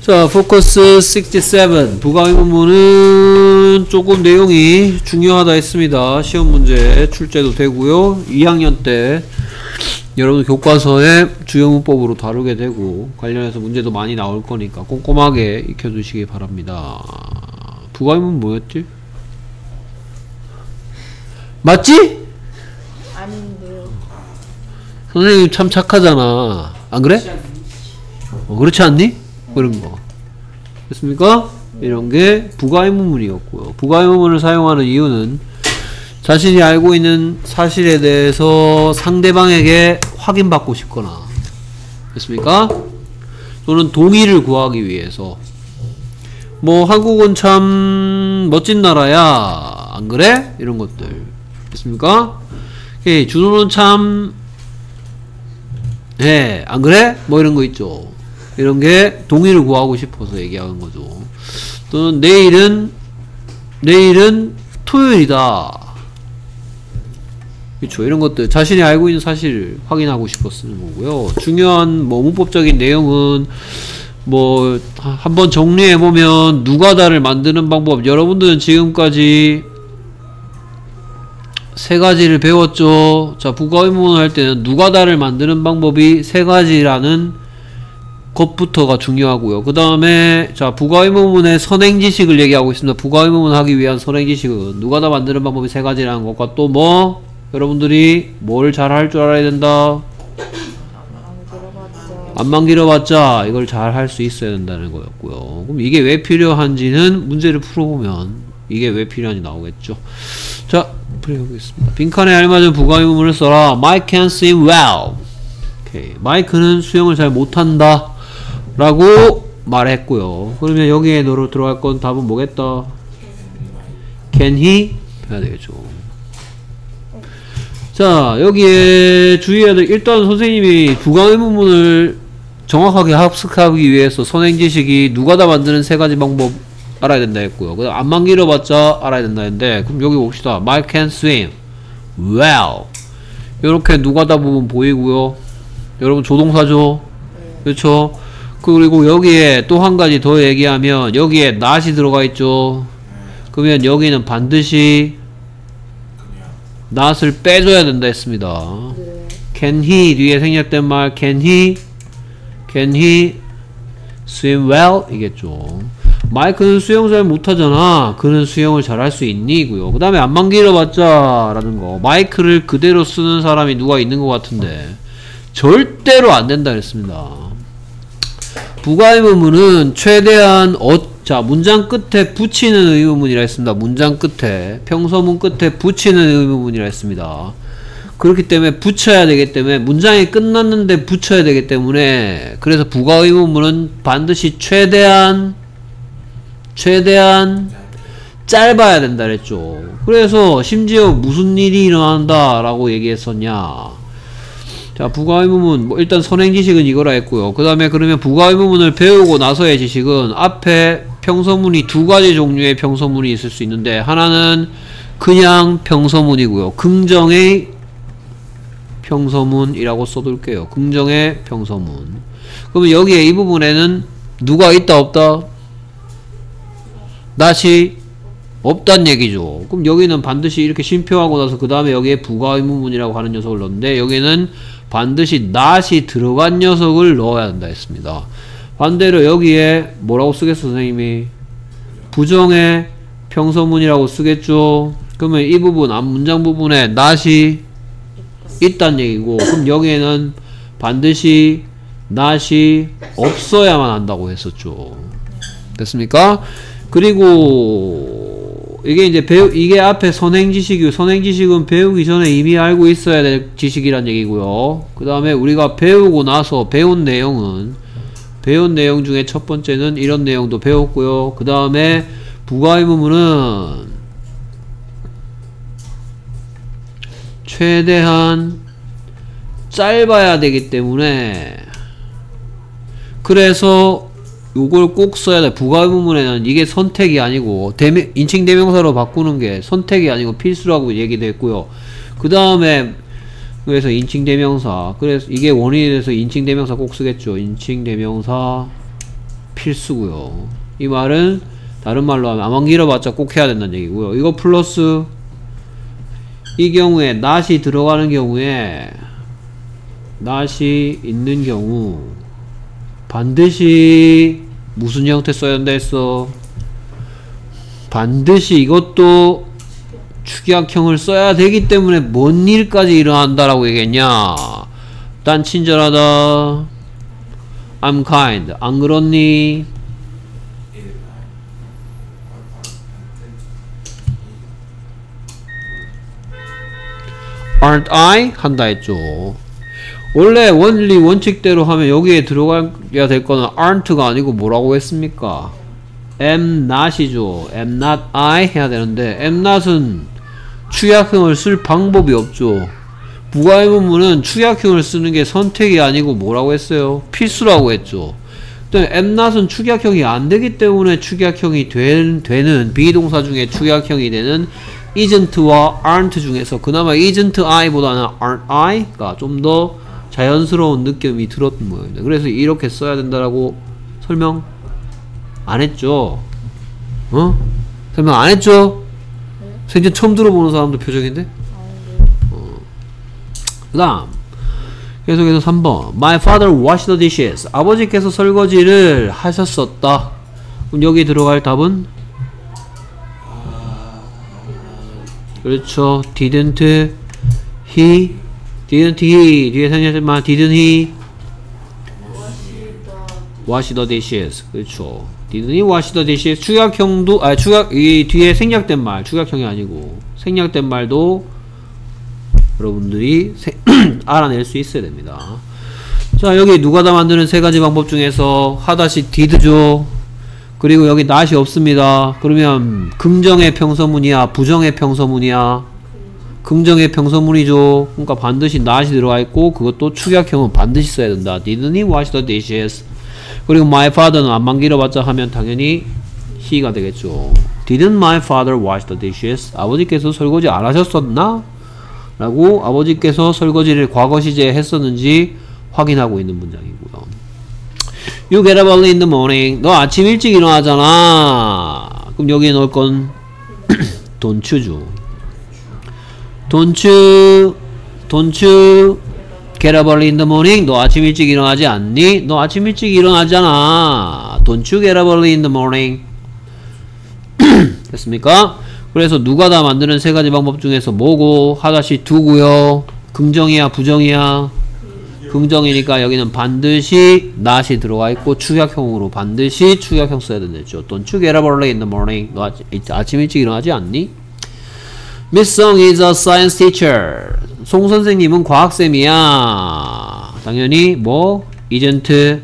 자, 포커스 67. 부가 의문문은 조금 내용이 중요하다 했습니다. 시험 문제 출제도 되고요. 2학년 때 여러분 교과서에 주요 문법으로 다루게 되고 관련해서 문제도 많이 나올 거니까 꼼꼼하게 익혀두시기 바랍니다. 부가 의문 뭐였지? 맞지? 아닌데요. 선생님 참 착하잖아. 안 그래? 어, 그렇지 않니? 그런 거. 됐습니까? 이런 게 부가의 문문이었고요. 부가의 문문을 사용하는 이유는 자신이 알고 있는 사실에 대해서 상대방에게 확인받고 싶거나 됐습니까? 또는 동의를 구하기 위해서 뭐 한국은 참 멋진 나라야 안 그래? 이런 것들 됐습니까? 예, 준호는 참 예, 안 그래? 뭐 이런 거 있죠. 이런 게 동의를 구하고 싶어서 얘기하는 거죠. 또는 내일은 내일은 토요일이다. 그렇죠. 이런 것들 자신이 알고 있는 사실을 확인하고 싶어 쓰는 거고요. 중요한 뭐 문법적인 내용은 뭐 한번 정리해 보면 누가 다를 만드는 방법 여러분들은 지금까지 세 가지를 배웠죠. 자, 부가 의문을 할 때는 누가 다를 만드는 방법이 세 가지라는 것부터가 중요하고요. 그 다음에 자 부가의문문의 선행지식을 얘기하고 있습니다. 부가의문문 하기 위한 선행지식은 누가 다 만드는 방법이 세 가지라는 것과 또 뭐 여러분들이 뭘 잘 할 줄 알아야 된다. 안만 길어봤자 이걸 잘 할 수 있어야 된다는 거였고요. 그럼 이게 왜 필요한지는 문제를 풀어보면 이게 왜 필요한지 나오겠죠. 자, 풀어보겠습니다. 빈칸에 알맞은 부가의문문을 써라. Mike can swim well. 오케이. 마이크는 수영을 잘 못한다. 라고 말했고요. 그러면 여기에 너로 들어갈 건 답은 뭐겠다? Can he? 해야 되겠죠. 자, 여기에 주의해야 될, 일단 선생님이 부가의문문을 정확하게 합숙하기 위해서 선행 지식이 누가 다 만드는 세 가지 방법 알아야 된다 했고요. 그 다음 안만 길어봤자 알아야 된다 했는데, 그럼 여기 봅시다. Mike can swim well. 이렇게 누가 다 부분 보이고요. 여러분 조동사죠? 그렇죠? 그리고 여기에 또 한 가지 더 얘기하면 여기에 not이 들어가 있죠. 그러면 여기는 반드시 not을 빼줘야 된다 했습니다. 네. Can he 뒤에 생략된 말 Can he Can he swim well 이겠죠. 마이크는 수영 잘 못하잖아. 그는 수영을 잘 할 수 있니?고요. 그 다음에 안만 길어봤자 라는 거. 마이크를 그대로 쓰는 사람이 누가 있는 것 같은데 절대로 안 된다 그랬습니다. 부가의문문은 최대한 어, 자 문장 끝에 붙이는 의문문이라 했습니다. 문장 끝에 평서문 끝에 붙이는 의문문이라 했습니다. 그렇기 때문에 붙여야 되기 때문에 문장이 끝났는데 붙여야 되기 때문에 그래서 부가의문문은 반드시 최대한 최대한 짧아야 된다 그랬죠. 그래서 심지어 무슨 일이 일어난다 라고 얘기했었냐. 자, 부가의문문, 뭐 일단 선행 지식은 이거라 했고요. 그 다음에 그러면 부가의문문을 배우고 나서의 지식은 앞에 평서문이 두 가지 종류의 평서문이 있을 수 있는데 하나는 그냥 평서문이고요. 긍정의 평서문이라고 써둘게요. 긍정의 평서문. 그러면 여기에 이 부분에는 누가 있다 없다? 낫이 없단 얘기죠. 그럼 여기는 반드시 이렇게 심표하고 나서 그 다음에 여기에 부가의문문이라고 하는 녀석을 넣는데 여기는 반드시 not이 들어간 녀석을 넣어야 한다 했습니다. 반대로 여기에 뭐라고 쓰겠어 선생님이? 부정의 평서문이라고 쓰겠죠. 그러면 이 부분 앞 문장 부분에 not이 있단 얘기고 그럼 여기에는 반드시 not이 없어야만 한다고 했었죠. 됐습니까? 그리고 이게 이제 배우 이게 앞에 선행지식이고 선행지식은 배우기 전에 이미 알고 있어야 될 지식이란 얘기고요. 그 다음에 우리가 배우고 나서 배운 내용은 배운 내용 중에 첫 번째는 이런 내용도 배웠고요. 그 다음에 부가의문문은 최대한 짧아야 되기 때문에 그래서 요걸 꼭 써야 돼. 부가의문문에는 이게 선택이 아니고 대명, 인칭 대명사로 바꾸는 게 선택이 아니고 필수라고 얘기됐고요. 그 다음에 그래서 인칭 대명사 그래서 이게 원인이 돼서 인칭 대명사 꼭 쓰겠죠. 인칭 대명사 필수고요. 이 말은 다른 말로 하면 암만 길어봤자 꼭 해야 된다는 얘기고요. 이거 플러스 이 경우에 not이 들어가는 경우에 not이 있는 경우 반드시 무슨 형태 써야 된다 했어? 반드시 이것도 축약형을 써야 되기 때문에 뭔 일까지 일어난다라고 얘기했냐? 난 친절하다. I'm kind. 안 그렇니? aren't I? 한다 했죠. 원래 원리 원칙대로 하면 여기에 들어가야 될 거는 aren't가 아니고 뭐라고 했습니까? am not이죠. am not I 해야 되는데 am not은 축약형을 쓸 방법이 없죠. 부가의문문은 축약형을 쓰는 게 선택이 아니고 뭐라고 했어요? 필수라고 했죠. 또 am not은 축약형이 안 되기 때문에 축약형이 된, 되는 비동사 중에 축약형이 되는 isn't와 aren't 중에서 그나마 isn't I보다는 aren't I가 좀더 자연스러운 느낌이 들었던 모양입니다. 그래서 이렇게 써야 된다라고 설명 안 했죠? 어? 설명 안 했죠? 생전 처음 들어보는 사람도 표정인데? 어. 그 다음 계속해서 3번 My father washed the dishes 아버지께서 설거지를 하셨었다 그럼 여기 들어갈 답은? 그렇죠 didn't he didn't he 뒤에 생략했지만 didn't he wash the dishes? 그렇죠. didn't he wash the dishes? 축약형도 아 축약 이 뒤에 생략된 말 축약형이 아니고 생략된 말도 여러분들이 세, 알아낼 수 있어야 됩니다. 자 여기 누가 다 만드는 세 가지 방법 중에서 하다시 did죠. 그리고 여기 not이 없습니다. 그러면 긍정의 평서문이야 부정의 평서문이야 긍정의 평서문이죠. 그러니까 반드시 not이 들어가 있고 그것도 축약형은 반드시 써야 된다. Didn't he wash the dishes? 그리고 my father는 안만 길어봤자 하면 당연히 he가 되겠죠. Didn't my father wash the dishes? 아버지께서 설거지 안 하셨었나? 라고 아버지께서 설거지를 과거 시제에 했었는지 확인하고 있는 문장이고요. You get up early in the morning. 너 아침 일찍 일어나잖아. 그럼 여기에 넣을 건 don't you죠. Don't you, don't you get up early in the morning? 너 아침 일찍 일어나지 않니? 너 아침 일찍 일어나잖아. Don't you get up early in the morning? 됐습니까? 그래서 누가 다 만드는 세 가지 방법 중에서 뭐고 하다시 두고요. 긍정이야 부정이야? 긍정이니까 여기는 반드시 not이 들어가 있고 축약형으로 반드시 축약형 써야 된댔죠. Don't you get up early in the morning? 너 아침 일찍 일어나지 않니? Miss Song is a science teacher. 송 선생님은 과학쌤이야. 당연히 뭐 isn't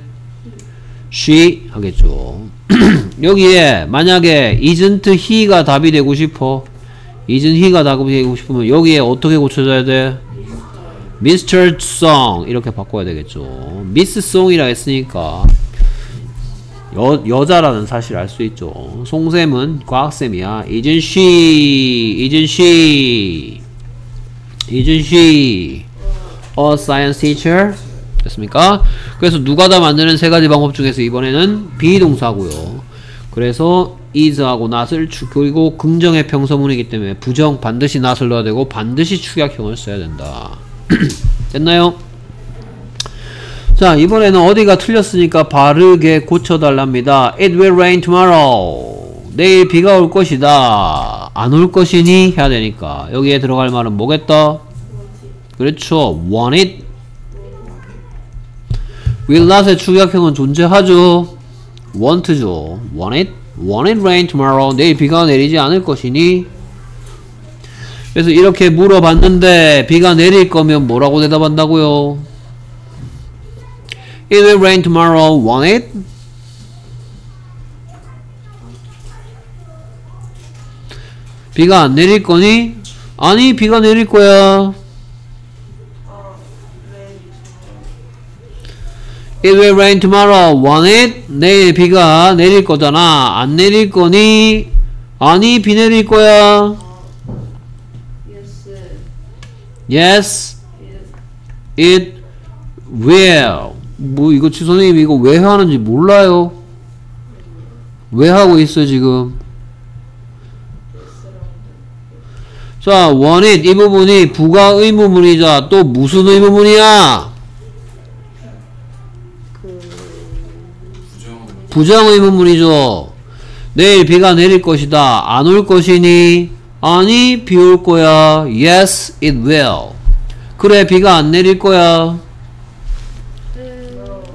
she 하겠죠. 여기에 만약에 isn't he가 답이 되고 싶어. isn't he가 답이 되고 싶으면 여기에 어떻게 고쳐줘야 돼? Mr. Song 이렇게 바꿔야 되겠죠. Miss Song이라 했으니까 여, 여자라는 사실을 알 수 있죠. 송쌤은 과학쌤이야. Isn't she? Isn't she? Isn't? 됐습니까? 그래서 누가 다 만드는 세 가지 방법 중에서 이번에는 비동사고요. 그래서 is하고 not을 그리고 긍정의 평서문이기 때문에 부정 반드시 not을 넣어야 되고 반드시 축약형을 써야 된다. 됐나요? 자 이번에는 어디가 틀렸으니까 바르게 고쳐달랍니다. It will rain tomorrow. 내일 비가 올 것이다. 안 올 것이니? 해야 되니까. 여기에 들어갈 말은 뭐겠다? 그렇죠. Want it. Will not의 축약형은 존재하죠. Want죠. Want it. Want it rain tomorrow. 내일 비가 내리지 않을 것이니? 그래서 이렇게 물어봤는데 비가 내릴 거면 뭐라고 대답한다고요 It will rain tomorrow, won't it? 비가 안 내릴 거니? 아니, 비가 내릴 거야. It will rain tomorrow, won't it? 내일 비가 내릴 거잖아. 안 내릴 거니? 아니, 비 내릴 거야. Yes, it will. 뭐 이거 지 선생님 이거 왜 하는지 몰라요. 왜 하고 있어 지금? 자, 원잇 이 부분이 부가 의무문이자 또 무슨 의무문이야? 부정 의무문이죠. 내일 비가 내릴 것이다. 안 올 것이니? 아니, 비 올 거야. Yes, it will. 그래, 비가 안 내릴 거야.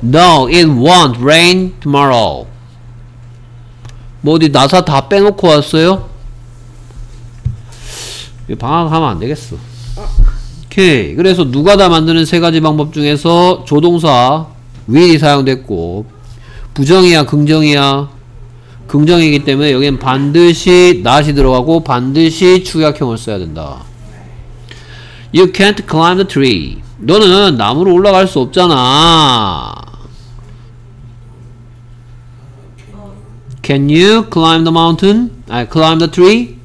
No, it won't rain tomorrow. 뭐 어디 나사 다 빼놓고 왔어요? 방학하면 안 되겠어. 오케이. 그래서 누가 다 만드는 세 가지 방법 중에서 조동사 will이 사용됐고 부정이야 긍정이야 긍정이기 때문에 여기엔 반드시 not이 들어가고 반드시 축약형을 써야 된다. You can't climb the tree. 너는 나무로 올라갈 수 없잖아. Can you climb the mountain? 아, climb the tree?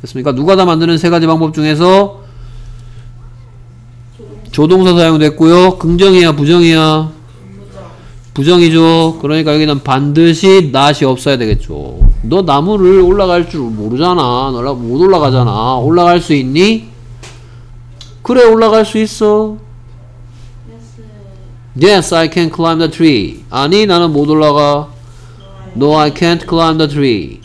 됐습니까? 누가 다 만드는 세 가지 방법 중에서 조동사 사용됐고요. 긍정이야, 부정이야? 부정이죠. 그러니까 여기는 반드시 not이 없어야 되겠죠. 너 나무를 올라갈 줄 모르잖아. 너못 올라가잖아. 올라갈 수 있니? 그래, 올라갈 수 있어. Yes, I can climb the tree. 아니, 나는 못 올라가. No, I can't climb the tree.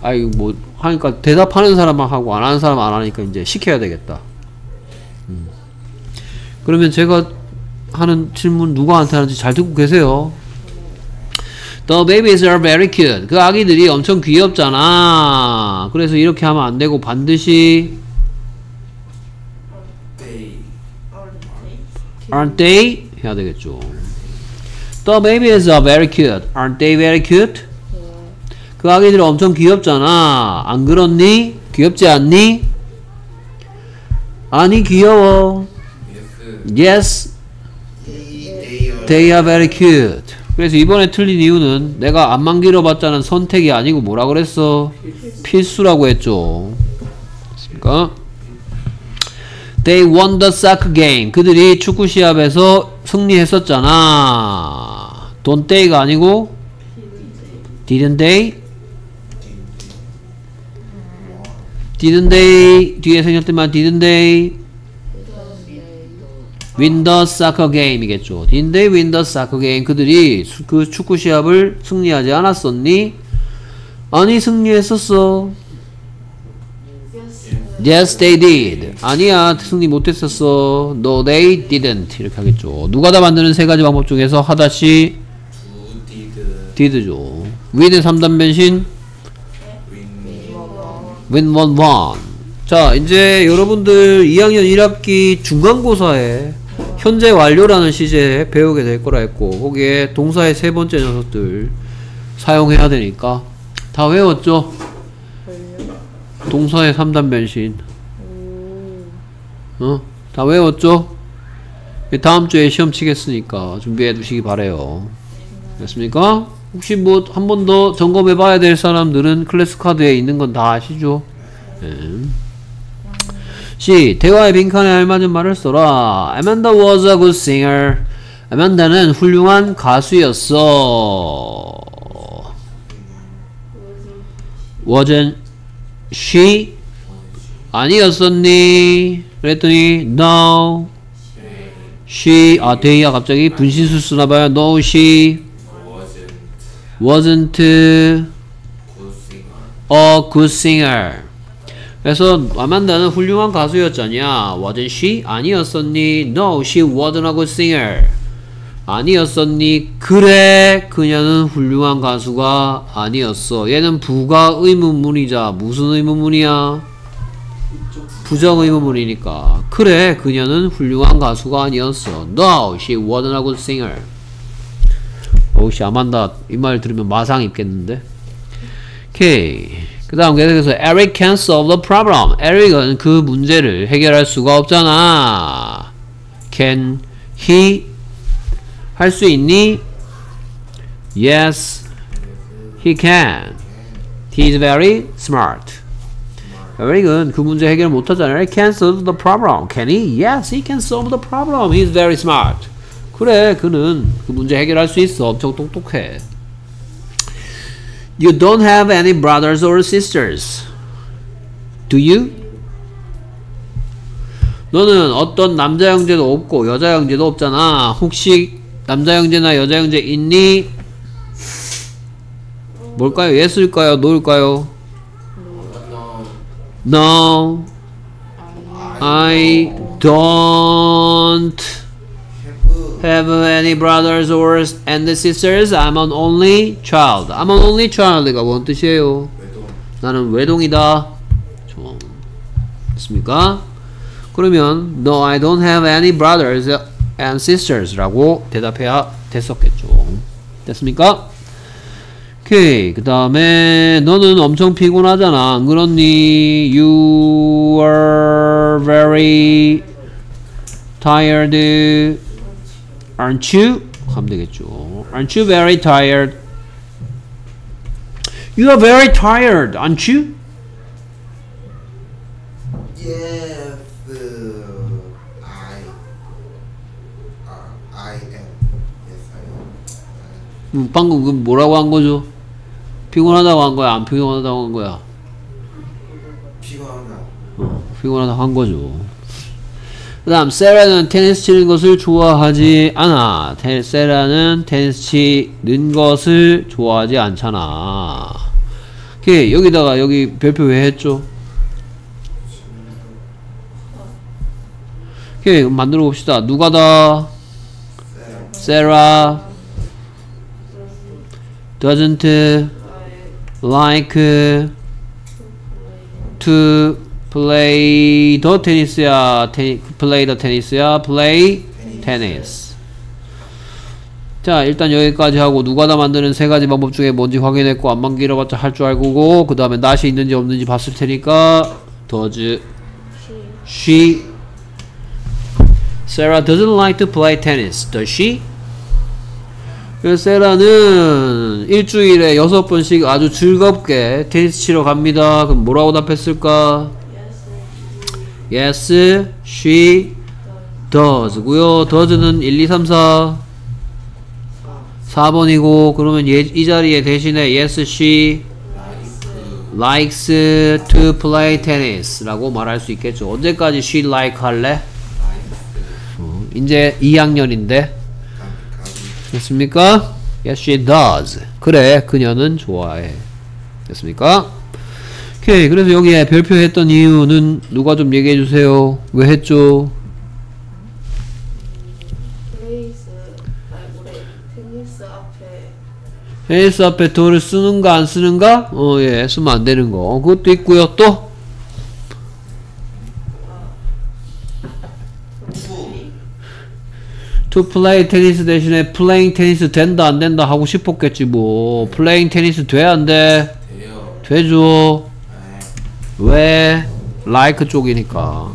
아이 뭐 하니까 대답하는 사람만 하고 안 하는 사람 안 하니까 이제 시켜야 되겠다. 음. 그러면 제가 하는 질문 누구한테 하는지 잘 듣고 계세요. The babies are very cute. 그 아기들이 엄청 귀엽잖아. 그래서 이렇게 하면 안 되고 반드시 aren't they 해야 되겠죠. The babies are very cute. Aren't they very cute? 그 아기들이 엄청 귀엽잖아. 안 그렇니? 귀엽지 않니? 아니 귀여워. yes they are very cute. 그래서 이번에 틀린 이유는 내가 안만 길어봤자는 선택이 아니고 뭐라 그랬어? 필수라고 했죠. 그러니까 They won the soccer game. 그들이 축구 시합에서 승리했었잖아. Don't they가 아니고 Didn't they? Didn't they? 뒤에 생겼더만 Didn't they? win the soccer game이겠죠. Didn't they win the soccer game? 그들이 수- 그 축구 시합을 승리하지 않았었니? 아니 승리했었어. Yes, they did. 아니야, 승리 못했었어. No, they didn't. 이렇게 하겠죠. 누가 다 만드는 세 가지 방법 중에서 하다시 did죠. win의 3단 변신 win one one. 자, 이제 여러분들 2학년 1학기 중간고사에 현재 완료라는 시제 배우게 될 거라 했고 거기에 동사의 세 번째 녀석들 사용해야 되니까 다 외웠죠? 동사의 3단 변신 어? 다 외웠죠? 다음 주에 시험 치겠으니까 준비해 두시기 바래요 됐습니까? 혹시 뭐 한 번 더 점검해 봐야 될 사람들은 클래스 카드에 있는 건 다 아시죠? 예. C. 대화의 빈칸에 알맞은 말을 써라. Amanda was a good singer. 아만다는 훌륭한 가수였어. wasn't she? 아니었었니? 그랬더니 no. she 아 데이야 갑자기 분신술 쓰나봐요. no she wasn't a good singer good singer. 그래서 아만다는 훌륭한 가수였잖냐? wasn't she? 아니었었니? no, she wasn't a good singer. 아니었었니? 그래, 그녀는 훌륭한 가수가 아니었어. 얘는 부가 의문문이자 무슨 의문문이야? 부정 의문문이니까. 그래, 그녀는 훌륭한 가수가 아니었어. No, she wasn't a good singer. 어우씨, 아만다 이 말 들으면 마상 입겠는데? 오케이. 그 다음 계속해서 Eric can solve the problem. 에릭은 그 문제를 해결할 수가 없잖아. Can he 할 수 있니? Yes, he can. He is very smart. 에릭은 그 문제 해결 못하잖아. Eric can solve the problem. Can he? Yes, he can solve the problem. He is very smart. 그래, 그는 그 문제 해결할 수 있어. 엄청 똑똑해. You don't have any brothers or sisters. Do you? 너는 어떤 남자 형제도 없고 여자 형제도 없잖아. 혹시 남자 형제나 여자 형제 있니? 뭘까요? 예스일까요? 노일까요? No. No, I don't Have any brothers or and sisters. I'm an only child. I'm an only child가 뭔 뜻이에요? 외동. 나는 외동이다. 좋아. 됐습니까? 그러면 No, I don't have any brothers and sisters라고 대답해야 됐었겠죠. 됐습니까? 오케이. 그 다음에 너는 엄청 피곤하잖아. 안 그렇니? You are very tired. Aren't you? 하면 되겠죠. Aren't you very tired? You are very tired, aren't you? Yes. uh, I. Uh, I am. Yes, I am. 음, 방금 그 뭐라고 한 거죠? 피곤하다고 한 거야? 안 피곤하다고 한 거야? 피곤하다. 어, 피곤하다고 한 거죠. 그 다음, 세라는 테니스 치는 것을 좋아하지 않아. 테, 세라는 테니스 치는 것을 좋아하지 않잖아. 오케이, 여기다가 여기 별표 왜 했죠? 오케이, 그럼 만들어 봅시다. 누가 다? Sarah doesn't like to play the tennis야, 테, play the tennis야, play tennis. 자, 일단 여기까지 하고 누가 다 만드는 세 가지 방법 중에 뭔지 확인했고 안만 길어봤자 할 줄 알고고 그 다음에 낫이 있는지 없는지 봤을 테니까 does she Sarah doesn't like to play tennis, does she? 그래서 세라는 일주일에 여섯 번씩 아주 즐겁게 테니스 치러 갑니다. 그럼 뭐라고 답했을까? Yes, she does고요. does는 1, 2, 3, 4 4번이고 그러면 얘, 이 자리에 대신에 yes, she likes to play tennis 라고 말할 수 있겠죠. 언제까지 she like 할래? 어, 이제 2학년인데 됐습니까? Yes, she does. 그래, 그녀는 좋아해. 됐습니까? 오케이. 그래서 여기에 별표 했던 이유는 누가 좀 얘기해 주세요. 왜 했죠? place 아니 뭐래 테니스 앞에 테니스 앞에 the를 쓰는가 안 쓰는가? 어, 예, 쓰면 안 되는 거. 그것도 있고요. 또 to play 테니스 대신에 playing 테니스 된다 안 된다 하고 싶었겠지 뭐. playing 테니스 돼 안 돼? 돼요. 되죠. 네. 왜? like 쪽이니까.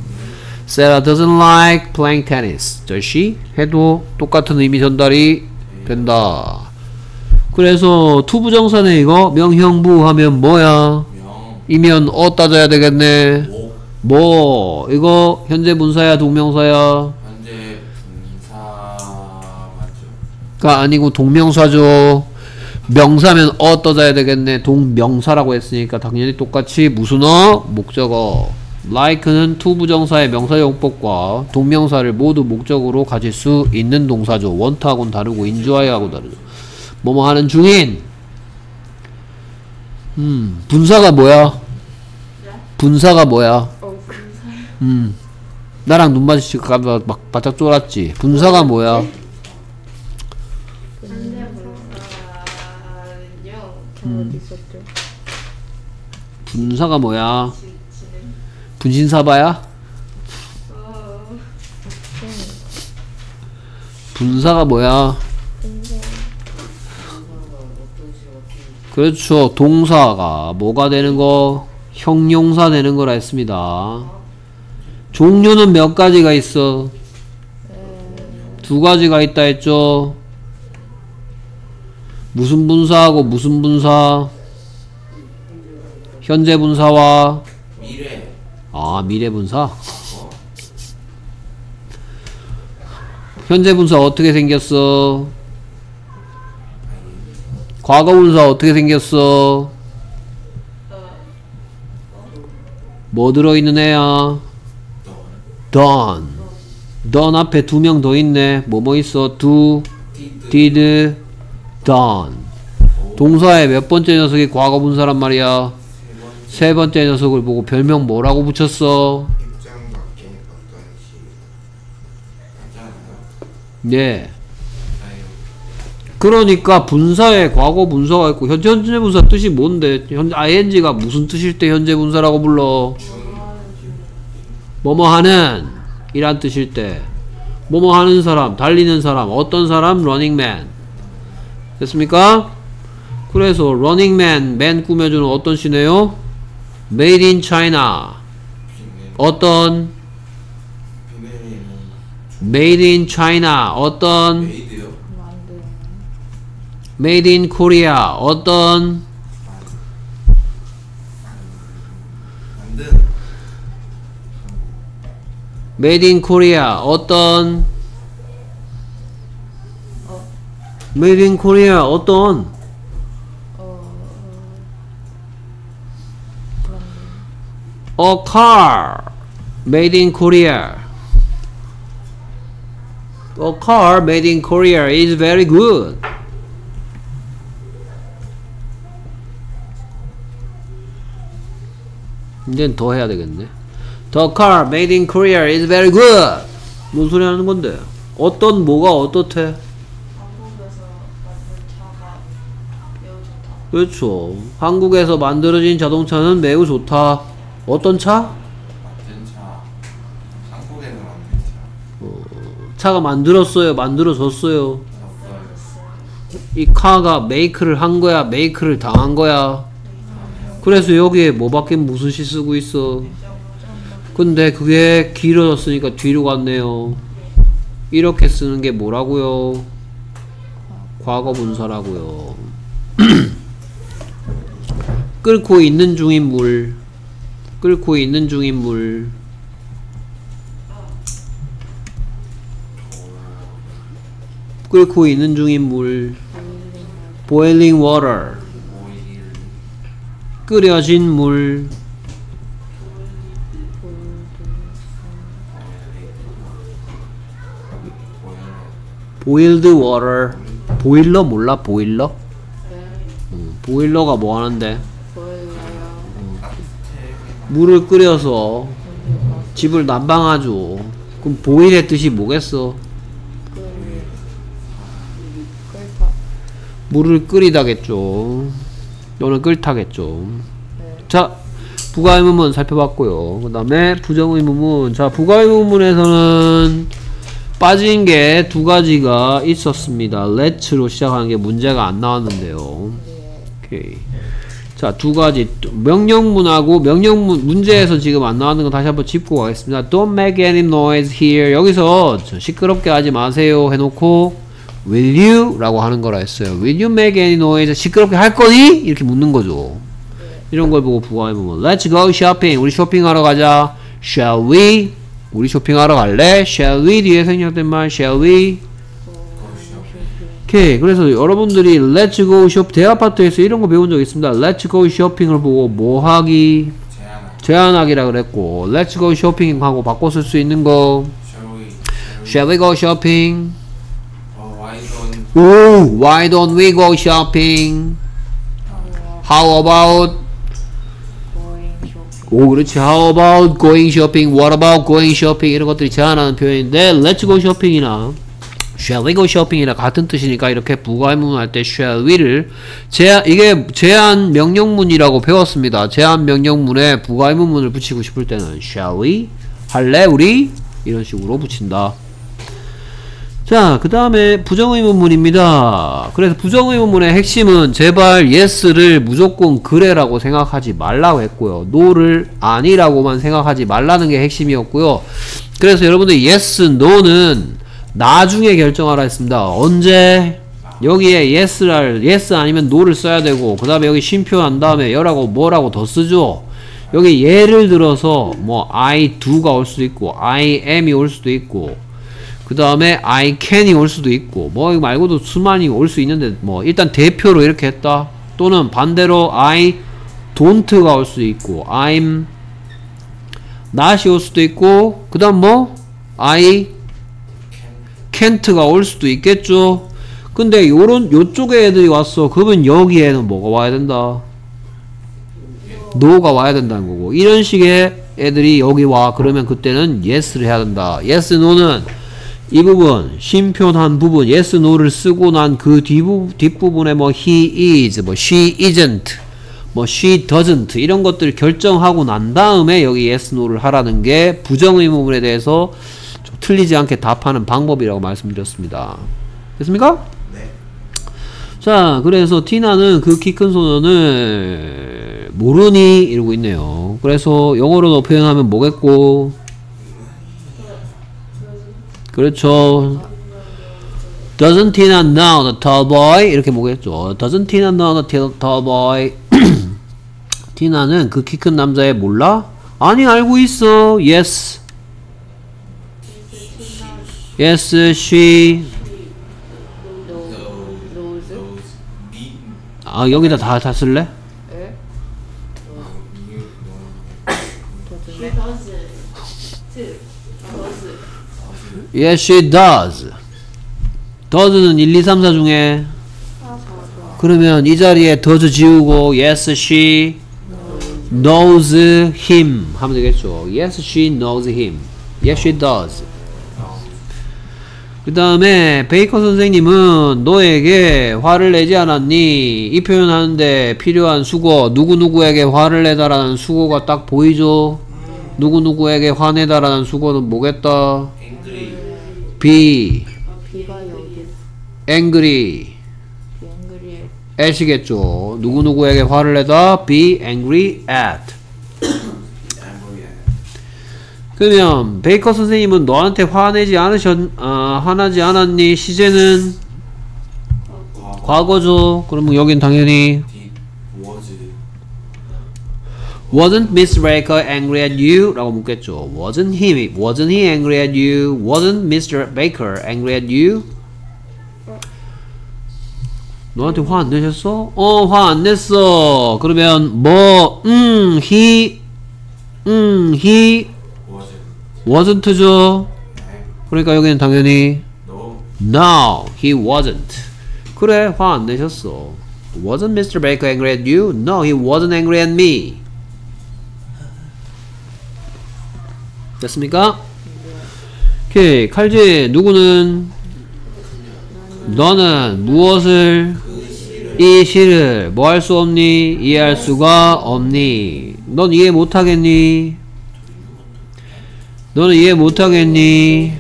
Sarah doesn't like playing tennis. Does she? 해도 똑같은 의미 전달이 된다. 그래서 투부정사네 이거 명형부 하면 뭐야? 명. 이면 어 따져야 되겠네. 목. 뭐 이거 현재 분사야 동명사야? 현재 분사 맞죠? 가 아니고 동명사죠. 명사면 어 떠져야 되겠네. 동명사라고 했으니까 당연히 똑같이 무슨 어? 목적어. like는 투부정사의 명사용법과 동명사를 모두 목적어로 가질 수 있는 동사죠. want하고는 다르고 enjoy하고 다르죠. 뭐뭐 하는 중인. 음, 분사가 뭐야? 분사가 뭐야? 음, 나랑 눈 마주치고 막 바짝 쫄았지. 분사가 뭐야? 어디 있었죠? 분사가 뭐야? 분신사바야? 어 분사가 뭐야? 그렇죠. 동사가 뭐가 되는 거? 형용사 되는 거라 했습니다. 종류는 몇 가지가 있어? 두 가지가 있다 했죠. 무슨 분사하고 무슨 분사? 현재 분사와 미래. 아 미래 분사. 현재 분사 어떻게 생겼어? 과거 분사 어떻게 생겼어? 어, 뭐 들어있는 애야? done. done 앞에 두 명 더 있네. 뭐 뭐 있어? do, did, done. 동사의 몇 번째 녀석이 과거 분사란 말이야? 세 번째 녀석을 보고 별명 뭐라고 붙였어? 아유. 그러니까 분사에 과거 분사가 있고 현재 현재 분사 뜻이 뭔데? 현 ing가 무슨 뜻일 때 현재 분사라고 불러? 뭐뭐 하는 이란 뜻일 때 뭐뭐 하는 사람, 달리는 사람, 어떤 사람? Running man. 됐습니까? 그래서 running man, man 꾸며주는 어떤 시네요? Made in China. 어떤? Made in China. 어떤? Made in Korea. 어떤? Made in Korea. 어떤? Made in Korea. 어떤? 어, A car. Made in Korea. A car made in Korea is very good. 이젠 더 해야 되겠네. The car made in Korea is very good. 뭔 소리 하는 건데? 어떤 뭐가 어떻대? 한국에서 만든 차가 매우 좋다. 그렇죠. 한국에서 만들어진 자동차는 매우 좋다. 어떤 차? 만든 차. 한국에서 만든 차. 차가 만들었어요. 만들어졌어요. 이 카가 메이크를 한 거야. 메이크를 당한 거야. 그래서 여기에 뭐밖에 무슨 시 쓰고 있어. 근데 그게 길어졌으니까 뒤로 갔네요. 이렇게 쓰는 게 뭐라고요? 과거 분사라고요. 끓고 있는 중인 물. 끓고 있는 중인 물. 끓고 있는 중인 물. boiling water. 끓여진 물. boiled water. 보일러 몰라? 보일러? 보일러가 뭐 하는데? 물을 끓여서 집을 난방하죠. 그럼 보일의 뜻이 뭐겠어? 물을 끓이다겠죠. 또는 끓다겠죠. 네. 자, 부가의문문 살펴봤고요. 그 다음에 부정의문문. 자, 부가의문문에서는 빠진 게 두 가지가 있었습니다. let'로 시작하는 게 문제가 안 나왔는데요. 오케이. 자, 두 가지. 명령문하고 명령문, 문제에서 지금 안 나왔는 거 다시 한번 짚고 가겠습니다. Don't make any noise here. 여기서 저 시끄럽게 하지 마세요 해놓고 Will you? 라고 하는 거라 했어요. Will you make any noise? 시끄럽게 할 거니? 이렇게 묻는 거죠. 이런 걸 보고 부가해보면 Let's go shopping. 우리 쇼핑하러 가자. Shall we? 우리 쇼핑하러 갈래? Shall we? 뒤에 생략된 말 Shall we? 오케이. 그래서 여러분들이 Let's go shop 대아파트에서 이런 거 배운 적 있습니다. Let's go shopping을 보고 뭐 하기? 제안하기. 제안하기라 그랬고 Let's go shopping 하고 바꿔 쓸 수 있는 거 Shall we? Go shopping? 어, why don't 오, why don't we go shopping? How about? 오, 그렇지. How about going shopping? What about going shopping? 이런 것들이 제안하는 표현인데, let's go shopping이나, shall we go shopping이나 같은 뜻이니까 이렇게 부가의문 할 때 shall we를 제한, 이게 제한 명령문이라고 배웠습니다. 제한 명령문에 부가의문문을 붙이고 싶을 때는 shall we? 할래? 우리? 이런 식으로 붙인다. 자, 그 다음에 부정의문문입니다. 그래서 부정의문문의 핵심은 제발 yes를 무조건 그래라고 생각하지 말라고 했고요. no를 아니라고만 생각하지 말라는 게 핵심이었고요. 그래서 여러분들 yes, no는 나중에 결정하라 했습니다. 언제? 여기에 yes를, yes 아니면 no를 써야 되고, 그 다음에 여기 쉼표 한 다음에 여라고 뭐라고 더 쓰죠? 여기 예를 들어서 뭐 I do가 올 수도 있고 I am이 올 수도 있고 그 다음에 I can이 올 수도 있고 뭐 이거 말고도 수많이 올 수 있는데 뭐 일단 대표로 이렇게 했다 또는 반대로 I don't가 올 수도 있고 I'm not이 올 수도 있고 그 다음 뭐 I can't가 올 수도 있겠죠. 근데 요런 요쪽에 애들이 왔어. 그러면 여기에는 뭐가 와야 된다? no가 와야 된다는 거고. 이런 식의 애들이 여기 와. 그러면 그때는 yes를 해야 된다. yes no는 이 부분 심표한 부분 yes no를 쓰고 난 그 뒷부분에 뭐 he is 뭐 she isn't 뭐 she doesn't 이런 것들 결정하고 난 다음에 여기 yes no를 하라는 게 부정 의문문에 대해서 좀 틀리지 않게 답하는 방법이라고 말씀드렸습니다 됐습니까? 네. 자, 그래서 티나는 그 키 큰 소년을 모르니 이러고 있네요. 그래서 영어로 표현하면 뭐겠고? 그렇죠. Doesn't Tina know the tall boy? 이렇게 보겠죠. Doesn't Tina know the tall- boy? 티나는 그 키 큰 남자애 몰라? 아니 알고 있어. Yes. Yes, she. 아 여기다 다 다 쓸래? Yes, she does. does는 1, 2, 3, 4 중에 그러면 이 자리에 does 지우고 yes, she knows him 하면 되겠죠. Yes, she knows him. Yes, she does. 그 다음에 베이커 선생님은 너에게 화를 내지 않았니? 이 표현하는데 필요한 수고 누구누구에게 화를 내다라는 수고가 딱 보이죠? 누구누구에게 화내다라는 수고는 뭐겠다? 여기 angry at이겠죠. 누구누구에게 화를 내다 be angry at. angry at 그러면 베이커 선생님은 너한테 화내지 않으셨 아, 화나지 않았니? 시제는 과거 과거죠. 그러면 여긴 당연히 wasn't Miss Baker angry at you? 라고 묻겠죠. wasn't he wasn't he angry at you? wasn't Mr. Baker angry at you? 너한테 화 안 내셨어? 어, 화 안 냈어. 그러면 뭐, 음, he, 음, he wasn't wasn't죠. 네. 그러니까 여기는 당연히 no no, he wasn't. 그래, 화 안 내셨어. wasn't Mr. Baker angry at you? No, he wasn't angry at me. 됐습니까? 오케이, 칼지 누구는 너는 무엇을 이 시를 뭐 할 수 없니? 이해할 수가 없니? 넌 이해 못하겠니? 너는 이해 못하겠니?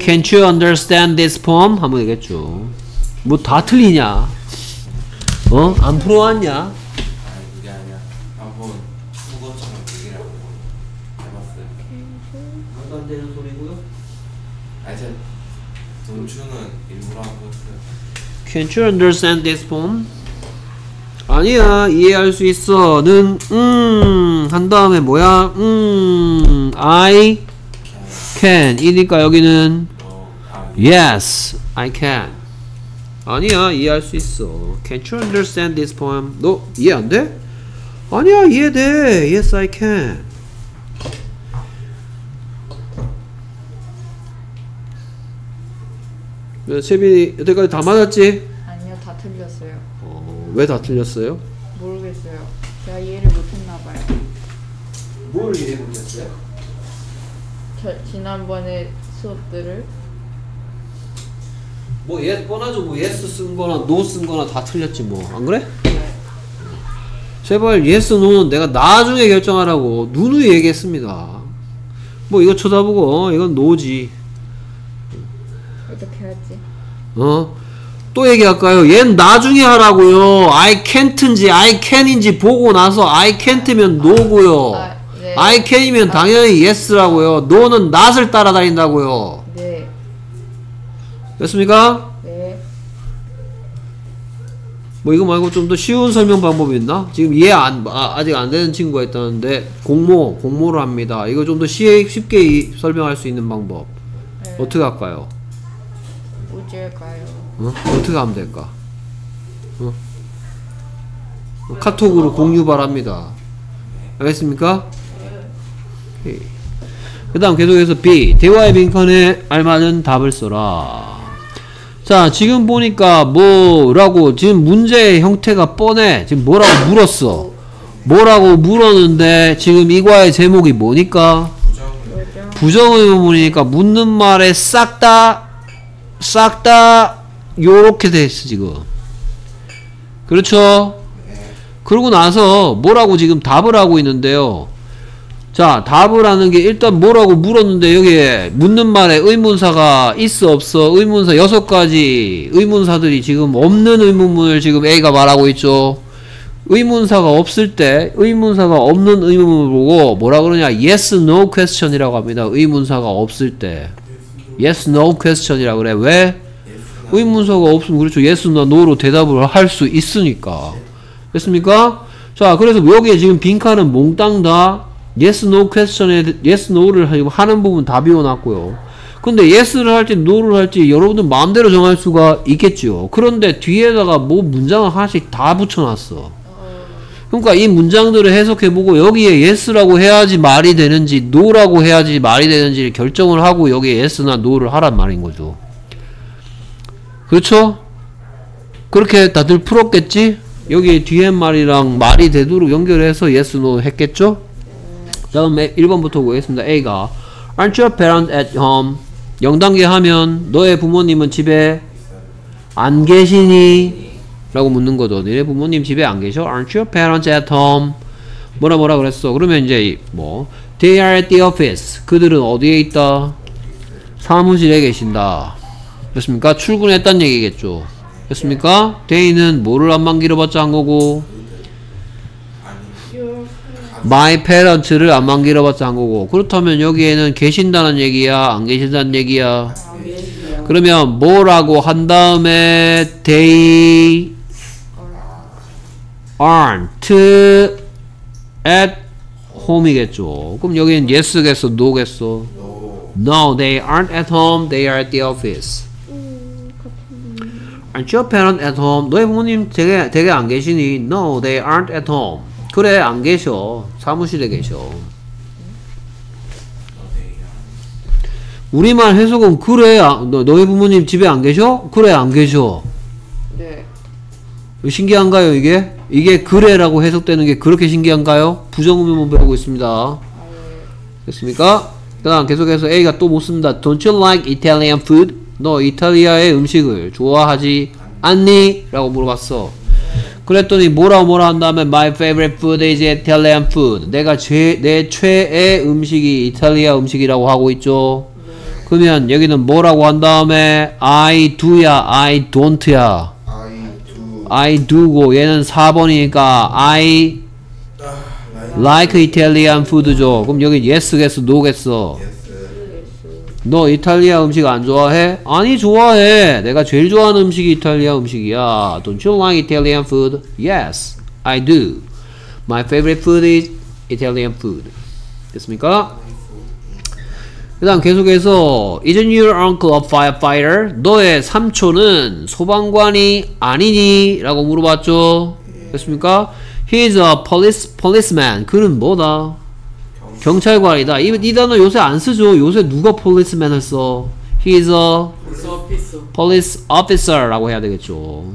Can't you understand this poem? 하면 되겠죠. 뭐 다 틀리냐? 어? 안 풀어왔냐? 아니 그게 아니야 한번 국어처럼 얘기를 하고 해봤어요 말도 안 되는 소리고요. 아니 제가 돈주는 일부러 한 거였어요 Can't you understand this poem? 아니야 이해할 수 있어 는 음 한 다음에 뭐야? 음 I can. 이니까 여기는 yes I can. 아니야 이해할 수 있어. Can't you understand this poem? 너 이해 안 돼? 아니야 이해돼. Yes I can. 네, 채빈이 여태까지 다 맞았지? 아니요 다 틀렸어요. 어, 왜 다 틀렸어요? 모르겠어요 제가 이해를 못했나 봐요 뭘 이해 못했어요? 저 지난번에 수업들을 뭐 예, 뻔하죠 뭐 yes 쓴 거나 no 쓴 거나 다 틀렸지 뭐 안 그래? 제발 yes no는 내가 나중에 결정하라고 누누이 얘기했습니다 뭐 이거 쳐다보고 어, 이건 no지 어떻게 하지? 어? 또 얘기할까요? 얜 나중에 하라고요 I can't인지 I can인지 보고 나서 I can't면 no고요 아, 네. I can이면 당연히 yes라고요 no는 not을 따라다닌다고요 네, 됐습니까? 네. 뭐 이거 말고 좀 더 쉬운 설명 방법이 있나? 지금 이해 안, 아, 아직 안 되는 친구가 있다는데 공모, 공모를 합니다. 이거 좀 더 쉽게 이- 설명할 수 있는 방법. 네. 어떻게 할까요? 우주일까요? 어? 어떻게 하면 될까? 어? 어, 카톡으로 공유 바랍니다. 알겠습니까? 그 다음 계속해서 B. 대화의 빈칸에 알맞은 답을 써라. 자, 지금 보니까 뭐라고, 지금 문제의 형태가 뻔해. 지금 뭐라고 물었어. 뭐라고 물었는데, 지금 이 과의 제목이 뭐니까? 부정의문이니까 묻는 말에 싹 다, 싹 다, 요렇게 돼 있어, 지금. 그렇죠? 그러고 나서 뭐라고 지금 답을 하고 있는데요. 자, 답을 하는 게 일단 뭐라고 물었는데 여기에 묻는 말에 의문사가 있어 없어 의문사 여섯 가지 의문사들이 지금 없는 의문문을 지금 A가 말하고 있죠. 의문사가 없을 때 의문사가 없는 의문문을 보고 뭐라 그러냐 yes no question이라고 합니다. 의문사가 없을 때 yes no question이라 그래. 왜? 의문사가 없으면 그렇죠. yes 나 no로 대답을 할 수 있으니까. 됐습니까? 자, 그래서 여기에 지금 빈칸은 몽땅 다 yes, no question에 yes, no를 하- 하는 부분 다 비워놨고요. 근데 yes를 할지 no를 할지 여러분들 마음대로 정할 수가 있겠죠. 그런데 뒤에다가 뭐 문장을 하나씩 다 붙여놨어. 그러니까 이 문장들을 해석해보고 여기에 yes라고 해야지 말이 되는지 no라고 해야지 말이 되는지 결정을 하고 여기에 yes나 no를 하란 말인 거죠. 그렇죠? 그렇게 다들 풀었겠지? 여기 뒤에 말이랑 말이 되도록 연결해서 yes, no 했겠죠? 다음에 1번부터 보겠습니다. A가 Aren't your parents at home? 0단계 하면 너의 부모님은 집에 안 계시니? 라고 묻는 거죠. 너네 부모님 집에 안 계셔? Aren't your parents at home? 뭐라 뭐라 그랬어. 그러면 이제 이- 뭐 They are at the office. 그들은 어디에 있다? 사무실에 계신다. 됐습니까? 출근했단 얘기겠죠. 됐습니까? They는 뭐를 안만 길어봤자 한 거고? my parents를 안만 길어봤자 한 거고. 그렇다면 여기에는 계신다는 얘기야? 안 계신다는 얘기야? 그러면 뭐라고 한 다음에 they aren't at home이겠죠. 그럼 여기는 yes겠어? no겠어? No they aren't at home. They are at the office aren't your parents at home 너의 부모님 댁에, 댁에 안 계시니 no they aren't at home 그래 안 계셔 사무실에 계셔 우리말 해석은 그래 아, 너, 너희 부모님 집에 안 계셔? 그래 안 계셔 네. 신기한가요 이게? 이게 그래라고 해석되는 게 그렇게 신기한가요? 부정의문문 배우고 있습니다 아, 예. 됐습니까? 그 다음 계속해서 A가 또 묻습니다 Don't you like Italian food? 너 이탈리아의 음식을 좋아하지 않니? 라고 물어봤어 그랬더니 뭐라 뭐라 한 다음에 My favorite food is Italian food 내가 제, 내 최애 음식이 이탈리아 음식이라고 하고 있죠 그러면 여기는 뭐라고 한 다음에 I do야 I don't야 I do I do고 얘는 4번이니까 I like Italian food죠. 그럼 여기 yes겠어, no겠어. 너 이탈리아 음식 안 좋아해? 아니 좋아해. 내가 제일 좋아하는 음식이 이탈리아 음식이야. Don't you like Italian food? Yes, I do. My favorite food is Italian food. 됐습니까? 그 다음 계속해서 Isn't your uncle a firefighter? 너의 삼촌은 소방관이 아니니? 라고 물어봤죠 됐습니까? He is a police, policeman 그는 뭐다? 경찰관이다. 이, 이 단어 요새 안 쓰죠. 요새 누가 policeman을 써? He is a police officer. 라고 해야 되겠죠.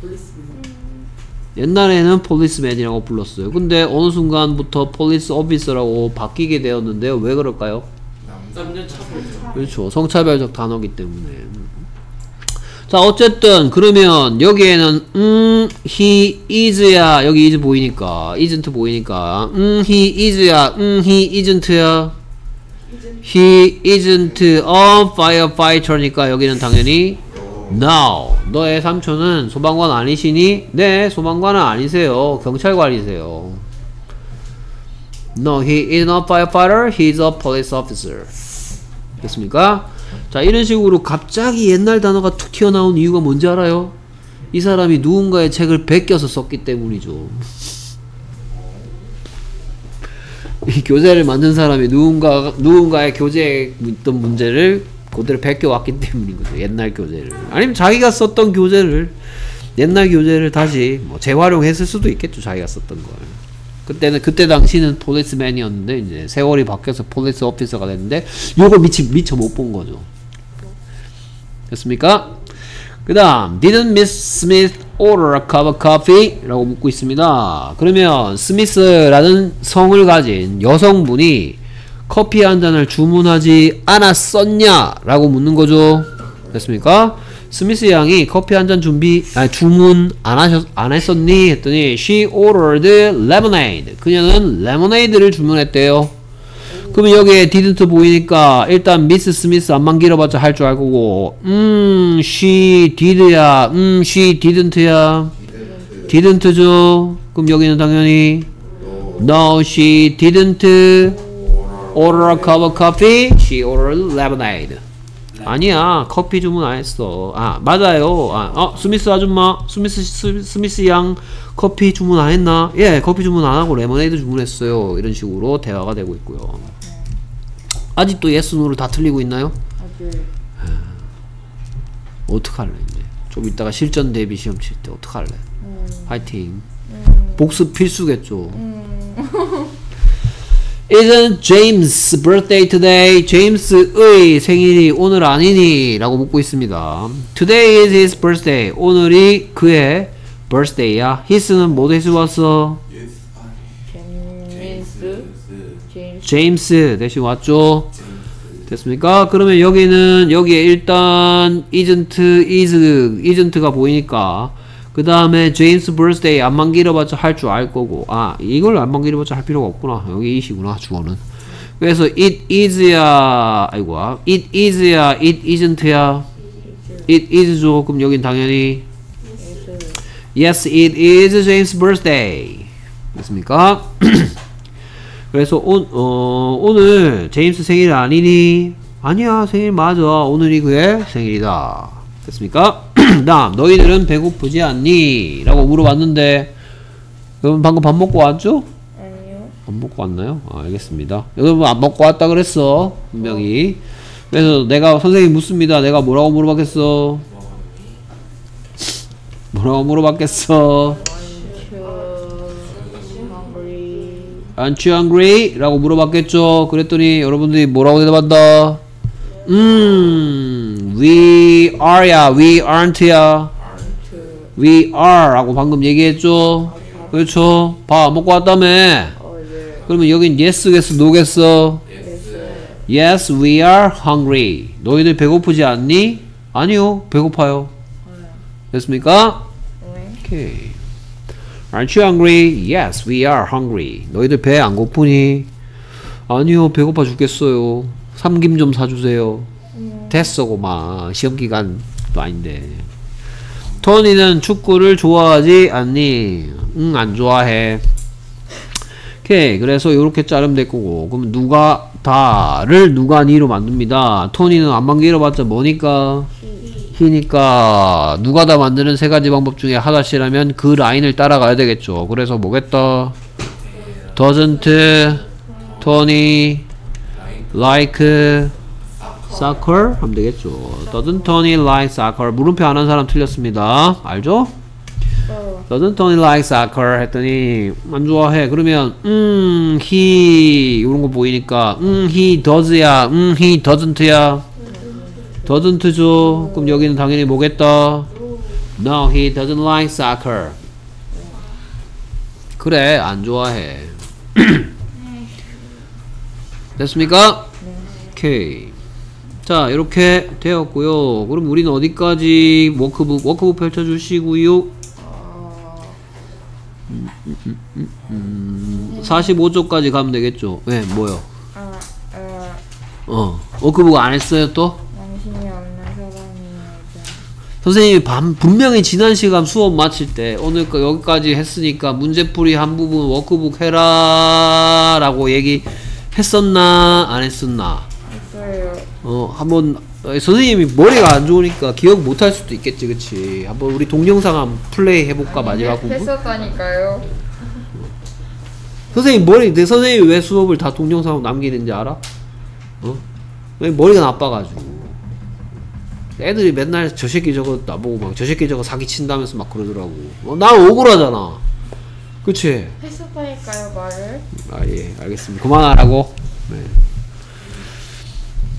police 옛날에는 policeman이라고 불렀어요. 근데 어느 순간부터 police officer라고 바뀌게 되었는데요. 왜 그럴까요? 남 3년 차별 그렇죠. 성차별적 단어기 때문에. 자, 어쨌든 그러면 여기에는 음, he is야 여기 is 보이니까 isn't 보이니까 음, he is야 음, he isn't야 he isn't a firefighter니까 여기는 당연히 no. 너의 삼촌은 소방관 아니시니? 네, 소방관은 아니세요. 경찰관이세요. No, he is not firefighter. He is a police officer. 됐습니까? 자, 이런 식으로 갑자기 옛날 단어가 툭 튀어나온 이유가 뭔지 알아요? 이 사람이 누군가의 책을 베껴서 썼기 때문이죠. 이 교재를 만든 사람이 누군가 누군가의 교재에 있던 문제를 그대로 베껴왔기 때문인 거죠. 옛날 교재를. 아니면 자기가 썼던 교재를 옛날 교재를 다시 뭐 재활용했을 수도 있겠죠. 자기가 썼던 걸. 그때는 그때 당시는 policeman이었는데 이제 세월이 바뀌어서 police officer가 됐는데 요걸 미치 미처 못 본 거죠. 됐습니까? 그 다음 Didn't Miss Smith order a cup of coffee? 라고 묻고 있습니다. 그러면 스미스라는 성을 가진 여성분이 커피 한 잔을 주문하지 않았었냐? 라고 묻는 거죠. 됐습니까? 스미스 양이 커피 한 잔 준비, 아니, 주문 안 하셨, 안 했었니? 했더니 she ordered lemonade. 그녀는 레모네이드를 주문했대요. 그러면 여기에 didn't 보이니까 일단 Miss Smith 암만 길어봤자 할 줄알 거고 음 she did야 음 she didn't야. didn't죠. 그럼 여기는 당연히 no she didn't order a cup of coffee she ordered lemonade. 아니야 커피 주문 안 했어. 아 맞아요. 아, 어 스미스 아줌마 스미스 스, 스미스 양 커피 주문 안 했나? 예 커피 주문 안 하고 레모네이드 주문했어요. 이런 식으로 대화가 되고 있고요 아직도 yes no를 다 틀리고 있나요 아직 어떡할래 이제 좀 이따가 실전 대비 시험 칠 때 어떡할래 파이팅 복습 필수겠죠 Isn't James' birthday today? 제임스의 생일이 오늘 아니니? 라고 묻고 있습니다. Today is his birthday. 오늘이 그의 birthday야. his는 뭐 대신 왔어? 제임스 대신 왔죠? 됐습니까? 그러면 여기는 여기에 일단 isn't, is, isn't가 보이니까 그 다음에 제임스 birthday 안만 길어봤자 할 줄 알 거고 아 이걸 안만 길어봤자 할 필요가 없구나 여기 이시구나 주어는 그래서 it is야 아이고 it is야 it isn't야 it is죠 그럼 여긴 당연히 yes it is James birthday 됐습니까? 그래서 오, 어, 오늘 제임스 생일 아니니? 아니야 생일 맞아 오늘이 그의 생일이다 됐습니까? 다음 너희들은 배고프지 않니? 라고 물어봤는데 여러분 방금 밥 먹고 왔죠? 아니요 안 먹고 왔나요? 아, 알겠습니다 여러분 안 먹고 왔다 그랬어 분명히 그래서 내가 선생님 묻습니다 내가 뭐라고 물어봤겠어? 뭐라고 물어봤겠어? Aren't you hungry? 라고 물어봤겠죠. 그랬더니 여러분들이 뭐라고 대답한다? 음, we are야, we aren't야. we are 라고 방금 얘기했죠. 그렇죠. 밥 먹고 왔다며. 그러면 여긴 yes겠어, no겠어? Yes, we are hungry. 너희들 배고프지 않니? 아니요, 배고파요. 됐습니까? 네 오케이. Aren't you hungry? Yes, we are hungry. 너희들 배 안 고프니? 아니요, 배고파 죽겠어요. 삼김 좀 사주세요. 됐어, 고마. 시험 기간도 아닌데. 토니는 축구를 좋아하지 않니? 응, 안 좋아해. 오케이. 그래서 이렇게 자르면 될 거고. 그럼 누가 다를 누가 니로 만듭니다. 토니는 안만 길어봤자 뭐니까? 히니까 누가 다 만드는 세 가지 방법 중에 하나씩이라면 그 라인을 따라가야 되겠죠. 그래서 뭐겠다? doesn't Tony like soccer 하면 되겠죠. doesn't Tony like soccer 물음표 안 한 사람 틀렸습니다. 알죠? doesn't Tony like soccer 했더니 안 좋아해. 그러면 음 he 이런 거 보이니까 음 he does야 음 he doesn't야 doesn't죠. 그럼 여기는 당연히 뭐겠다? No, he doesn't like soccer. 그래, 안 좋아해. 됐습니까? 오케이. 자, 이렇게 되었고요. 그럼 우리는 어디까지 워크북, 워크북 펼쳐주시고요. 음, 음, 음, 음, 45쪽까지 가면 되겠죠. 네, 뭐요? 아, 아, 어, 워크북 안 했어요, 또? 양심이 없는 사람이어서 선생님이 밤, 분명히 지난 시간 수업 마칠 때 오늘 거 여기까지 했으니까 문제풀이 한 부분 워크북 해라 라고 얘기 했었나 안 했었나? 했어요. 어 한번 어, 선생님이 머리가 안 좋으니까 기억 못 할 수도 있겠지 그치? 한번 우리 동영상 한번 플레이 해볼까 마지막 부분? 했었다니까요. 선생님 머리 내 선생님 왜 수업을 다 동영상으로 남기는지 알아? 어? 왜 머리가 나빠가지고 애들이 맨날 저 새끼 저거 나보고 막 저 새끼 저거 사기 친다면서 막 그러더라고 어, 난 억울하잖아 그치? 했었다니까요 말을. 아 예 알겠습니다 그만하라고 네.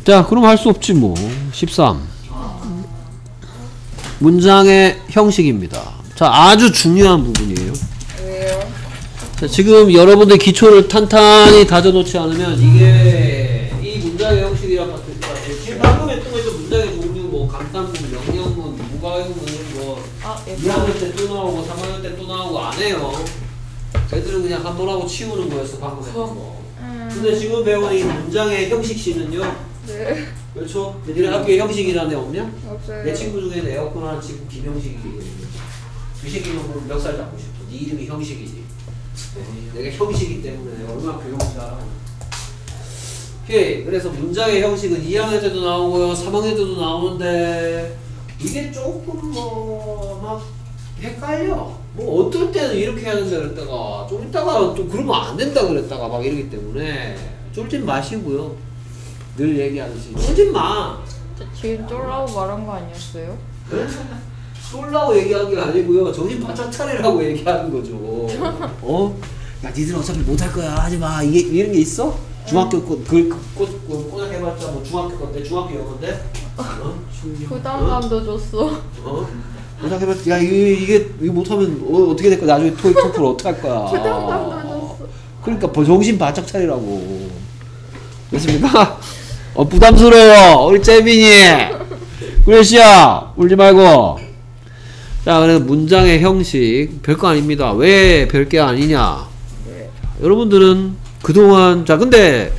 자 그럼 할 수 없지 뭐 13 문장의 형식입니다 자 아주 중요한 부분이에요 왜요? 자, 지금 여러분들 기초를 탄탄히 다져놓지 않으면 이게 이 문장의 형식이란 같은 것 같아요. 지금 방금 했던 거 있죠. 문장의 종류, 뭐 감탄문, 명령문, 무가용문, 뭐 아 예. 2학년 때 또 나오고 3학년 때 또 나오고 안 해요. 애들은 그냥 한 번 하고 치우는 거였어 방금 했던 거. 음. 근데 지금 배우는 이 문장의 형식시는요. 네. 그렇죠? 니네 학교에 형식이라는 애 없냐? 없어요. 내 친구 중에 에어컨 하는 친구 김형식이 이 새끼는 보면 몇살 잡고 싶어 네 이름이 형식이지 네, 내가 형식이기 때문에 내가 얼마나 잘하는 오케이 그래서 문장의 형식은 2학년 때도 나오고요 3학년 때도 나오는데 이게 조금 뭐 막 헷갈려 뭐 어떨 때는 이렇게 해야 된다 그랬다가 좀 이따가 좀 그러면 안 된다 그랬다가 막 이러기 때문에 쫄진 마시고요 늘 얘기하듯이 쫄진 마저 지금 쫄라고 말한 거 아니었어요? 쏠라고 얘기한 게 아니고요. 정신 바짝 차리라고 얘기하는 거죠. 어? 야, 니들 어차피 못할 거야. 하지 마. 이게 이런 게 있어? 중학교 거, 그, 그, 그, 그, 해봤자 뭐 중학교 건데, 중학교 영어인데? 어? 부담감도 줬어. 어? 해봤자, 야, 이게, 이게, 이거 못하면, 어, 어떻게 될 거야? 나중에 토익 토플 어떡할 거야? 그러니까 뭐 정신 바짝 차리라고. 됐습니까? 어, 부담스러워. 우리 재민이. 그레시야, 울지 말고. 자, 그래서 문장의 형식. 별거 아닙니다. 왜 별게 아니냐? 네. 여러분들은 그동안, 자, 근데,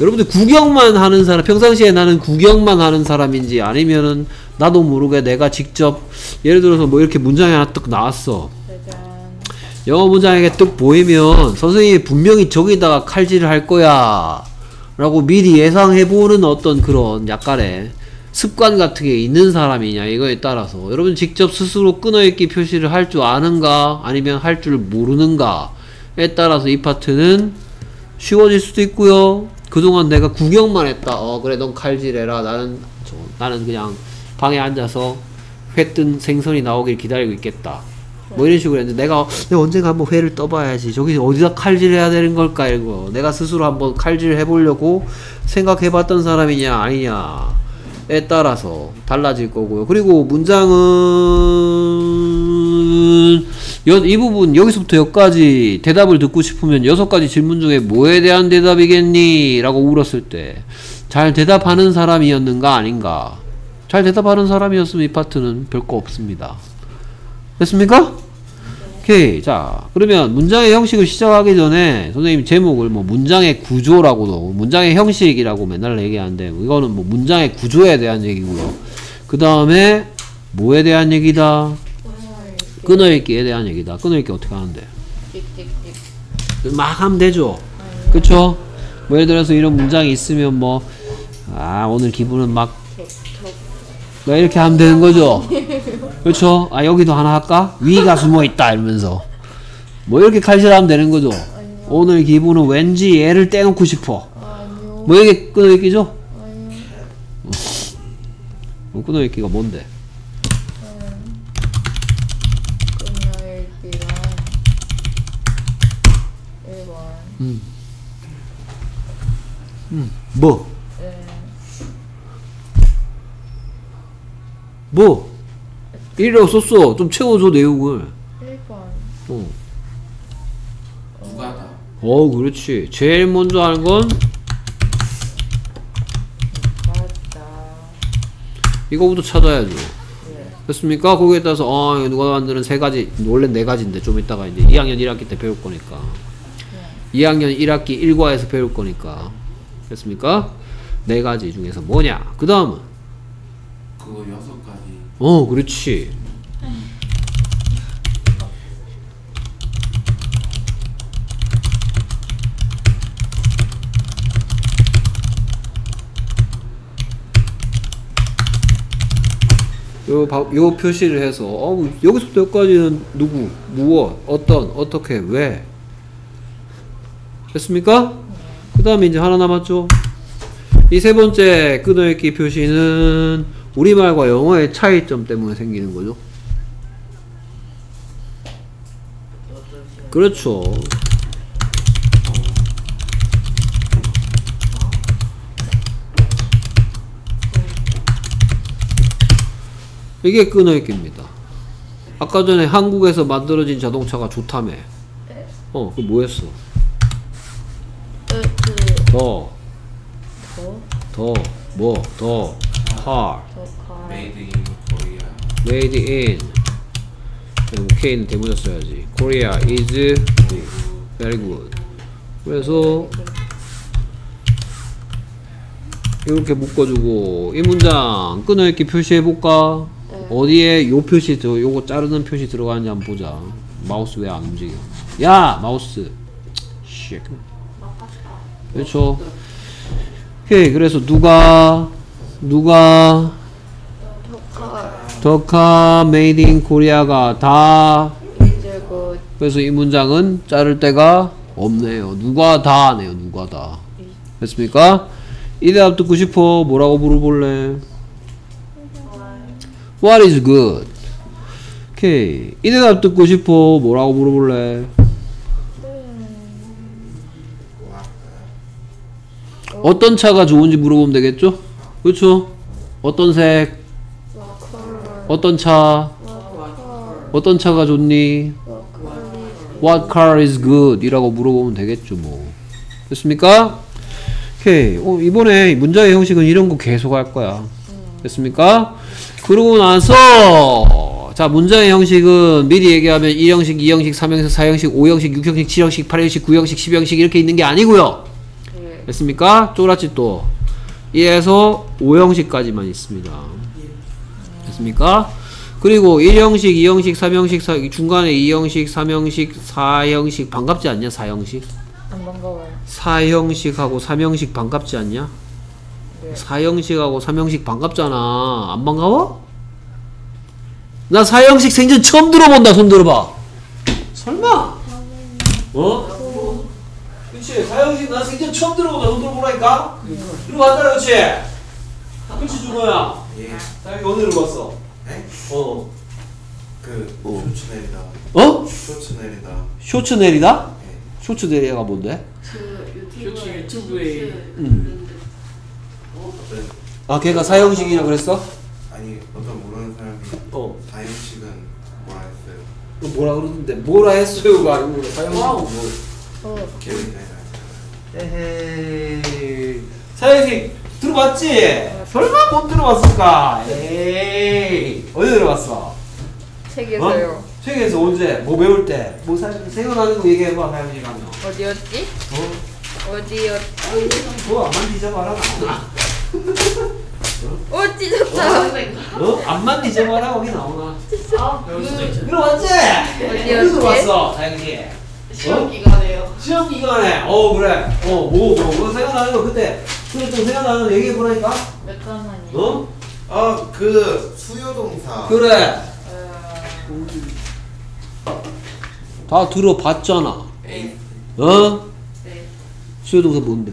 여러분들 구경만 하는 사람, 평상시에 나는 구경만 하는 사람인지 아니면은 나도 모르게 내가 직접, 예를 들어서 뭐 이렇게 문장이 하나 딱 나왔어. 영어 문장에 뚝 보이면 선생님이 분명히 저기다가 칼질을 할 거야 라고 미리 예상해보는 어떤 그런 약간의 습관 같은 게 있는 사람이냐 이거에 따라서. 여러분 직접 스스로 끊어읽기 표시를 할 줄 아는가 아니면 할 줄 모르는가에 따라서 이 파트는 쉬워질 수도 있고요. 그동안 내가 구경만 했다. 어 그래 넌 칼질해라. 나는 저, 나는 그냥 방에 앉아서 회 뜬 생선이 나오길 기다리고 있겠다. 뭐 이런 식으로 했는데 내가, 내가 언젠가 한번 회를 떠봐야지. 저기 어디다 칼질해야 되는 걸까 이거. 내가 스스로 한번 칼질을 해보려고 생각해봤던 사람이냐 아니냐에 따라서 달라질 거고요. 그리고 문장은 여, 이 부분 여기서부터 여기까지 대답을 듣고 싶으면 여섯 가지 질문 중에 뭐에 대한 대답이겠니? 라고 물었을 때 잘 대답하는 사람이었는가 아닌가 잘 대답하는 사람이었으면 이 파트는 별거 없습니다 됐습니까? 오케이. 자, 그러면 문장의 형식을 시작하기 전에 선생님 제목을 뭐 문장의 구조라고도 문장의 형식이라고 맨날 얘기하는데 이거는 뭐 문장의 구조에 대한 얘기고요. 그 다음에 뭐에 대한 얘기다? 끊어읽기에 대한 얘기다. 끊어읽기 어떻게 하는데? 찍찍찍. 막 하면 되죠. 그쵸? 뭐 예를 들어서 이런 문장이 있으면 뭐, 아, 오늘 기분은 막, 뭐 이렇게 하면 되는 거죠. 그렇죠? 아, 여기도 하나 할까? 위가 숨어 있다. 이러면서. 뭐 이렇게 칼질하면 되는 거죠. 오늘 기분은 왠지 얘를 떼놓고 싶어. 아니요. 뭐 이게 끊어읽기죠? 아니요. 뭐 끊어읽기가 뭔데? 1번. 음. 음, 뭐? 네. 뭐? 일이라고 썼어. 좀 채워줘, 내용을. 1번. 어. 누가 다 어, 그렇지. 제일 먼저 하는 건 맞다. 이거부터 찾아야죠. 네. 됐습니까? 거기에 따라서 어 누가 만드는 세 가지 원래 네 가지인데 좀 이따가 이제 2학년 1학기 때 배울 거니까 네. 2학년 1학기 1과에서 배울 거니까 됐습니까? 네 가지 중에서 뭐냐? 그 다음은 그거 여섯 가지 어 그렇지 요, 바- 요 표시를 해서 어, 여기서부터 여기까지는 누구, 무엇, 어떤, 어떻게, 왜 됐습니까? 그 다음에 이제 하나 남았죠? 이 세 번째 끊어읽기 표시는 우리말과 영어의 차이점 때문에 생기는 거죠. 그렇죠. 이게 끊어읽기입니다. 아까 전에 한국에서 만들어진 자동차가 좋다며. 네. 어, 그 뭐였어? 으, 그, 더, 더, 더, 뭐, 더, 가. Made in Korea. made in. K는 대문자 써야지. Korea is very good. 그래서 이렇게 묶어주고 이 문장 끊어읽기 표시해볼까? 네. 어디에 요 표시 저 요거 자르는 표시 들어가는지 한번 보자. 마우스 왜 안 움직여? 야 마우스. Shit. 그렇죠. 오케이 그래서 누가 누가 가. the car made in Korea가 다 그래서 이 문장은 자를 데가 없네요. 누가 다 하네요. 누가 다. 됐습니까? 이 대답 듣고 싶어. 뭐라고 물어볼래? What is good? 오케이. 이 대답 듣고 싶어. 뭐라고 물어볼래? 어떤 차가 좋은지 물어보면 되겠죠? 그렇죠? 어떤 색? 어떤 차? 어떤 차가 좋니? What car is good? 이라고 물어보면 되겠죠, 뭐. 됐습니까? 오케이. 어, 이번에 문자의 형식은 이런 거 계속 할 거야. 됐습니까? 그러고 나서, 자, 문자의 형식은 미리 얘기하면 1형식, 2형식, 3형식, 4형식, 5형식, 6형식, 7형식, 8형식, 9형식, 10형식 이렇게 있는 게 아니고요 네. 됐습니까? 쪼라치 또. 1에서 5형식까지만 있습니다. 됐습니까? 그리고 1형식, 2형식, 3형식, 4, 중간에 2형식, 3형식, 4형식 반갑지 않냐? 4형식? 안 반가워요. 4형식하고 3형식 반갑지 않냐? 네. 4형식하고 3형식 반갑잖아. 안 반가워? 나 4형식 생전 처음 들어본다. 손 들어봐. 설마? 어? 그치. 4형식 나 생전 처음 들어본다. 손 들어보라니까? 들어봤잖아, 그치? 그치, 준호야? 예. 자, 여기 어디로 갔어? 네? 어. 그 어. 쇼츠 내리다. 어? 쇼츠 내리다. 쇼츠 내리다? 예. 쇼츠 내리다가 뭔데? 쇼츠 유튜브에 음. 어떤 아, 걔가 4형식이라 그랬어? 아니 어떤 모르는 사람이 어. 다형식은 뭐라 했어요. 너 뭐라 그러는데 뭐라 했어요가 아니고 4형식 와우. 뭐. 어, 기억이 나요. 에헤이 사장님 들어봤지? 설마 못 들어봤을까? 에이 어디 들어봤어? 책에서요. 어? 책에서 언제? 뭐 배울 때? 뭐 사- 생각나는 거 얘기해봐 사장님 하면 어디였지? 어? 어디였지? 뭐 안만 뒤져봐라 나오나 어, 찢었다. 어? 안만 뒤져봐라 거기 나오나 배울 수도. 들어봤지? 어디였지? 어디 들어봤어 사장님 시험 기간에요. 시험 기간에 어 그래 어뭐뭐 뭐, 뭐 생각나는 거 그때 그때 좀 생각나는 거 얘기해 보라니까 잠깐만요. 어? 아그 수요 동사. 그래 어, 다 들어봤잖아 네. 어? 네. 수요 동사 뭔데?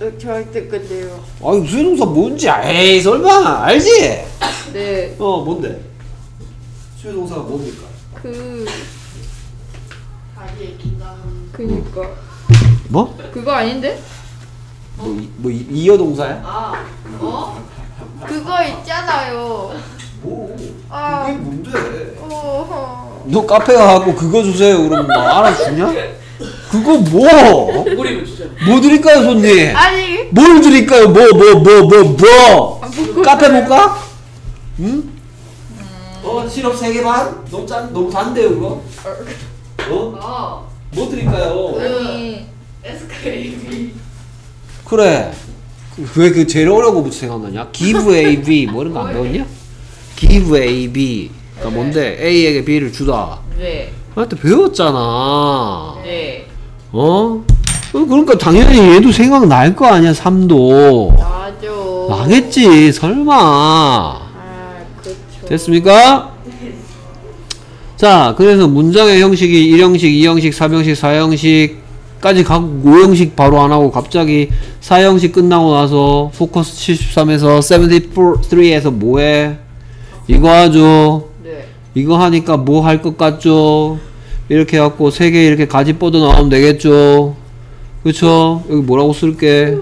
어, 저한테 건데요. 아니 수요 동사 뭔지 에이 설마 알지? 네, 어 뭔데? 수요 동사가 뭡니까? 그. 그니까. 뭐? 그거 아닌데? 뭐, 이, 뭐 이, 이어 동사야? 아, 어? 그거 있잖아요. 뭐? 아. 그게 뭔데? 어, 너 카페 가고 그거 주세요 그러면 뭐 알아주냐? 그거 뭐? 뭐 드릴까요 손님? 아니, 뭘 드릴까요? 뭐 뭐 뭐 뭐 뭐? 아, 뭐 카페 못 가? 응? 어 시럽 세개 반? 너무 짠 너무 단데요 그거? 어? 아, 뭐 드릴까요? 아니. 그래. 왜 그 제일 어려운 거 생각나냐? give A, B 뭐 이런 거 안 배웠냐? give A, B. 그러니까 뭔데? A에게 B를 주다. 네, 나한테 배웠잖아. 네. 어? 어, 그러니까 당연히 얘도 생각날 거 아니야, 3도. 나죠. 나겠지, 설마. 아, 그쵸. 됐습니까? 자, 그래서 문장의 형식이 1형식, 2형식, 3형식, 4형식, 4형식까지 가 5형식 바로 안 하고 갑자기 4형식 끝나고 나서 포커스 73에서 73에서 뭐해? 이거 하죠. 네. 이거 하니까 뭐 할 것 같죠? 이렇게 해갖고 세개 이렇게 가지 뻗어 나오면 되겠죠? 그쵸? 여기 뭐라고 쓸게?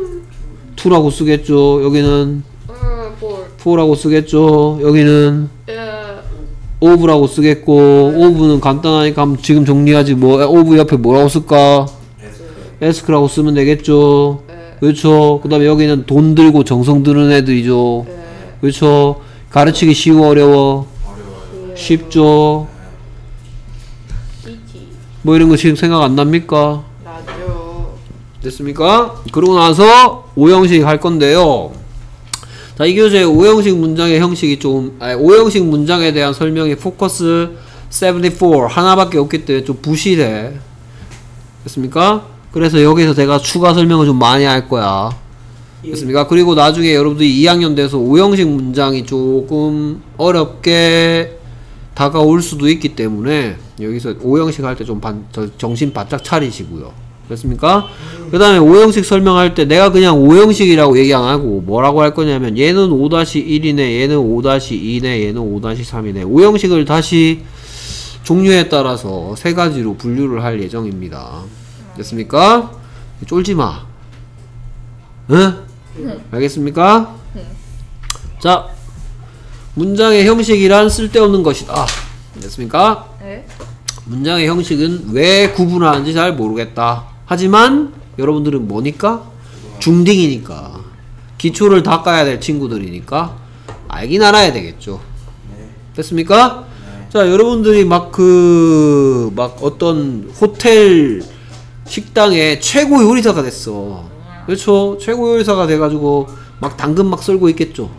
to라고 쓰겠죠? 여기는 어, 볼. for라고 쓰겠죠? 여기는 예. of라고 쓰겠고 of는 간단하니까 지금 정리하지 뭐 of 옆에 뭐라고 쓸까? ask라고 쓰면 되겠죠? 예. 그렇죠? 그 다음에 여기는 돈 들고 정성 드는 애들이죠? 예. 그렇죠? 가르치기 쉬워 어려워? 쉽죠? CT. 뭐 이런 거 지금 생각 안 납니까? 됐습니까? 그러고 나서 오형식 할 건데요. 자, 이 교재의 오형식 문장의 형식이 좀, 아니, 오형식 문장에 대한 설명이 포커스 74 하나밖에 없기 때문에 좀 부실해. 됐습니까? 그래서 여기서 제가 추가 설명을 좀 많이 할 거야. 됐습니까? 그리고 나중에 여러분들이 2학년 돼서 오형식 문장이 조금 어렵게 다가올 수도 있기 때문에 여기서 오형식 할 때 좀 정신 바짝 차리시고요. 됐습니까? 그 다음에 오형식 설명할 때 내가 그냥 오형식이라고 얘기 안 하고 뭐라고 할 거냐면 얘는 5-1이네 얘는 5-2네 얘는 5-3이네 오형식을 다시 종류에 따라서 세 가지로 분류를 할 예정입니다. 됐습니까? 쫄지 마. 응? 알겠습니까? 자, 문장의 형식이란 쓸데없는 것이다. 됐습니까? 네. 문장의 형식은 왜 구분하는지 잘 모르겠다. 하지만 여러분들은 뭐니까? 중딩이니까. 기초를 닦아야 될 친구들이니까 알긴 알아야 되겠죠. 됐습니까? 자, 여러분들이 막 그, 막 어떤 호텔 식당의 최고 요리사가 됐어. 그렇죠? 최고 요리사가 돼가지고 막 당근 막 썰고 있겠죠.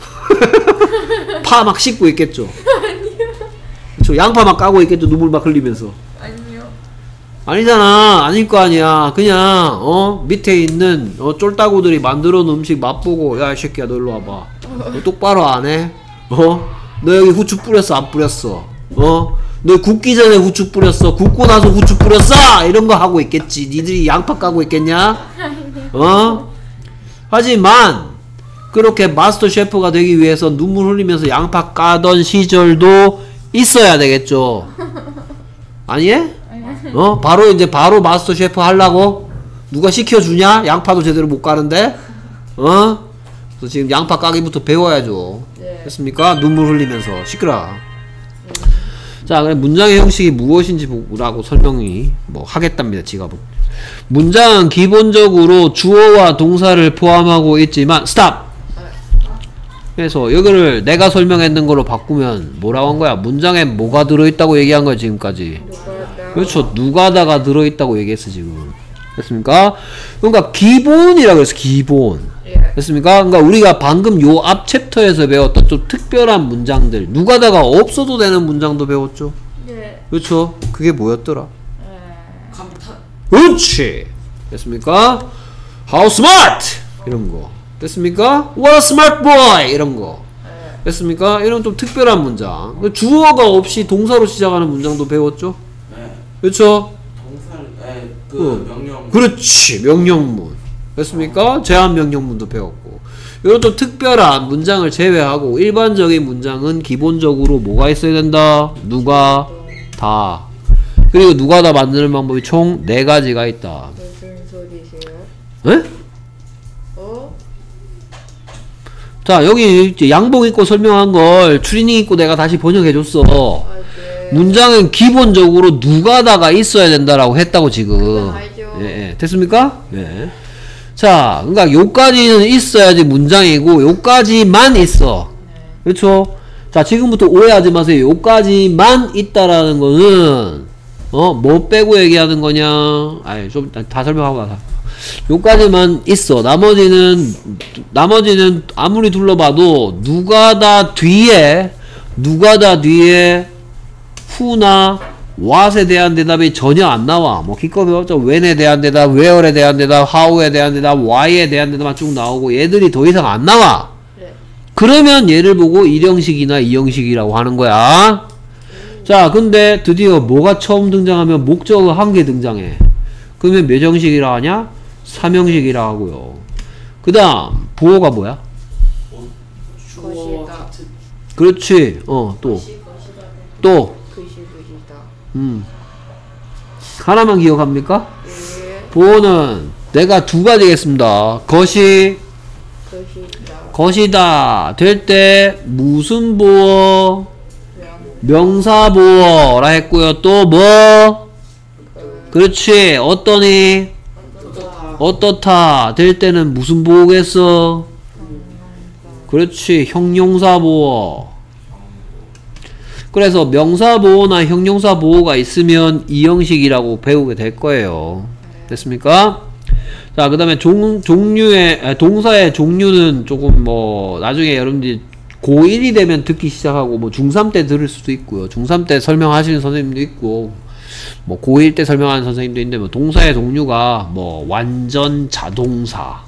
파 막 씻고 있겠죠. 그렇죠? 양파 막 까고 있겠죠. 눈물 막 흘리면서. 아니잖아. 아닐 거 아니야. 그냥 어 밑에 있는 어 쫄따구들이 만들어 놓은 음식 맛보고 야 이 새끼야 너 일로 와봐. 너 똑바로 안 해? 어? 너 여기 후추 뿌렸어 안 뿌렸어? 어? 너 굽기 전에 후추 뿌렸어 굽고 나서 후추 뿌렸어 이런 거 하고 있겠지 니들이 양파 까고 있겠냐 어 하지만 그렇게 마스터 셰프가 되기 위해서 눈물 흘리면서 양파 까던 시절도 있어야 되겠죠 아니? 어? 바로 이제 바로 마스터 셰프 하려고? 누가 시켜주냐? 양파도 제대로 못 까는데? 어? 그래서 지금 양파 까기부터 배워야죠. 네. 됐습니까? 눈물 흘리면서. 시끄러. 자, 그럼 문장의 형식이 무엇인지 라고 설명이 뭐 하겠답니다. 지갑은. 문장은 기본적으로 주어와 동사를 포함하고 있지만 stop! 그래서 여기를 내가 설명했는 걸로 바꾸면 뭐라고 한 거야? 문장에 뭐가 들어있다고 얘기한 거야 지금까지. 그렇죠. 누가다가 들어있다고 얘기했어 지금. 됐습니까? 그러니까 기본이라고 그랬어. 기본. 예. 됐습니까? 그러니까 우리가 방금 요 앞 챕터에서 배웠던 좀 특별한 문장들 누가다가 없어도 되는 문장도 배웠죠. 예. 그렇죠. 그게 뭐였더라? 예. 감탄. 그렇지. 됐습니까? How smart 이런 거. 됐습니까? What a smart boy 이런 거. 됐습니까? 이런 좀 특별한 문장. 주어가 없이 동사로 시작하는 문장도 배웠죠. 네. 그렇죠? 네, 그 어. 명령 그렇지 명령문 됐습니까? 제한 명령문도 배웠고 좀 특별한 문장을 제외하고 일반적인 문장은 기본적으로 뭐가 있어야 된다? 누가 다 그리고 누가 다 만드는 방법이 총 네 가지가 있다. 무슨 소리세요? 에? 어? 자 여기 양복 입고 설명한 걸 추리닝 입고 내가 다시 번역해줬어. 아, 네. 문장은 기본적으로 누가다가 있어야 된다라고 했다고 지금. 알죠. 예, 예. 됐습니까? 예. 자, 그러니까 요까지는 있어야지 문장이고 요까지만 있어. 그렇죠? 자, 지금부터 오해하지 마세요. 요까지만 있다라는 거는 어, 뭐 빼고 얘기하는 거냐? 아니, 좀 다 설명하고 나서. 요까지만 있어. 나머지는 나머지는 아무리 둘러봐도 누가 다 뒤에 누가 다 뒤에 후나 what에 대한 대답이 전혀 안 나와. 뭐 기껏 해봤자 when에 대한 대답, where에 대한 대답, how에 대한 대답, why에 대한 대답만 쭉 나오고 얘들이 더 이상 안 나와. 네. 그러면 얘를 보고 일형식이나 이형식이라고 하는 거야. 자, 자, 근데 드디어 뭐가 처음 등장하면 목적어 한 개 등장해. 그러면 몇 형식이라 하냐? 3형식이라 하고요. 그 다음, 부호가 뭐야? 같은 그렇지. 어, 또. 또. 음. 하나만 기억합니까? 예. 부호는 내가 두 가지겠습니다. 것이, 글씨다. 것이다. 될 때, 무슨 부호? 명. 명사부어라 했고요. 또 뭐? 그렇지. 어떠니? 어떻다. 어떻다. 될 때는 무슨 보호겠어? 그렇지. 형용사 보호. 그래서 명사보호나 형용사보호가 있으면 이 형식이라고 배우게 될 거예요. 됐습니까? 자, 그 다음에 종, 종류의, 아, 동사의 종류는 조금 뭐, 나중에 여러분들이 고1이 되면 듣기 시작하고, 뭐, 중3 때 들을 수도 있고요. 중3 때 설명하시는 선생님도 있고, 뭐, 고1 때 설명하는 선생님도 있는데, 뭐, 동사의 종류가, 뭐, 완전 자동사,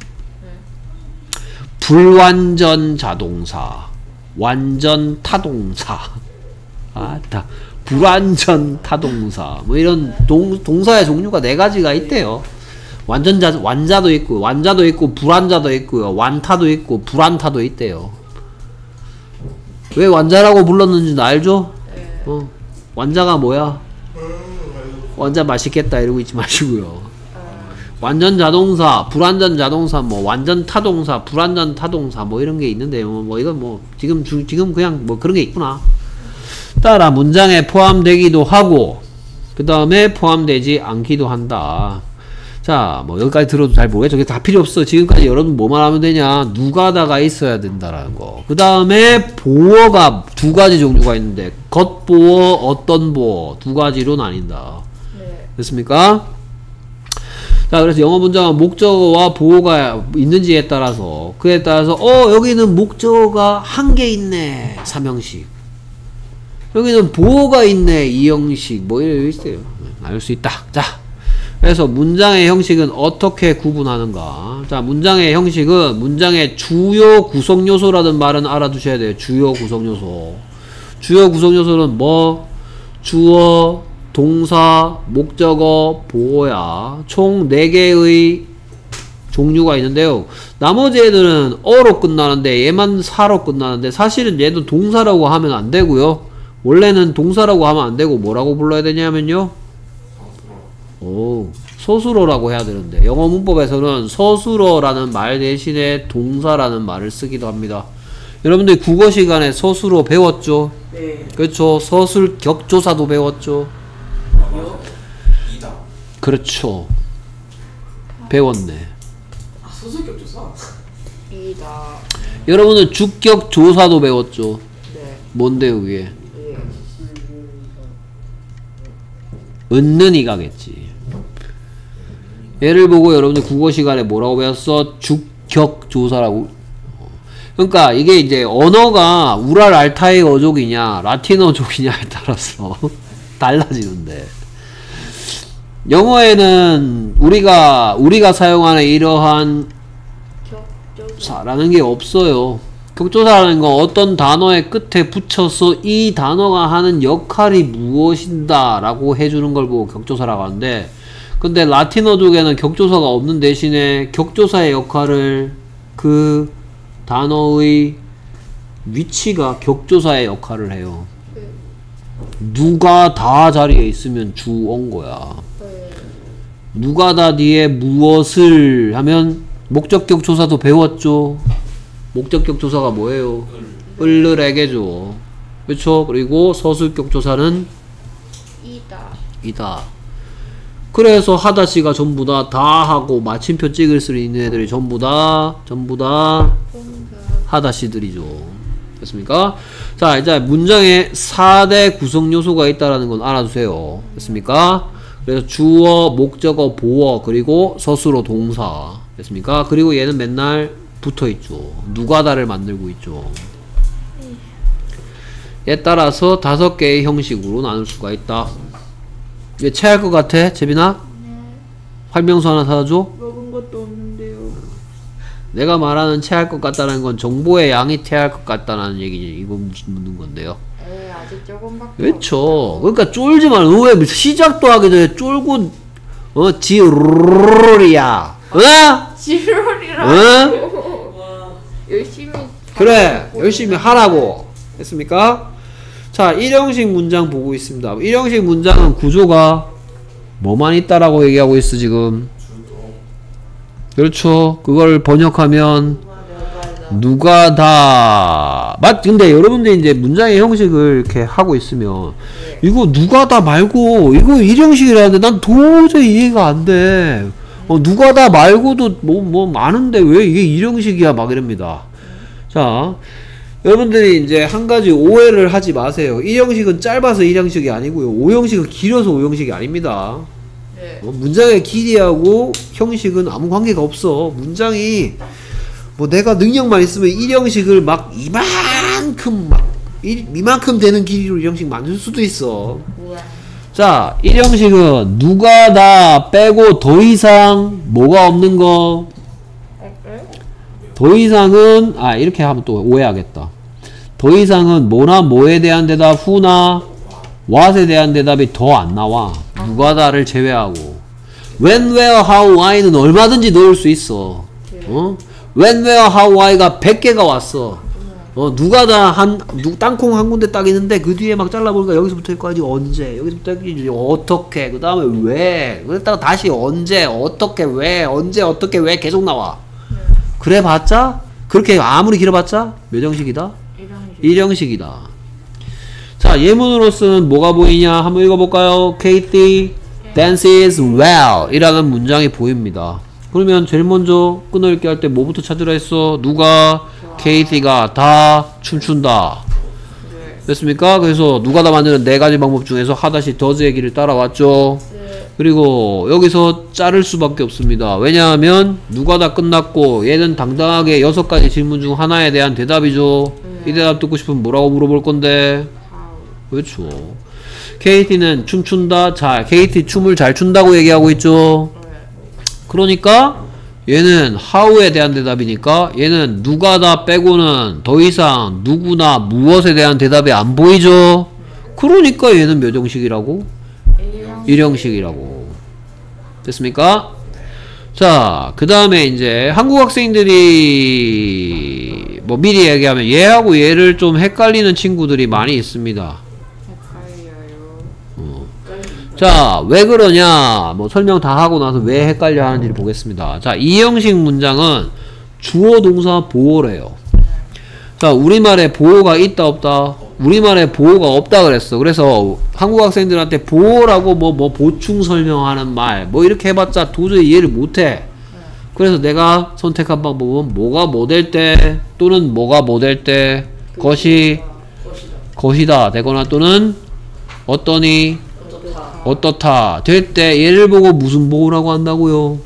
불완전 자동사, 완전 타동사, 아따, 불완전 타동사, 뭐, 이런 동, 동사의 종류가 네 가지가 있대요. 완전자, 완자도 있고, 완자도 있고, 불완자도 있고요. 완타도 있고, 불완타도 있대요. 왜 완자라고 불렀는지 알죠? 예. 어. 완자가 뭐야? 완자 맛있겠다 이러고 있지 마시고요. 완전 자동사, 불완전 자동사, 뭐 완전 타동사, 불완전 타동사 뭐 이런 게 있는데요. 뭐 이건 뭐 지금 주, 지금 그냥 뭐 그런 게 있구나. 따라 문장에 포함되기도 하고 그 다음에 포함되지 않기도 한다. 자, 뭐 여기까지 들어도 잘 모르겠죠. 저게 다 필요 없어. 지금까지 여러분 뭐만 하면 되냐? 누가다가 있어야 된다라는 거. 그 다음에 보어가 두 가지 종류가 있는데 겉보어, 어떤 보어 두 가지로 나뉜다. 네. 됐습니까? 자, 그래서 영어 문장은 목적어와 보어가 있는지에 따라서 그에 따라서 어 여기는 목적어가 한 개 있네 삼형식 여기는 보어가 있네 이 형식. 뭐 이런 게 있어요. 알 수 있다. 자 그래서 문장의 형식은 어떻게 구분하는가? 자 문장의 형식은 문장의 주요 구성 요소라는 말은 알아두셔야 돼요. 주요 구성 요소. 주요 구성 요소는 뭐? 주어 동사, 목적어, 보어야. 총 4개의 종류가 있는데요. 나머지 애들은 어로 끝나는데 얘만 사로 끝나는데 사실은 얘도 동사라고 하면 안 되고요. 원래는 동사라고 하면 안 되고 뭐라고 불러야 되냐면요. 오, 서술어라고 해야 되는데 영어 문법에서는 서술어라는 말 대신에 동사라는 말을 쓰기도 합니다. 여러분들 국어 시간에 서술어 배웠죠? 네. 그렇죠. 서술 격조사도 배웠죠. 아, 이다. 그렇죠. 배웠네. 아 소설격 조사. 이다. 여러분은 주격 조사도 배웠죠. 네. 뭔데요, 그게? 예. 은는 이가겠지. 얘를 보고 여러분들 국어 시간에 뭐라고 배웠어? 주격 조사라고. 그러니까 이게 이제 언어가 우랄 알타이 어족이냐 라틴어족이냐에 따라서 달라지는데 영어에는 우리가 우리가 사용하는 이러한. 사라는 게 없어요. 격조사라는 건 어떤 단어의 끝에 붙여서 이 단어가 하는 역할이 무엇인다 라고 해주는 걸 보고 격조사라고 하는데 근데 라틴어족에는 격조사가 없는 대신에 격조사의 역할을 그 단어의 위치가 격조사의 역할을 해요. 네. 누가 다 자리에 있으면 주어인 거야. 네. 누가 다 뒤에 무엇을 하면 목적격 조사도 배웠죠. 목적격 조사가 뭐예요? 을르에게죠. 그렇죠? 그리고 서술격 조사는 이다. 이다. 그래서 하다시가 전부 다 다 하고 마침표 찍을 수 있는 애들이 전부 다 전부 다 동사. 하다시들이죠. 됐습니까? 자, 이제 문장에 4대 구성 요소가 있다라는 건 알아두세요. 됐습니까? 그래서 주어, 목적어, 보어, 그리고 서술어, 동사. 됐습니까? 그리고 얘는 맨날 붙어 있죠. 누가다를 만들고 있죠. 에 따라서 다섯 개의 형식으로 나눌 수가 있다. 얘 체할 것 같아? 재빈아? 활명수 하나 사다 줘? 먹은 것도 없는데요. 내가 말하는 체할 것 같다는 건 정보의 양이 태할 것 같다는 얘기지. 이거 묻는 건데요. 에 아직 조금밖에 그렇죠. 그러니까 쫄지만 왜 시작도 하기 전에 쫄고 어 지로리야. 어? 지롤이라 어? 열심히 그래 열심히 하라고 했습니까? 자 일형식 문장 보고 있습니다. 일형식 문장은 구조가 뭐만 있다라고 얘기하고 있어 지금. 그렇죠. 그걸 번역하면 누가 다 맞. 근데 여러분들 이제 문장의 형식을 이렇게 하고 있으면 이거 누가 다 말고 이거 일형식이라는데 난 도저히 이해가 안 돼. 어, 누가 다 말고도 뭐 뭐 많은데 왜 이게 일형식이야 막 이럽니다. 자, 여러분들이 이제 한 가지 오해를 하지 마세요. 일형식은 짧아서 일형식이 아니고요. 오형식은 길어서 오형식이 아닙니다. 네. 어, 문장의 길이하고 형식은 아무 관계가 없어. 문장이 뭐 내가 능력만 있으면 일형식을 막 이만큼 막 이, 이만큼 되는 길이로 일형식 만들 수도 있어. 우와. 자, 일형식은 누가 다 빼고 더 이상 뭐가 없는 거. 더 이상은 아 이렇게 하면 또 오해하겠다. 더 이상은 뭐나 뭐에 대한 대답 후나 what에 대한 대답이 더 안 나와. 누가 다를 제외하고. when, where, how, why는 얼마든지 넣을 수 있어. 어? when, where, how, why가 100개가 왔어. 어, 누가 다 한, 누, 땅콩 한 군데 딱 있는데 그 뒤에 막 잘라보니까 여기서부터 여기까지 언제, 여기서부터 여기까지 어떻게, 그 다음에 왜, 그랬다가 다시 언제, 어떻게, 왜, 언제, 어떻게, 왜 계속 나와. 그래 봤자? 그렇게 아무리 길어봤자 몇 형식이다? 이런 일형식 이다. 자, 예문으로서는 뭐가 보이냐? 한번 읽어볼까요? Katie dances well 이라는 문장이 보입니다. 그러면 제일 먼저 끊어 읽기 할 때 뭐부터 찾으라 했어? 누가? Katie가 다 춤춘다. 됐습니까? 그래서 누가 다 만드는 네 가지 방법 중에서 하다시 does 얘기를 따라왔죠. 그리고 여기서 자를 수밖에 없습니다. 왜냐하면 누가 다 끝났고 얘는 당당하게 여섯 가지 질문 중 하나에 대한 대답이죠. 이 대답 듣고 싶으면 뭐라고 물어볼 건데? 그렇죠. 케이티는 춤춘다. 자, 케이티 춤을 잘 춘다고 얘기하고 있죠. 그러니까 얘는 how에 대한 대답이니까 얘는 누가 다 빼고는 더 이상 누구나 무엇에 대한 대답이 안 보이죠. 그러니까 얘는 몇 형식이라고? 일형식이라고. 됐습니까? 자, 그 다음에 이제 한국 학생들이 뭐 미리 얘기하면 얘하고 얘를 좀 헷갈리는 친구들이 많이 있습니다. 헷갈려요. 자, 왜 그러냐? 뭐 설명 다 하고 나서 왜 헷갈려 하는지 를 보겠습니다. 자, 이 형식 문장은 주어 동사 보호래요. 자, 우리말에 보호가 있다 없다? 우리말에 보호가 없다 그랬어. 그래서 한국 학생들한테 보호라고 뭐 뭐 보충 설명하는 말 뭐 이렇게 해봤자 도저히 이해를 못해. 그래서 내가 선택한 방법은 뭐가 뭐 될 때 또는 뭐가 뭐 될 때 것이 것이다. 것이다 되거나 또는 어떠니 어떻다. 때 얘를 보고 무슨 보호라고 한다고요?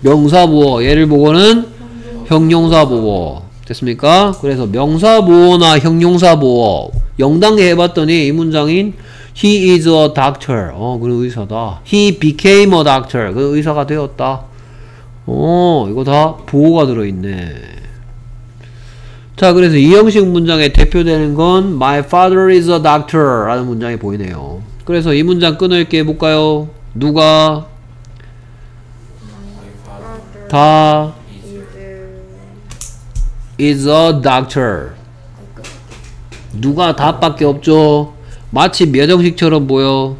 명사 보호. 얘를 보고는 형용사 보호. 됐습니까? 그래서 명사 보호나 형용사 보호. 0단계 해봤더니 이 문장인 He is a doctor. 어 그는 의사다. He became a doctor. 그 의사가 되었다. 어 이거 다 보호가 들어있네 자 그래서 이 형식 문장에 대표되는 건 My father is a doctor 라는 문장이 보이네요. 그래서 이 문장 끊어읽기 해볼까요? 누가? 다 is a doctor. 누가 다밖에 없죠? 마치 몇 형식처럼 보여.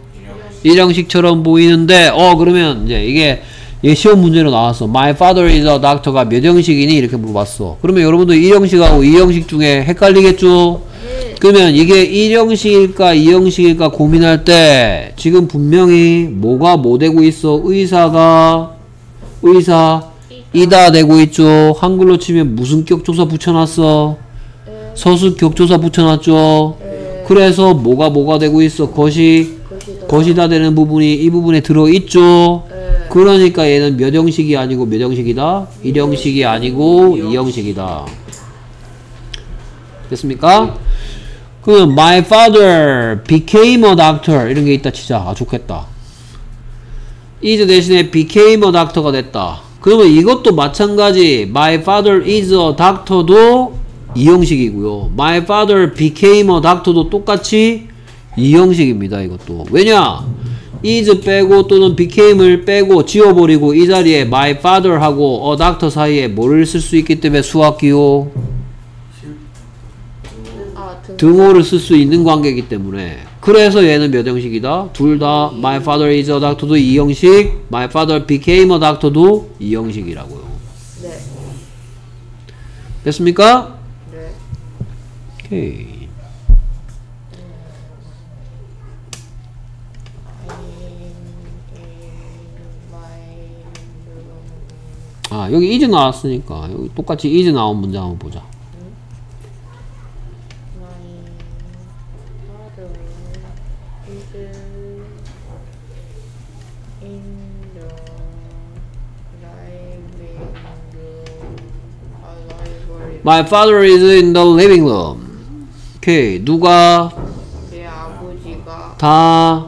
일형식처럼 보이는데 어 그러면 이제 이게 이게 시험 문제로 나왔어. My father is a doctor가 몇 형식이니? 이렇게 물어봤어. 그러면 여러분들 일형식하고 이형식 중에 헷갈리겠죠? 그러면 이게 1형식일까 2형식일까 고민할 때 지금 분명히 뭐가 뭐 되고 있어? 의사가 의사 이다 되고 있죠. 한글로 치면 무슨 격조사 붙여놨어? 서술 격조사 붙여놨죠. 그래서 뭐가 뭐가 되고 있어? 것이 것이다 되는 부분이 이 부분에 들어있죠 그러니까 얘는 몇 형식이 아니고 몇 형식이다 1형식이 아니고 2형식이다 됐습니까? 그 my father became a doctor 이런 게 있다 치자 아 좋겠다 is 대신에 became a doctor가 됐다 그러면 이것도 마찬가지 my father is a doctor도 이 형식이고요. My father became a doctor도 똑같이 이 형식입니다. 이것도 왜냐? Is 빼고 또는 became을 빼고 지워버리고 이 자리에 my father 하고 a doctor 사이에 뭐를 쓸 수 있기 때문에 수학기호 아, 등. 등호를 쓸 수 있는 관계이기 때문에 그래서 얘는 몇 형식이다? 둘 다 my father is a doctor도 이 형식 my father became a doctor도 이 형식이라고요. 네. 됐습니까? 네. 오케이. 아 여기 is 나왔으니까 여기 똑같이 is 나온 문장 한번 보자. My father is in the living room. 오케이 누가 내 아버지가 다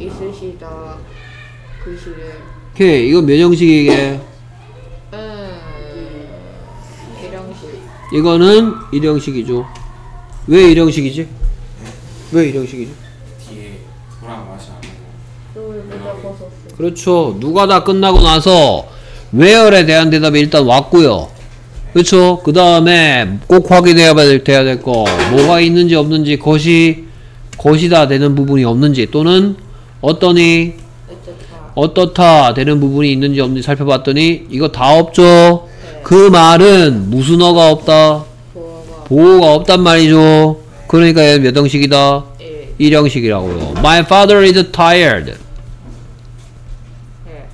있으시다 그 시에 오케이 이거 몇 형식이게? 음 일형식 이거는 일형식이죠. 왜 일형식이지? 왜 일형식이지? 뒤에 도랑 맛이 안 나고 벗었어 그렇죠. 누가 다 끝나고 나서 where에 대한 대답이 일단 왔고요. 그렇죠. 그 다음에 꼭 확인해야 될, 돼야 될 거, 뭐가 있는지 없는지, 것이, 것이다 되는 부분이 없는지, 또는 어떠니, 어떻다 되는 부분이 있는지 없는지 살펴봤더니, 이거 다 없죠. 그 말은 무슨 어가 없다? 보호가 없단 말이죠. 그러니까 얘는 몇 형식이다? 예. 일형식이라고요. My father is tired. 예.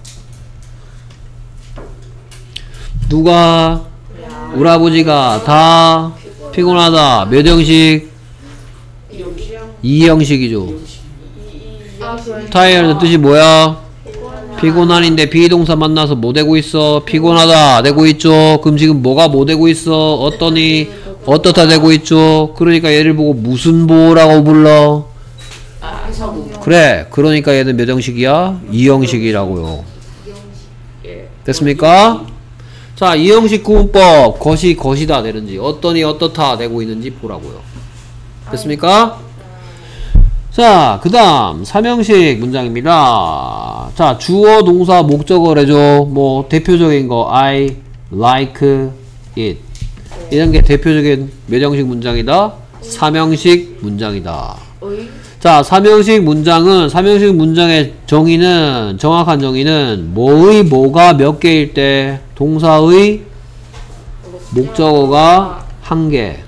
누가 야. 우리 아버지가 다 피곤하다. 몇 형식? 이 형식이죠. 아 그래 tired 뜻이 뭐야? 피곤한인데 비동사 만나서 뭐 되고 있어? 피곤하다 되고 있죠. 그럼 지금 뭐가 뭐 되고 있어? 어떠니? 어떻다 되고 있죠. 그러니까 얘를 보고 무슨 보라고 불러? 그래. 그러니까 얘는 몇 형식이야? 이 형식이라고요. 예. 됐습니까? 자, 이 형식 구문법 것이 것이다 되는지 어떠니 어떻다 되고 있는지 보라고요. 됐습니까? 자, 그 다음 삼형식 문장입니다. 자, 주어, 동사, 목적어래죠. 뭐 대표적인 거 I like it 이런 게 대표적인 몇 형식 문장이다? 삼형식 문장이다. 자, 삼형식 문장은 삼형식 문장의 정의는 정확한 정의는 뭐의 뭐가 몇 개일 때 동사의 목적어가 한 개.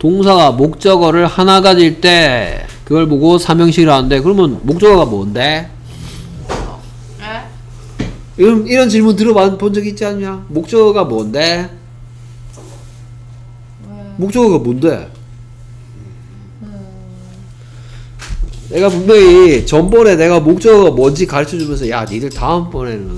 예. 동사가 목적어를 하나 가질 때 그걸 보고 삼형식이라 하는데 그러면 목적어가 뭔데? 예? 이런, 이런 질문 들어본 적 있지 않냐? 목적어가 뭔데? 목적어가 뭔데? 내가 분명히 전번에 내가 목적어가 뭔지 가르쳐 주면서 야 니들 다음번에는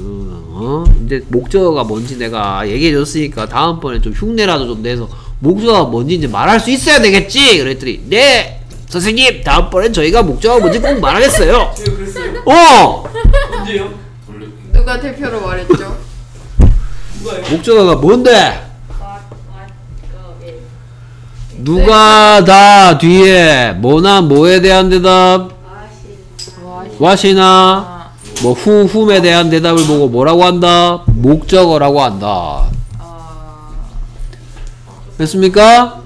어? 이제 목적어가 뭔지 내가 얘기해 줬으니까 다음번에 좀 흉내라도 좀 내서 목적어가 뭔지 이제 말할 수 있어야 되겠지 그랬더니 네 선생님 다음번엔 저희가 목적어가 뭔지 꼭 말하겠어요 제가 그랬어요? 어 언제요? 누가 대표로 말했죠? 누가요? 목적어가 뭔데 누가 다 뒤에 뭐나 뭐에 대한 대답 와 what이나 아, 뭐 who, whom에 대한 대답을 보고 뭐라고 한다? 목적어라고 한다. 아, 됐습니까?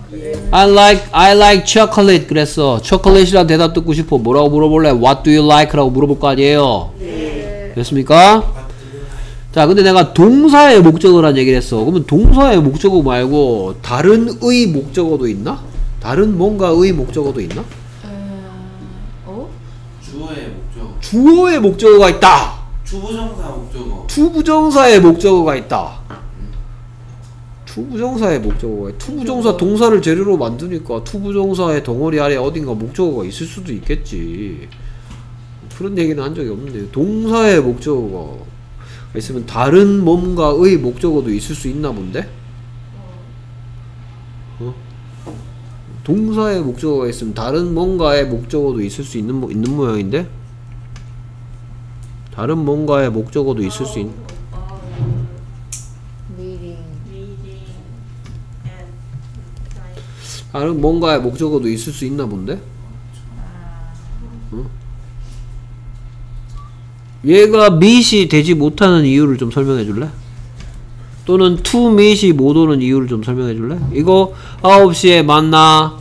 I like I like chocolate 그랬어. 초콜릿이란 대답 듣고 싶어. 뭐라고 물어볼래? What do you like?라고 물어볼 거 아니에요. 됐습니까? 자, 근데 내가 동사의 목적어란 얘기를 했어. 그러면 동사의 목적어 말고 다른 의 목적어도 있나? 다른 뭔가의 목적어도 있나? 음, 어? 주어의 목적 주어의 목적어가 있다. 주부정사 목적어 투부정사의 목적어가 있다. 투부정사의 목적어가 있- 투부정사 동사를 재료로 만드니까 투부정사의 덩어리 아래 어딘가 목적어가 있을 수도 있겠지. 그런 얘기는 한 적이 없는데 동사의 목적어가 있으면 다른 뭔가의 목적어도 있을 수 있나 본데? 어? 동사의 목적어가 있으면 다른 뭔가의 목적어도 있을 수 있는 모- 있는 모양인데? 다른 뭔가의 목적어도 있을 수 있는 미팅 다른 뭔가의 목적어도 있을 수 있나 본데? 응? 얘가 meet이 되지 못하는 이유를 좀 설명해 줄래? 또는 to meet이 못 오는 이유를 좀 설명해 줄래? 이거 9시에 만나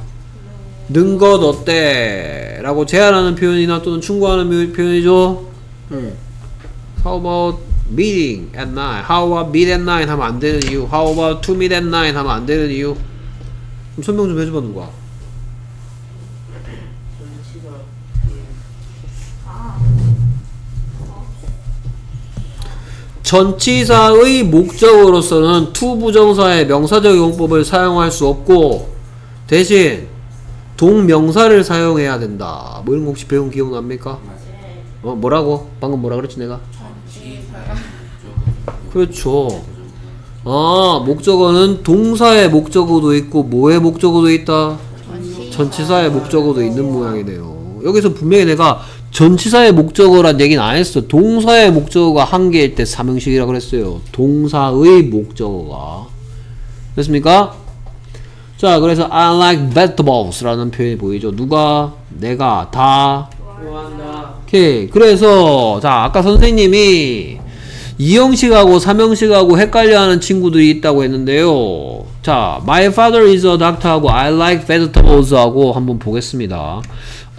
는 것 어때? 라고 제안하는 표현이나 또는 충고하는 묘- 표현이죠? 응. How about meeting at night? How about meet at night 하면 안 되는 이유? How about to meet at night 하면 안 되는 이유? 좀 설명 좀 해줘봐 누가? 전치사의 목적으로서는 to 부정사의 명사적 용법을 사용할 수 없고 대신 동명사를 사용해야 된다. 뭐 이런 거 혹시 배운 기억납니까? 어 뭐라고? 방금 뭐라 그랬지 내가? 목적은 그렇죠. 아 목적어는 동사의 목적어도 있고 뭐의 목적어도 있다? 전치사의 목적어도 있는 모양이네요. 여기서 분명히 내가 전치사의 목적어란 얘기는 안 했어. 동사의 목적어가 한 개일 때 삼형식이라 그랬어요. 동사의 목적어가. 됐습니까? 자, 그래서 I like vegetables라는 표현이 보이죠. 누가? 내가 다 좋아한다. 오케이. 그래서 자 아까 선생님이 이형식하고 삼형식하고 헷갈려하는 친구들이 있다고 했는데요. 자, my father is a doctor하고 I like vegetables하고 한번 보겠습니다.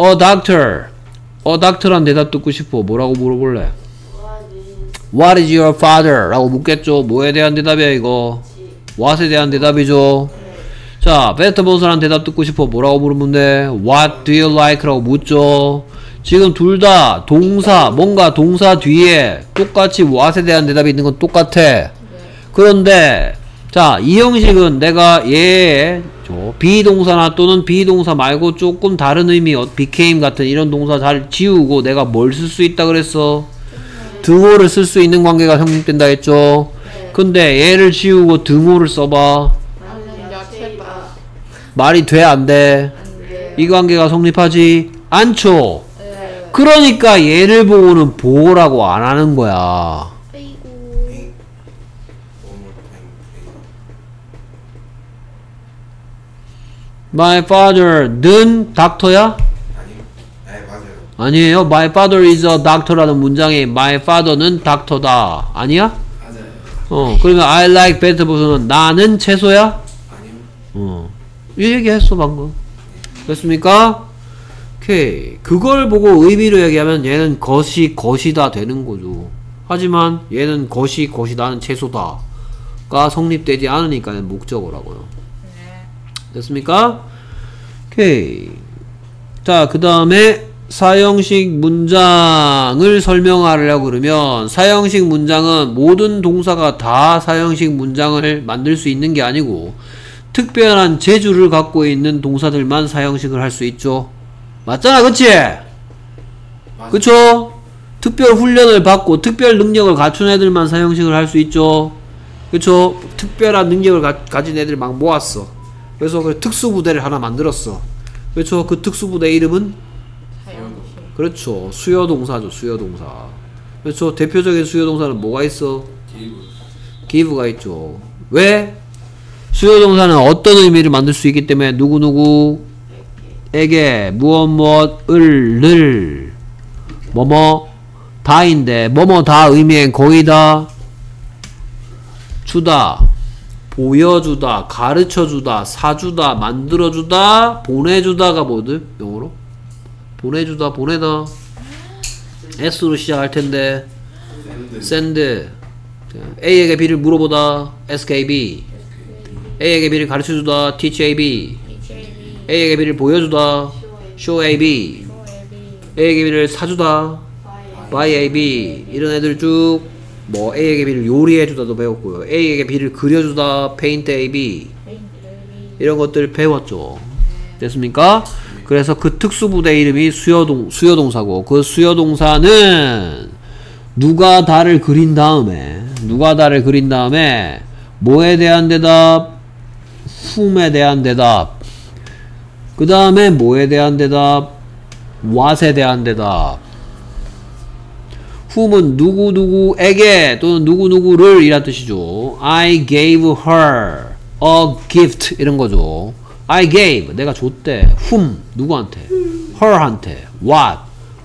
A doctor, a doctor란 대답 듣고 싶어. 뭐라고 물어볼래? What is your father? 라고 묻겠죠. 뭐에 대한 대답이야 이거? What에 대한 대답이죠. 자, vegetables라는 대답 듣고 싶어. 뭐라고 물으면 돼? What do you like? 라고 묻죠. 지금 둘 다 동사, 뭔가 동사 뒤에 똑같이 what에 대한 대답이 있는 건 똑같아. 그런데, 자, 이 형식은 내가 얘, 저, 비동사나 또는 비동사 말고 조금 다른 의미, 어, became 같은 이런 동사 잘 지우고 내가 뭘 쓸 수 있다 그랬어? 등호를 쓸 수 있는 관계가 성립된다 했죠? 근데 얘를 지우고 등호를 써봐. 말이 돼, 안 돼? 네. 이 관계가 성립하지 않죠? 네. 그러니까 얘를 보고는 보호라고 안 하는 거야. 행 My father는 닥터야? 아니 네 맞아요 아니에요. My father is a doctor라는 문장에 My father는 닥터다. 아니야? 맞아요 어, 그러면 I like vegetables는 나는 채소야? 아니요 어. 이 얘기했어, 방금. 됐습니까? 오케이. 그걸 보고 의미로 얘기하면 얘는 것이 것이다 되는 거죠. 하지만 얘는 것이 것이 나는 채소다 가 성립되지 않으니까 목적어라고요. 됐습니까? 오케이. 자, 그 다음에 사형식 문장을 설명하려고 그러면 사형식 문장은 모든 동사가 다 사형식 문장을 만들 수 있는 게 아니고 특별한 재주를 갖고 있는 동사들만 사형식을 할 수 있죠. 맞잖아, 그치? 맞아요 그쵸? 특별 훈련을 받고 특별 능력을 갖춘 애들만 사형식을 할 수 있죠. 그쵸? 특별한 능력을 가, 진 애들 막 모았어. 그래서 그 특수부대를 하나 만들었어. 그쵸? 그 특수부대 이름은? 사형식. 그렇죠. 수요동사죠, 수요동사. 그렇죠. 대표적인 수요동사는 뭐가 있어? 기부 give가 있죠. 왜? 수요동사는 어떤 의미를 만들 수 있기 때문에 누구누구 에게 무엇 무엇을 늘. 뭐뭐 다인데 뭐뭐 다 의미엔 거의 다. 주다 보여주다 가르쳐주다 사주다 만들어주다 보내주다가 뭐든 영어로? 보내주다 보내다. S로 시작할 텐데. Send A에게 B를 물어보다. Skb A에게 B를 가르쳐주다. Teach AB A에게 B를 보여주다. Show AB A에게 B를 사주다. Buy AB 이런 애들 쭉 뭐 A에게 B를 요리해주다도 배웠고요. A에게 B를 그려주다. Paint AB 이런 것들 배웠죠. 됐습니까? 그래서 그 특수부대 이름이 수여동, 수여동사고. 그 수여동사는 누가 다를 그린 다음에 누가 다를 그린 다음에 뭐에 대한 대답? whom에 대한 대답 그 다음에 뭐에 대한 대답? what에 대한 대답. whom은 누구누구에게 또는 누구누구를 이란 뜻이죠. I gave her a gift 이런 거죠. I gave 내가 줬대. whom 누구한테? her한테. what?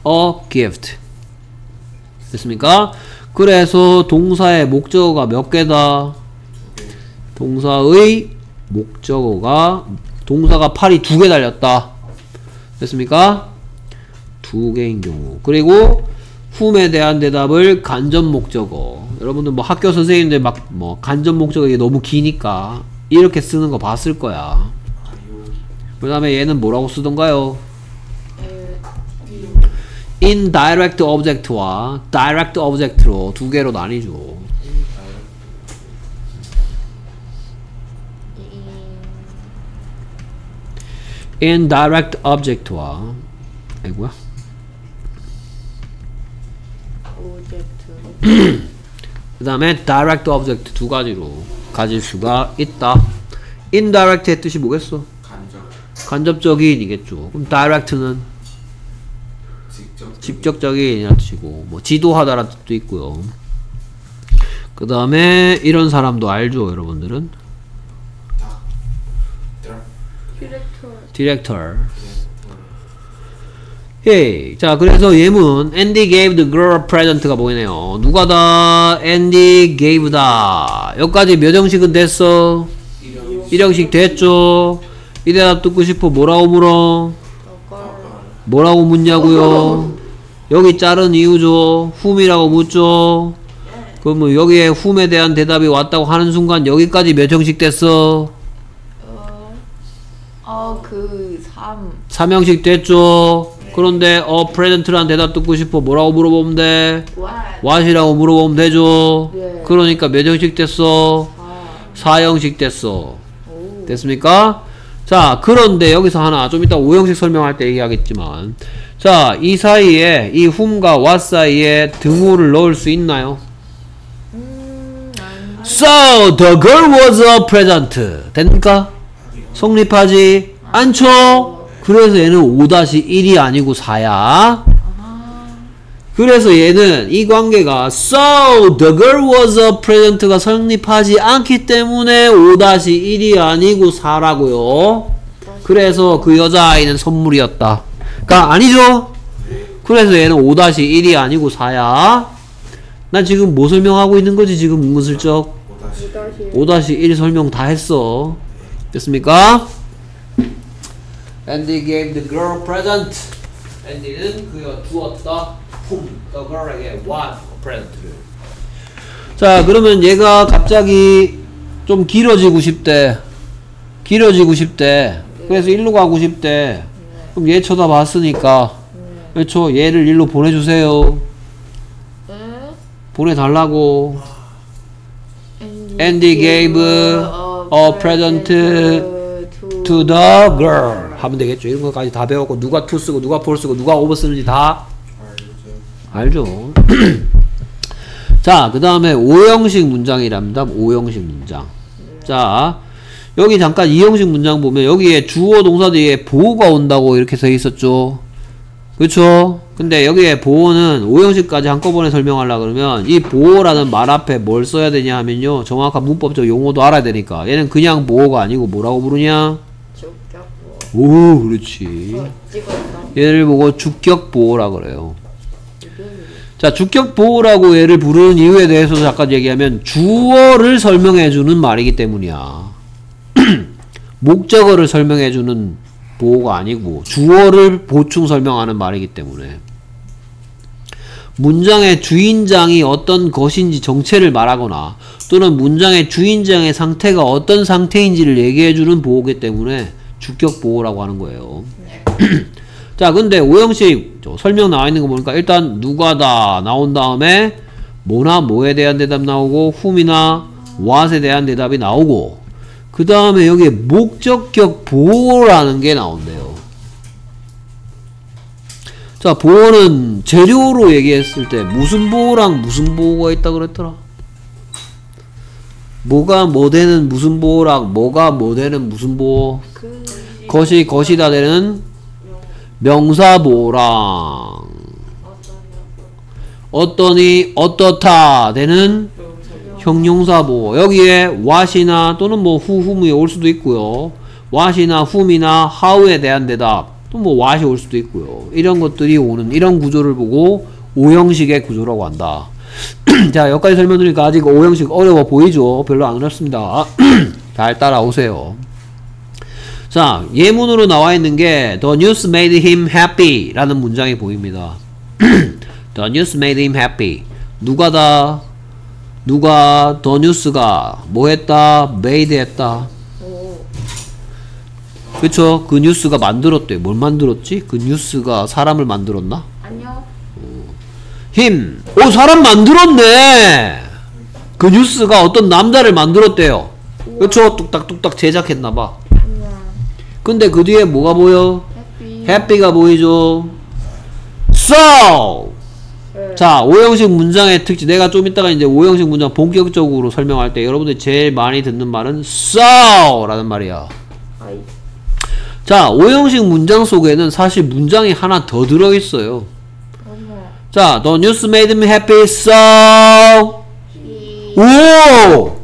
a gift. 됐습니까? 그래서 동사의 목적어가 몇 개다? 동사의 목적어가 동사가 팔이 두 개 달렸다. 됐습니까? 두 개인 경우. 그리고 whom에 대한 대답을 간접 목적어. 여러분들 뭐 학교 선생님들 막 뭐 간접 목적어 이게 너무 기니까 이렇게 쓰는 거 봤을 거야. 그 다음에 얘는 뭐라고 쓰던가요? indirect object와 direct object로 두 개로 나뉘죠 indirect object와 아이고야. 오젝트. 그 다음에 direct object 두 가지로 가질 수가 있다. Indirect의 뜻이 뭐겠어? 간접. 간접적인이겠죠. 그럼 direct는 직접 직접적인이라는 뜻이고 뭐 지도하다라는 뜻도 있고요. 그 다음에 이런 사람도 알죠 여러분들은? 다 디렉터. 헤이 자 그래서 예문 Andy gave the girl present가 보이네요 누가 다 Andy gave다 여기까지 몇 형식은 됐어? 1형식 됐죠 이 대답 듣고 싶어 뭐라고 물어? 뭐라고 묻냐고요? 여기 자른 이유죠. whom이라고 묻죠. 그러면 여기에 whom에 대한 대답이 왔다고 하는 순간 여기까지 몇 형식 됐어? 어. 어, 그, 3. 3형식 됐죠. 그런데 어 present라는 대답 듣고 싶어 뭐라고 물어보면 돼? what? what이라고 물어보면 되죠. 네. 그러니까 몇 형식 됐어? 4. 4형식 됐어. 오. 됐습니까? 자, 그런데 여기서 하나, 좀 이따 5형식 설명할 때 얘기하겠지만, 자, 이 사이에, 이 whom과 what 사이에 등호를 넣을 수 있나요? 음, 안. So, the girl was a present. 됩니까? 성립하지 않죠? 그래서 얘는 5-1이 아니고 4야. 그래서 얘는 이 관계가 So, the girl was a present가 성립하지 않기 때문에 5-1이 아니고 4라고요. 그래서 그 여자아이는 선물이었다. 가 아니죠? 그래서 얘는 5-1이 아니고 4야. 난 지금 뭐 설명하고 있는 거지 지금 은근슬쩍 5다시 5-1 설명 다 했어 됐습니까? Andy gave the girl present. Andy는 그가 주었다. whom the girl에게 what present를. 자 그러면 얘가 갑자기 좀 길어지고 싶대. 길어지고 싶대. 그래서 일로 가고 싶대. 그럼 얘 쳐다봤으니까. 그렇죠 얘를 일로 보내주세요. 에? 보내달라고. Andy gave a present to the girl. 하면 되겠죠. 이런 것까지 다 배웠고 누가 to 쓰고 누가 for 쓰고 누가 over 쓰는지 다 알죠. 자 그 다음에 5형식 문장이랍니다. 5형식 문장. 자 여기 잠깐 2형식 문장 보면 여기에 주어 동사 뒤에 보호가 온다고 이렇게 써 있었죠. 그쵸 근데 여기에 보호는 5형식까지 한꺼번에 설명하려 그러면 이 보호라는 말 앞에 뭘 써야 되냐 하면요. 정확한 문법적 용어도 알아야 되니까. 얘는 그냥 보호가 아니고 뭐라고 부르냐? 주격보. 오 그렇지. 어. 얘를 보고 주격 보호라 그래요. 자 주격 보호라고 얘를 부르는 이유에 대해서도 잠깐 얘기하면 주어를 설명해 주는 말이기 때문이야. 목적어를 설명해 주는 보호가 아니고 주어를 보충 설명하는 말이기 때문에 문장의 주인장이 어떤 것인지 정체를 말하거나 또는 문장의 주인장의 상태가 어떤 상태인지를 얘기해 주는 보호기 때문에 주격 보호라고 하는 거예요. 자, 근데 오형식 저 설명 나와 있는 거 보니까 일단 누가다 나온 다음에 뭐나 뭐에 대한 대답 나오고 whom이나 what에 대한 대답이 나오고 그 다음에 여기에 목적격 보호라는 게 나온대요. 자, 보호는 재료로 얘기했을 때 무슨 보호랑 무슨 보호가 있다 그랬더라? 뭐가 뭐 되는 무슨 보호랑 뭐가 뭐 되는 무슨 보호? 그, 것이 것이다 되는 명사 보호랑 어떠니 어떻다 되는 형용사 보호 여기에 what이나 또는 뭐 who, whom이 올 수도 있고요 what이나 whom이나 how에 대한 대답 또뭐 what이 올 수도 있고요. 이런 것들이 오는 이런 구조를 보고 오형식의 구조라고 한다. 자 여기까지 설명드리니까 아직 오형식 어려워 보이죠? 별로 안 어렵습니다. 잘 따라오세요. 자 예문으로 나와 있는 게 The news made him happy 라는 문장이 보입니다. The news made him happy 누가다 누가 The news가 뭐 했다? made 했다. 오. 그쵸? 그 뉴스가 만들었대. 뭘 만들었지? 그 뉴스가 사람을 만들었나? 안녕. 힘! 오, 사람 만들었네! 그 뉴스가 어떤 남자를 만들었대요. 그쵸? 뚝딱뚝딱 제작했나봐. 우와. 근데 그 뒤에 뭐가 보여? 해피. happy가 보이죠? So! 네. 자, 오형식 문장의 특징. 내가 좀 이따가 이제 오형식 문장 본격적으로 설명할 때 여러분들이 제일 많이 듣는 말은 so! 라는 말이야. 자, 오형식 문장 속에는 사실 문장이 하나 더 들어있어요. 어머. 자, the news made me happy, so. 이. 오!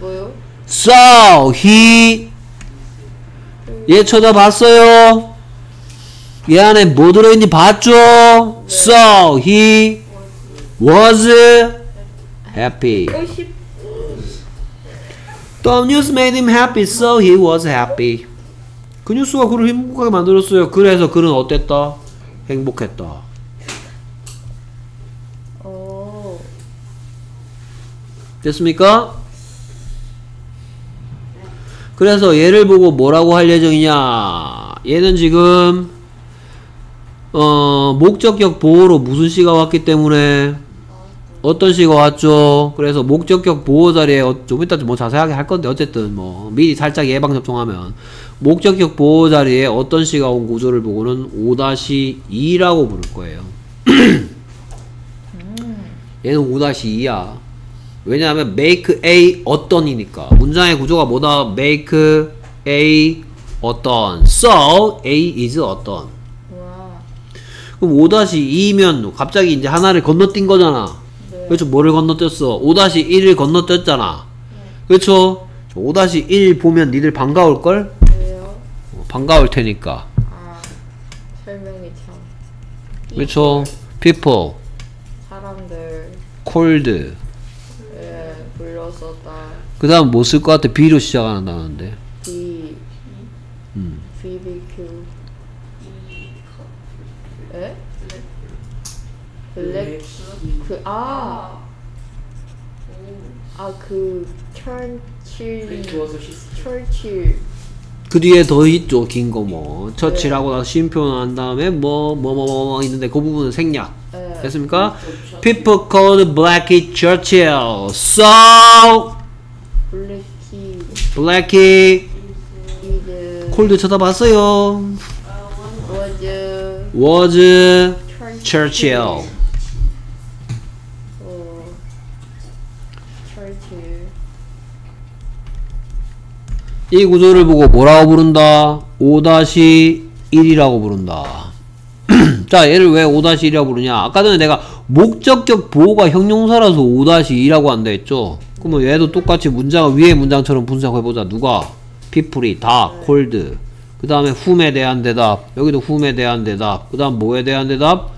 뭐요? So, he. 얘 쳐다봤어요? 얘 안에 뭐 들어있는지 봤죠? So, he was happy. 오십. The news made him happy, so he was happy. 그 뉴스가 그를 행복하게 만들었어요. 그래서 그는 어땠다? 행복했다. 오. 됐습니까? 그래서 얘를 보고 뭐라고 할 예정이냐 얘는 지금 어 목적격 보호로 무슨 시가 왔기 때문에 어떤 시가 왔죠 그래서 목적격 보호 자리에 어, 좀 이따 뭐 자세하게 할 건데 어쨌든 뭐 미리 살짝 예방 접종하면 목적격 보호 자리에 어떤 시가 온 구조를 보고는 5-2라고 부를 거예요. 얘는 5-2야. 왜냐하면 make a 어떤이니까. 문장의 구조가 뭐다? make a 어떤. so a is 어떤. 그럼 5-2면 갑자기 이제 하나를 건너뛴 거잖아. 네. 그렇죠? 뭐를 건너뛰었어? 5-1을 건너뛰었잖아. 그렇죠? 5-1 보면 니들 반가울걸 반가울 테니까 아. 설명이 참. 그렇죠 people 사람들. cold 예. 불렀었다. 그 다음 뭐 쓸 것 같아 B로 시작하는 단어인데 B. 음. BBQ. 에? 블랙. 그, 아. 아, 그, 철칠. 철칠. 그 뒤에 더 있죠 긴 거 뭐 처치라고 나서 쉼표 한 다음에 뭐 뭐 뭐 뭐 있는데 그 부분은 생략 예. 됐습니까? People called Blackie Churchill so. Blackie. 콜드 쳐다봤어요 was Churchill 어. 철칠. 이 구조를 보고 뭐라고 부른다? 5-1이라고 부른다 자 얘를 왜 5-1이라고 부르냐 아까 전에 내가 목적격 보호가 형용사라서 5-2라고 한다 했죠 그러면 얘도 똑같이 문장을 위의 문장처럼 분석해보자 누가? people이 다 cold 그 다음에 whom에 대한 대답 여기도 whom에 대한 대답 그 다음 뭐에 대한 대답?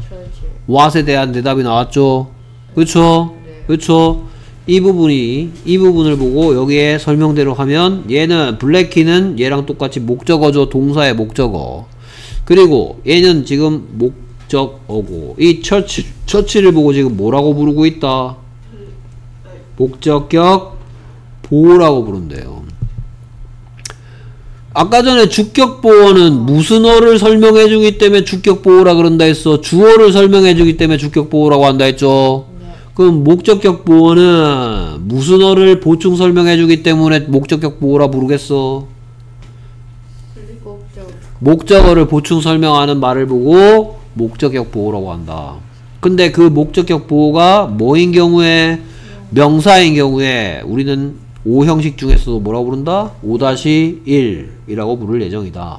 what에 대한 대답이 나왔죠 그쵸? 그쵸? 이 부분이 이 부분을 보고 여기에 설명대로 하면 얘는 블랙키는 얘랑 똑같이 목적어죠. 동사의 목적어. 그리고 얘는 지금 목적어고 이 처치 처치를 보고 지금 뭐라고 부르고 있다? 목적격 보호라고 부른대요. 아까 전에 주격 보호는 무슨 어를 설명해 주기 때문에 주격 보호라 그런다 했어? 주어를 설명해 주기 때문에 주격 보호라고 한다 했죠? 네. 그럼 목적격 보호는 무슨 어를 보충 설명해 주기 때문에 목적격 보호라 부르겠어 목적. 목적어를 보충 설명하는 말을 보고 목적격 보호라고 한다. 근데 그 목적격 보호가 뭐인 경우에 명사인 경우에 우리는 5형식 중에서도 뭐라고 부른다? 5-1이라고 부를 예정이다.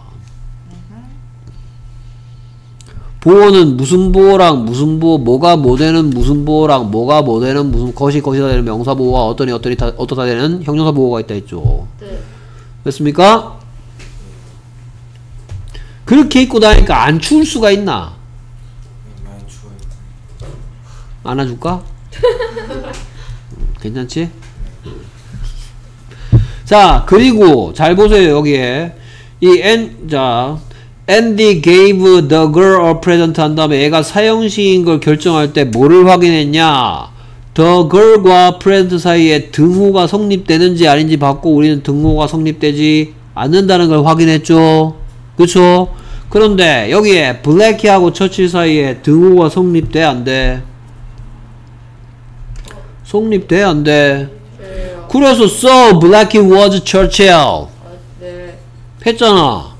보호는 무슨 보호랑 무슨 보호, 뭐가 뭐 되는 무슨 보호랑 뭐가 뭐 되는 무슨 것이 것이다 되는 명사 보호와 어떠니 어떠니 다, 어떠다 되는 형용사 보호가 있다 했죠. 네. 됐습니까? 그렇게 입고 다니까 안 추울 수가 있나? 안아줄까? 괜찮지? 자, 그리고 잘 보세요, 여기에. 이 N, 자, Andy gave the girl a present 한 다음에 애가 사형식인 걸 결정할 때 뭐를 확인했냐? the girl과 present 사이에 등호가 성립되는지 아닌지 받고 우리는 등호가 성립되지 않는다는 걸 확인했죠. 그쵸? 그런데 여기에 블랙키하고 처칠 사이에 등호가 성립돼 안 돼? 성립돼 안 돼? 그래서 so Blackie was Churchill 아, 네. 했잖아.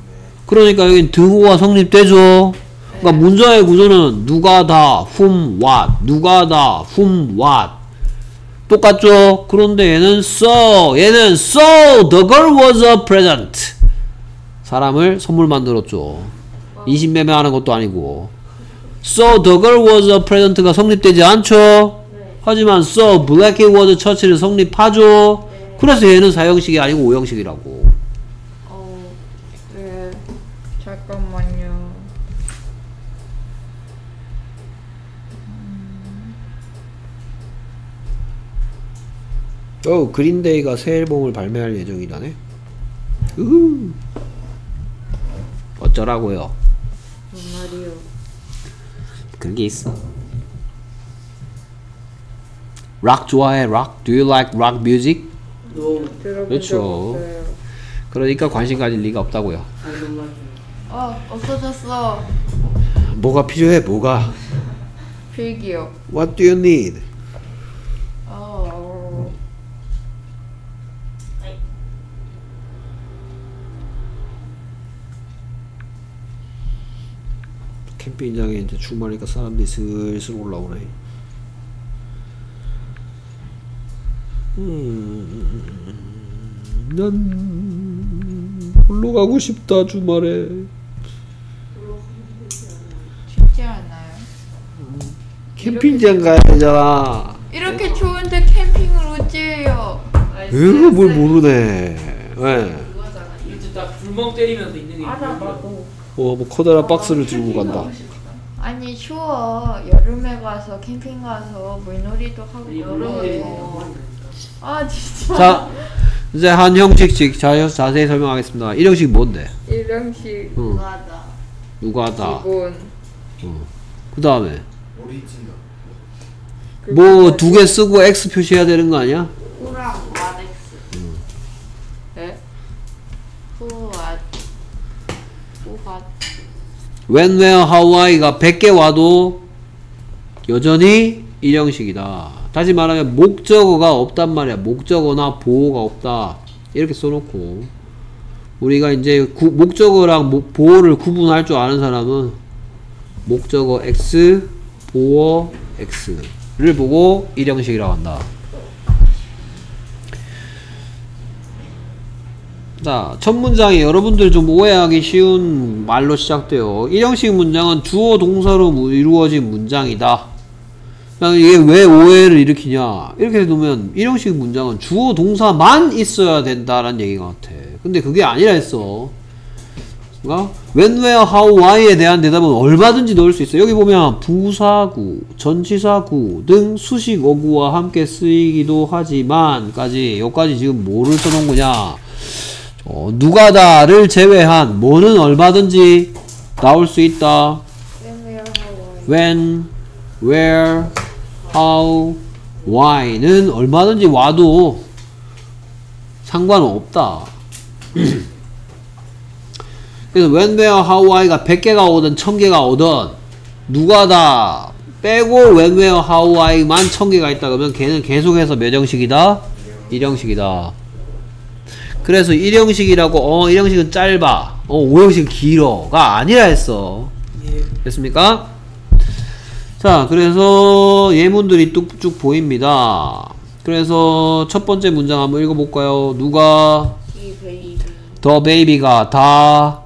그러니까 여긴 등호가 성립되죠. 그러니까 문장의 구조는 누가 다 whom what 누가 다 whom what 똑같죠. 그런데 얘는 so 얘는 so the girl was a present 사람을 선물 만들었죠. 인신매매하는 것도 아니고 so the girl was a present가 성립되지 않죠. 하지만 so Blackie was Churchill은 성립하죠. 그래서 얘는 사형식이 아니고 오형식이라고. 어, 그린데이가 새 앨범을 발매할 예정이라네. 우후. 어쩌라고요? 뭔 말이요? 그런 게 있어. 락 좋아해? 락? Do you like rock music? 너 들어본 그렇죠. 그러니까 관심 가질 리가 없다고요. 정말 어, 없어졌어. 뭐가 필요해? 뭐가? 필기요. What do you need? 어, 캠핑장에 이제 주말이니까 사람들이 슬슬 올라오네. 음, 난 홀로 가고 싶다 주말에. 쉽지 않아요. 캠핑장 가야 되잖아. 이렇게 좋은데 캠핑을 어찌해요? 이거 뭘 모르네. 왜? 이제 딱 불멍 때리면서 있는 게 있는 거야. 나도. 어, 뭐 커다란 박스를 들고 간다. 아니 추워 여름에 가서 캠핑 가서 물놀이도 하고 여름에. 아 진짜 자, 이제 한 형식씩 자, 자세히 설명하겠습니다. 일 형식 뭔데? 일형식 응. 맞아 누가 하다. 기본 그 다음에 오리지널. 뭐두 개 쓰고 X 표시해야 되는 거 아니야? 후랑 When, where, how, why가 100개 와도 여전히 일형식이다. 다시 말하면 목적어가 없단 말이야. 목적어나 보호가 없다. 이렇게 써놓고 우리가 이제 구- 목적어랑 목- 보호를 구분할 줄 아는 사람은 목적어 X, 보호 X를 보고 일형식이라고 한다. 자, 첫 문장이 여러분들 좀 오해하기 쉬운 말로 시작돼요. 일형식 문장은 주어 동사로 무- 이루어진 문장이다. 그냥 이게 왜 오해를 일으키냐? 이렇게 놓으면 일형식 문장은 주어 동사만 있어야 된다라는 얘기 같아. 근데 그게 아니라 했어. 그러니까 when, where, how, why에 대한 대답은 얼마든지 넣을 수 있어. 여기 보면 부사구, 전치사구 등 수식 어구와 함께 쓰이기도 하지만까지 여기까지 지금 뭐를 써놓은 거냐? 어, 누가다를 제외한 뭐는 얼마든지 나올 수 있다. when, where, how, why는 얼마든지 와도 상관은 없다. 그래서 when, where, how, why가 100개가 오든 1000개가 오든 누가다 빼고 when, where, how, why만 1000개가 있다 그러면 걔는 계속해서 몇 형식이다? 1형식이다. 그래서 1형식이라고 어 1형식은 짧아. 어 5형식은 길어가 아니라 했어. 예. 됐습니까? 자 그래서 예문들이 뚝쭉 보입니다. 그래서 첫 번째 문장 한번 읽어볼까요? 누가? 이 베이비 the baby가 다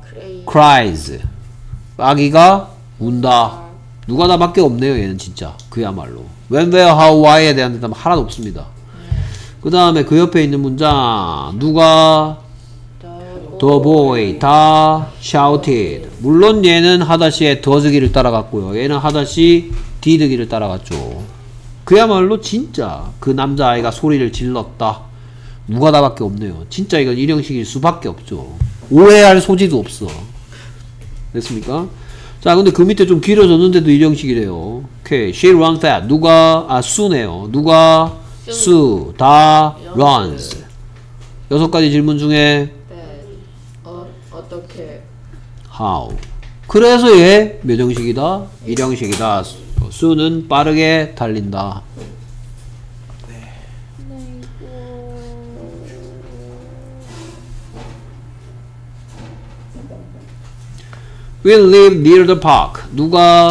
cries. 아기가 운다. 누가 다 밖에 없네요 얘는 진짜. 그야말로. When, where, how, why에 대한 대답은 하나도 없습니다 그 다음에 그 옆에 있는 문장 누가 더 the boy 다 shouted. 물론 얘는 하다시의 does기를 따라갔고요. 얘는 하다시 did기를 따라갔죠. 그야말로 진짜 그 남자아이가 소리를 질렀다. 누가 나밖에 없네요. 진짜 이건 일형식일 수밖에 없죠. 오해할 소지도 없어. 됐습니까? 자, 근데 그 밑에 좀 길어졌는데도 일형식이래요. 오케이. She runs fast. 누가, 아, 수네요. 누가, 수, 다, runs. 여섯 가지 질문 중에, 네. 어 어떻게? how. 그래서 얘 몇 형식이다? 일형식이다. 수는 빠르게 달린다. We live near the park. 누가.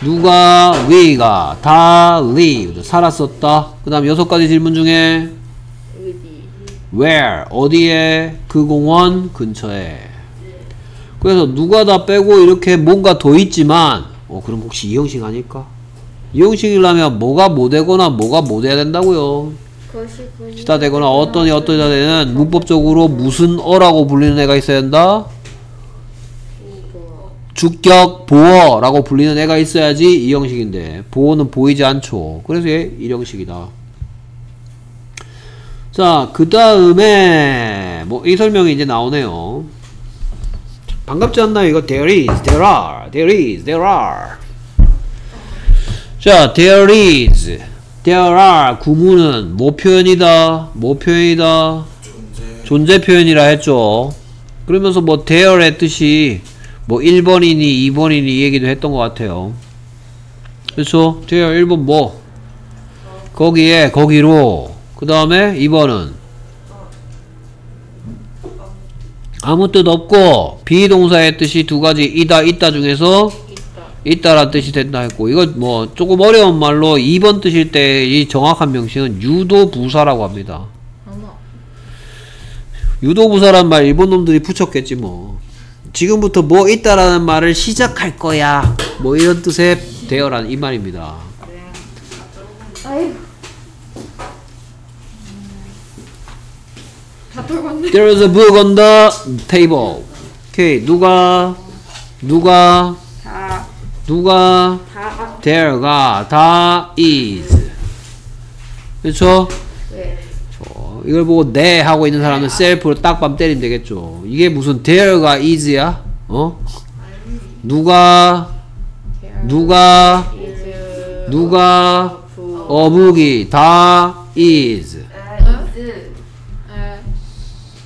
누가 we가 다 lived 살았었다. 그 다음 여섯 가지 질문 중에 where 어디에 그 공원 근처에. 그래서 누가 다 빼고 이렇게 뭔가 더 있지만 어 그럼 혹시 이 형식 아닐까? 이 형식이라면 뭐가 못 되거나 뭐가 못 해야 된다고요. 그 시다 되거나 어떤이 어떠냐 되는 문법적으로 무슨 어라고 불리는 애가 있어야 된다. 주격 보어라고 불리는 애가 있어야지 이 형식인데 보어는 보이지 않죠. 그래서 얘 일형식이다. 자, 그 다음에 뭐 이 설명이 이제 나오네요. 반갑지 않나요? 이거 there is, there are, there is, there are. 자, there is, there are 구문은 뭐 표현이다? 뭐 표현이다? 존재 존재 표현이라 했죠. 그러면서 뭐 there의 뜻이 뭐 1번이니 2번이니 이 얘기도 했던 것 같아요. 그렇죠? there 1번 뭐 거기에 거기로 그 다음에 2번은 아무 뜻 없고 비동사의 뜻이 두 가지 이다 있다 중에서 있다. 있다란 뜻이 된다 했고 이거 뭐 조금 어려운 말로 2번 뜻일 때 이 정확한 명칭은 유도부사라고 합니다. 유도부사란 말 일본 놈들이 붙였겠지 뭐. 지금부터 뭐 있다라는 말을 시작할 거야. 뭐 이런 뜻의 대어란 이 말입니다. There is a book on the table. 오케이 누가 누가 다. 누가 다. there가 다 is. 그렇죠? 네. 어, 이걸 보고 네 하고 있는 사람은 self로 딱밤 때리면 되겠죠. 이게 무슨 there가 is야? 어? 누가 누가. 누가 부. 어묵이 다 is 네.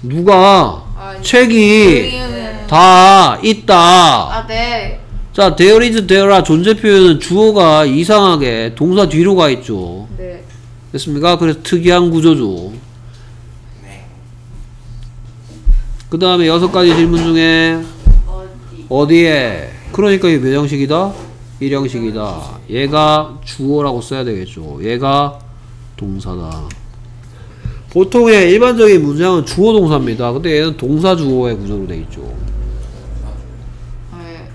누가 아, 책이 네. 다 있다 아, 네. 자 there is there라 존재 표현은 주어가 이상하게 동사 뒤로 가 있죠 네. 됐습니까? 그래서 특이한 구조죠 네 그 다음에 여섯 가지 질문 중에 어디? 어디 에 그러니까 이게 몇 형식이다? 일형식이다 얘가 주어라고 써야 되겠죠 얘가 동사다 보통의 일반적인 문장은 주어 동사입니다 근데 얘는 동사 주어의 구조로 돼 있죠 네.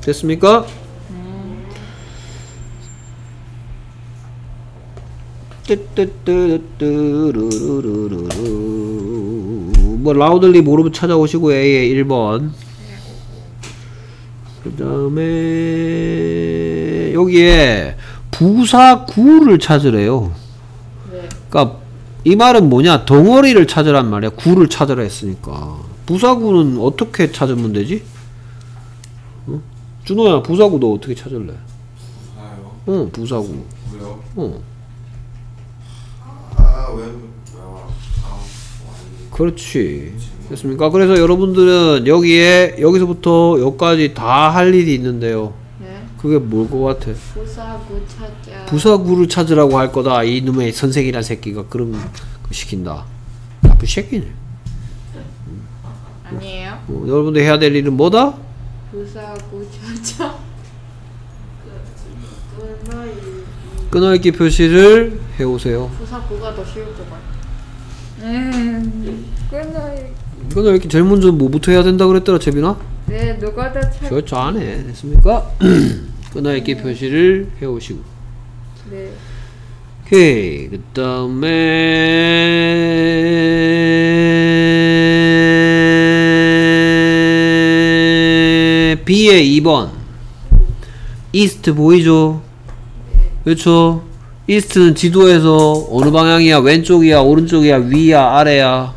됐습니까? 뜨뜨뜨르르르르르 뭐 라우들리 모르면 찾아오시고 A의 1번 그 다음에 여기에 부사 구를 찾으래요 네. 그러니까 이 말은 뭐냐 덩어리를 찾으란 말이야 구를 찾으라 했으니까 부사구는 어떻게 찾으면 되지? 어? 준호야 부사구 너 어떻게 찾을래? 부사요 어 부사구 왜요? 어 그렇지 됐습니까? 그래서 여러분들은 여기에 여기서부터 여기까지 다 할 일이 있는데요 네. 그게 뭘 것 같아? 부사구 찾자. 부사구를 찾으라고 할 거다 이놈의 선생이란 새끼가 그런 거 시킨다 나쁜 새끼네 아니에요? 어, 여러분들 해야 될 일은 뭐다? 부사구 찾자. 끊어읽기 표시를 해오세요 부사구가 더 쉬울 것 같아. 음. 끊어요. 끊어읽기 제일 먼저 뭐부터 해야 된다 그랬더라 재빈아? 네, 누가 더 찾? 그렇죠 안해 됐습니까? 끊어읽기 표시를 해오시고 네. 오케이. 그 다음에 B의 2번. 이스트 보이죠? 그렇죠? 이스트는 지도에서 어느 방향이야? 왼쪽이야? 오른쪽이야? 위야? 아래야?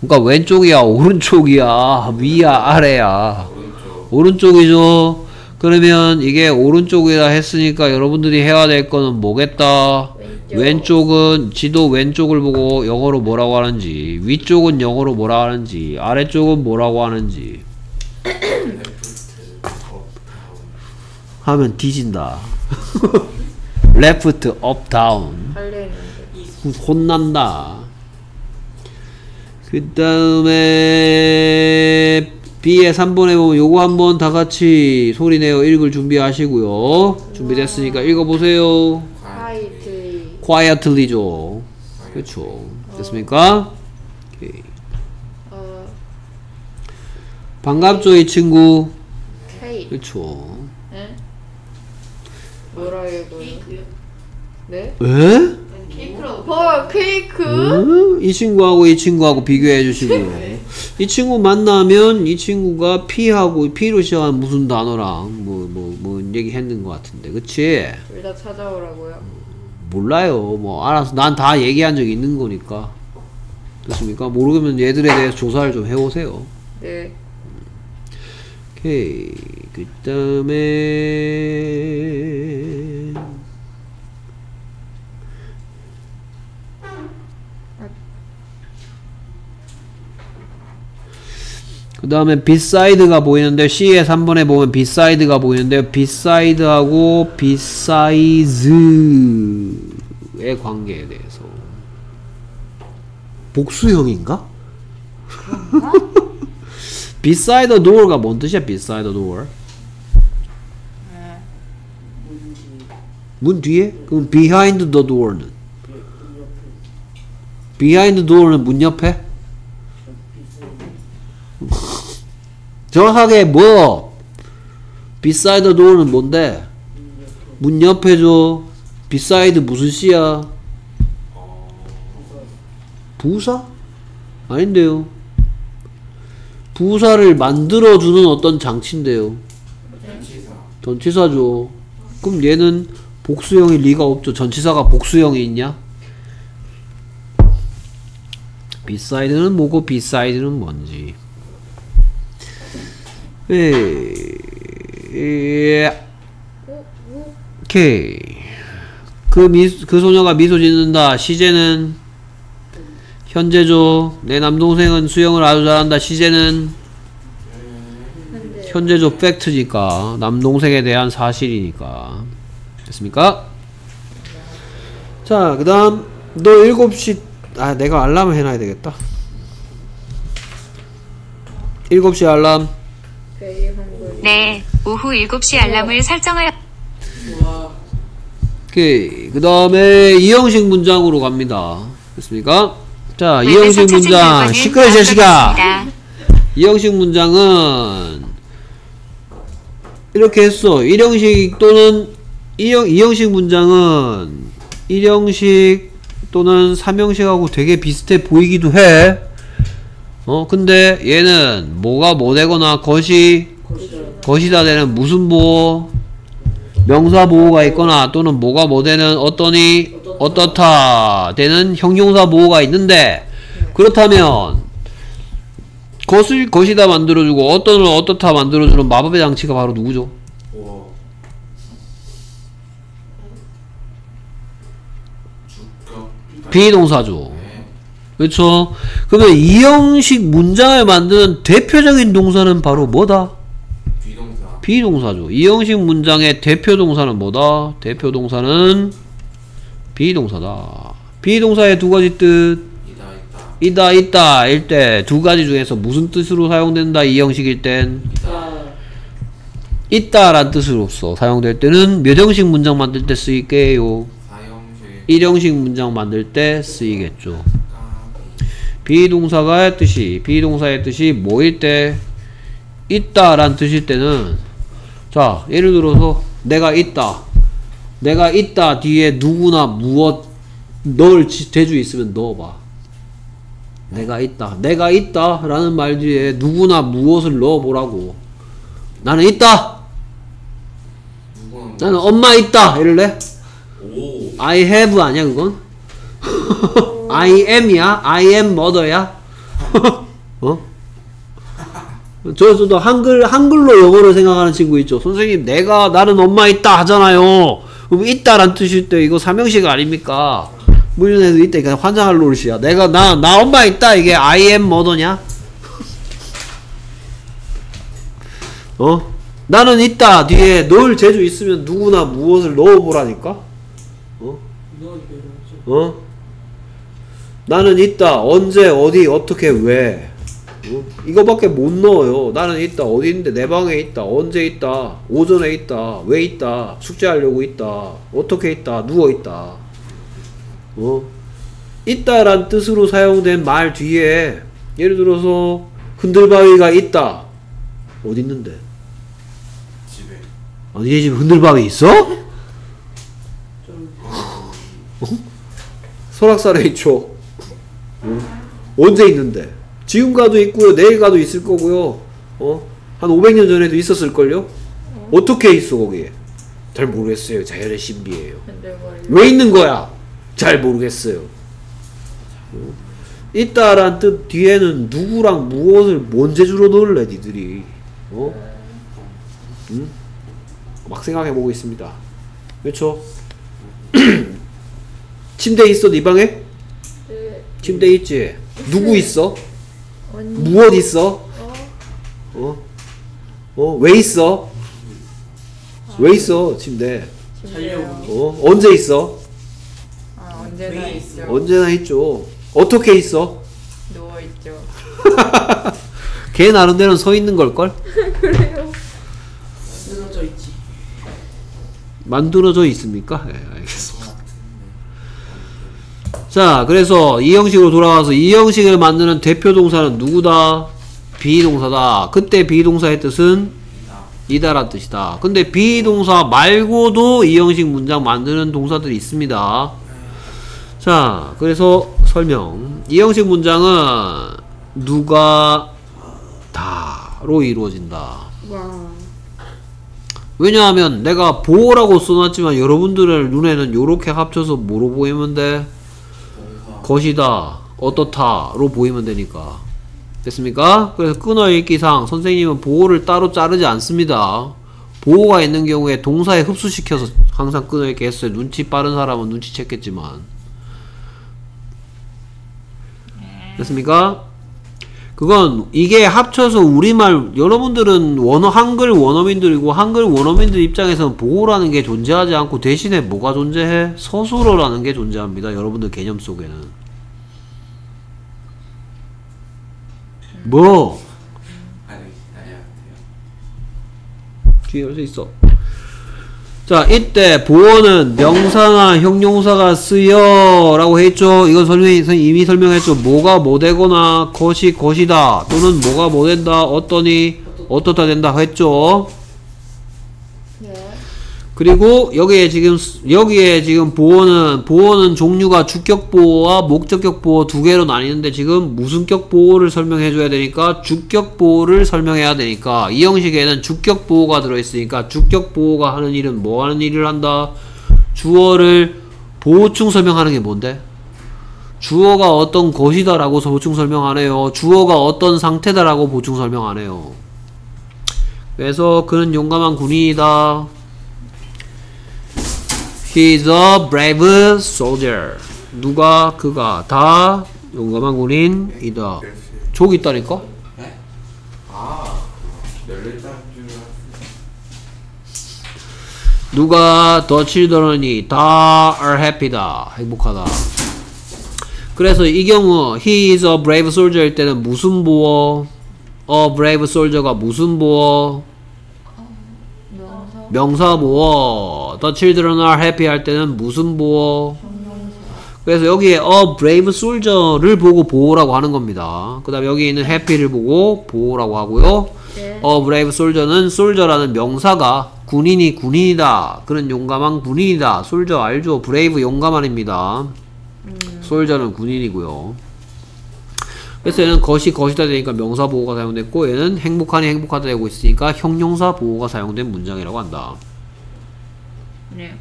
그러니까 왼쪽이야? 오른쪽이야? 위야? 아래야? 오른쪽 오른쪽이죠. 그러면 이게 오른쪽이라 했으니까 여러분들이 해야 될 거는 뭐겠다? 왼쪽. 왼쪽은 지도 왼쪽을 보고 영어로 뭐라고 하는지, 위쪽은 영어로 뭐라고 하는지, 아래쪽은 뭐라고 하는지 레프트 업다운 하면 뒤진다. 레프트 업 다운. 혼난다. 그 다음에 B의 3번에 보면 요거 한번 다 같이 소리내어 읽을 준비하시고요. 준비됐으니까 읽어보세요. 화이트. quietly죠. 그렇죠. 됐습니까? 오케이. 어, 반갑죠, 이 친구. 그렇죠. 네? 뭐라 읽어요? 네? 에? 헐, 케이크? 음, 이 친구하고 이 친구하고 비교해 주시고요. 이 친구 만나면 이 친구가 P하고 P로 시작한 무슨 단어랑 뭐 뭐 뭐 얘기했는 것 같은데, 그치? 둘 다 찾아오라고요? 몰라요. 뭐 알아서 난 다 얘기한 적이 있는 거니까. 됐습니까? 모르면 얘들에 대해서 조사를 좀 해오세요. 네. 오케이. 그 다음에 그 다음에 beside가 보이는데 C의 3번에 보면 beside가 보이는데 beside하고 비사이즈의 관계에 대해서 복수형인가? beside the door가 뭔 뜻이야? beside the door 문 뒤에? 그럼 behind the door는 behind the door는 문 옆에? 정확하게 뭐 beside the door는 뭔데? 문 옆에죠 beside 무슨 씨야? 부사? 아닌데요 부사를 만들어주는 어떤 장치인데요 전치사 전치사죠 그럼 얘는 복수형일 리가 없죠. 전치사가 복수형이 있냐? beside는 뭐고 besides는 뭔지. 예. 예. 오케이. 그, 미, 그 소녀가 미소 짓는다. 시제는 현재죠. 내 남동생은 수영을 아주 잘한다. 시제는 현재적 팩트니까. 남동생에 대한 사실이니까 됐습니까? 자, 그 다음 너 7시 아 내가 알람을 해놔야 되겠다 7시 알람. 네, 오후 7시 알람을 설정하여 오케이 그 다음에 이형식 문장으로 갑니다 됐습니까? 자 웹에서 이형식 문장 시끄러 제시가 이형식 문장은 이렇게 했어. 일형식 또는 이형, 이형식 문장은 일형식 또는 삼형식하고 되게 비슷해 보이기도 해. 어, 근데 얘는 뭐가 뭐 되거나 것이 것이다 되는 무슨 보호 명사 보호가 있거나 또는 뭐가 뭐 되는 어떠니 어떻다 되는 형용사 보호가 있는데 그렇다면 것을 것이다 만들어주고 어떤을 어떻다 만들어주는 마법의 장치가 바로 누구죠? 우와 주격 비동사죠. 네. 그렇죠? 그러면 이 형식 문장을 만드는 대표적인 동사는 바로 뭐다? 비동사 비동사죠. 이 형식 문장의 대표 동사는 뭐다? 대표 동사는 비동사다. 비동사의 두 가지 뜻. 이다 있다 있다 일 때 두 가지 중에서 무슨 뜻으로 사용된다 이 형식일 땐 이다 있다란 뜻으로서 사용될 때는 몇 형식 문장 만들 때 쓰일게요 일형식 문장 만들 때 쓰이겠죠 비동사가의 뜻이 비동사의 뜻이 뭐일 때 있다 란 뜻일 때는 자 예를 들어서 내가 있다 내가 있다 뒤에 누구나 무엇 넣을 지- 재주 있으면 넣어봐. 내가 있다. 내가 있다. 라는 말 뒤에 누구나 무엇을 넣어보라고. 나는 있다. 나는 엄마 있다. 이럴래? 오 I have 아니야 그건? I am이야? I am mother야? 어? 저, 저도 한글, 한글로 영어를 생각하는 친구 있죠. 선생님, 내가, 나는 엄마 있다 하잖아요. 그럼 있다란 뜻일 때 이거 삼형식 아닙니까? 무전에서 있다, 그냥 환장할 노릇이야. 내가, 나, 나 엄마 있다, 이게 I am mother냐? 어? 나는 있다, 뒤에 넣을 재주 있으면 누구나 무엇을 넣어보라니까? 어? 나는 있다. 언제, 어디, 어떻게, 왜? 어? 이거밖에 못 넣어요. 나는 있다. 어디 있는데 내 방에 있다. 언제 있다. 오전에 있다. 왜 있다. 숙제하려고 있다. 어떻게 있다. 누워 있다. 어? 있다란 뜻으로 사용된 말 뒤에 예를 들어서 흔들바위가 있다. 어디 있는데? 집에 어디 네 집에 흔들바위 있어? 설악산에 있죠. 어? 언제 있는데? 지금 가도 있고요. 내일 가도 있을 거고요. 어? 한 500년 전에도 있었을걸요? 어떻게 있어 거기에? 잘 모르겠어요. 자연의 신비예요. 왜 있는 거야? 잘 모르겠어요. 어? 있다란 뜻 뒤에는 누구랑 무엇을 뭔 재주로 넣을래 니들이 어? 응? 막 생각해보고 있습니다 그렇죠? 침대 있어 네 방에? 네. 침대 있지? 누구 있어? 언니. 무엇 있어? 어? 어? 어? 왜 있어? 왜 있어 침대? 침대요. 어? 언제 있어? 아 언제나 왜 있죠. 언제나 있죠 어떻게 있어? 누워 있죠. 걔 나름대로는 서 있는 걸걸? 쓰러져 있지. 만들어져 있습니까? 예. 자, 그래서 이 형식으로 돌아와서 이 형식을 만드는 대표 동사는 누구다? 비동사다. 그때 비동사의 뜻은 이다란 뜻이다. 근데 비동사 말고도 이 형식 문장 만드는 동사들이 있습니다. 자, 그래서 설명. 이 형식 문장은 누가 다로 이루어진다. 와. 왜냐하면 내가 보호라고 써놨지만 여러분들의 눈에는 요렇게 합쳐서 뭐로 보이면 돼? 것이다, 어떻다로 보이면 되니까. 됐습니까? 그래서 끊어 읽기상 선생님은 보호를 따로 자르지 않습니다. 보호가 있는 경우에 동사에 흡수시켜서 항상 끊어 읽기 했어요. 눈치 빠른 사람은 눈치챘겠지만. 됐습니까? 그건 이게 합쳐서 우리말 여러분들은 원어 한글 원어민들이고 한글 원어민들 입장에서는 보호라는 게 존재하지 않고 대신에 뭐가 존재해? 서술어라는 게 존재합니다. 여러분들 개념 속에는 뭐 뒤에 열쇠 있어. 자, 이때 보어는 명사나 형용사가 쓰여 라고 했죠. 이건 설명 이미 설명했죠. 뭐가 뭐 되거나 것이 것이다 또는 뭐가 뭐 된다 어떠니 어떻다 된다 했죠. 네. 그리고 여기에 지금 스- 여기에 지금 보어는 보어는 종류가 주격 보어와 목적격 보어 두 개로 나뉘는데 지금 무슨격 보어를 설명해 줘야 되니까 주격 보어를 설명해야 되니까 이 형식에는 주격 보어가 들어 있으니까 주격 보어가 하는 일은 뭐 하는 일을 한다? 주어를 보충 설명하는 게 뭔데? 주어가 어떤 것이다라고 보충 설명 안 해요. 주어가 어떤 상태다라고 보충 설명 안 해요. 그래서 그는 용감한 군인이다. He's a brave soldier. 누가 그가 다 용감한 군인이다. 족 있다니까? 네? 아 누가 the children이 다 are happy다. 행복하다. 그래서 이 경우 he is a brave soldier일 때는 무슨 보어? a brave soldier가 무슨 보어? 명사. 명사 보어. The children are happy 할 때는 무슨 보어? 그래서 여기에 a brave soldier를 보고 보호라고 하는 겁니다. 그 다음에 여기 있는 happy를 보고 보호라고 하고요. 네. a brave soldier는 soldier라는 명사가 군인이 군인이다. 그는 용감한 군인이다. Soldier 알죠? Brave 용감한입니다. Soldier는 군인이고요. 그래서 얘는 것이 것이다 되니까 명사 보어가 사용됐고 얘는 행복하니 행복하다 되고 있으니까 형용사 보어가 사용된 문장이라고 한다. 네.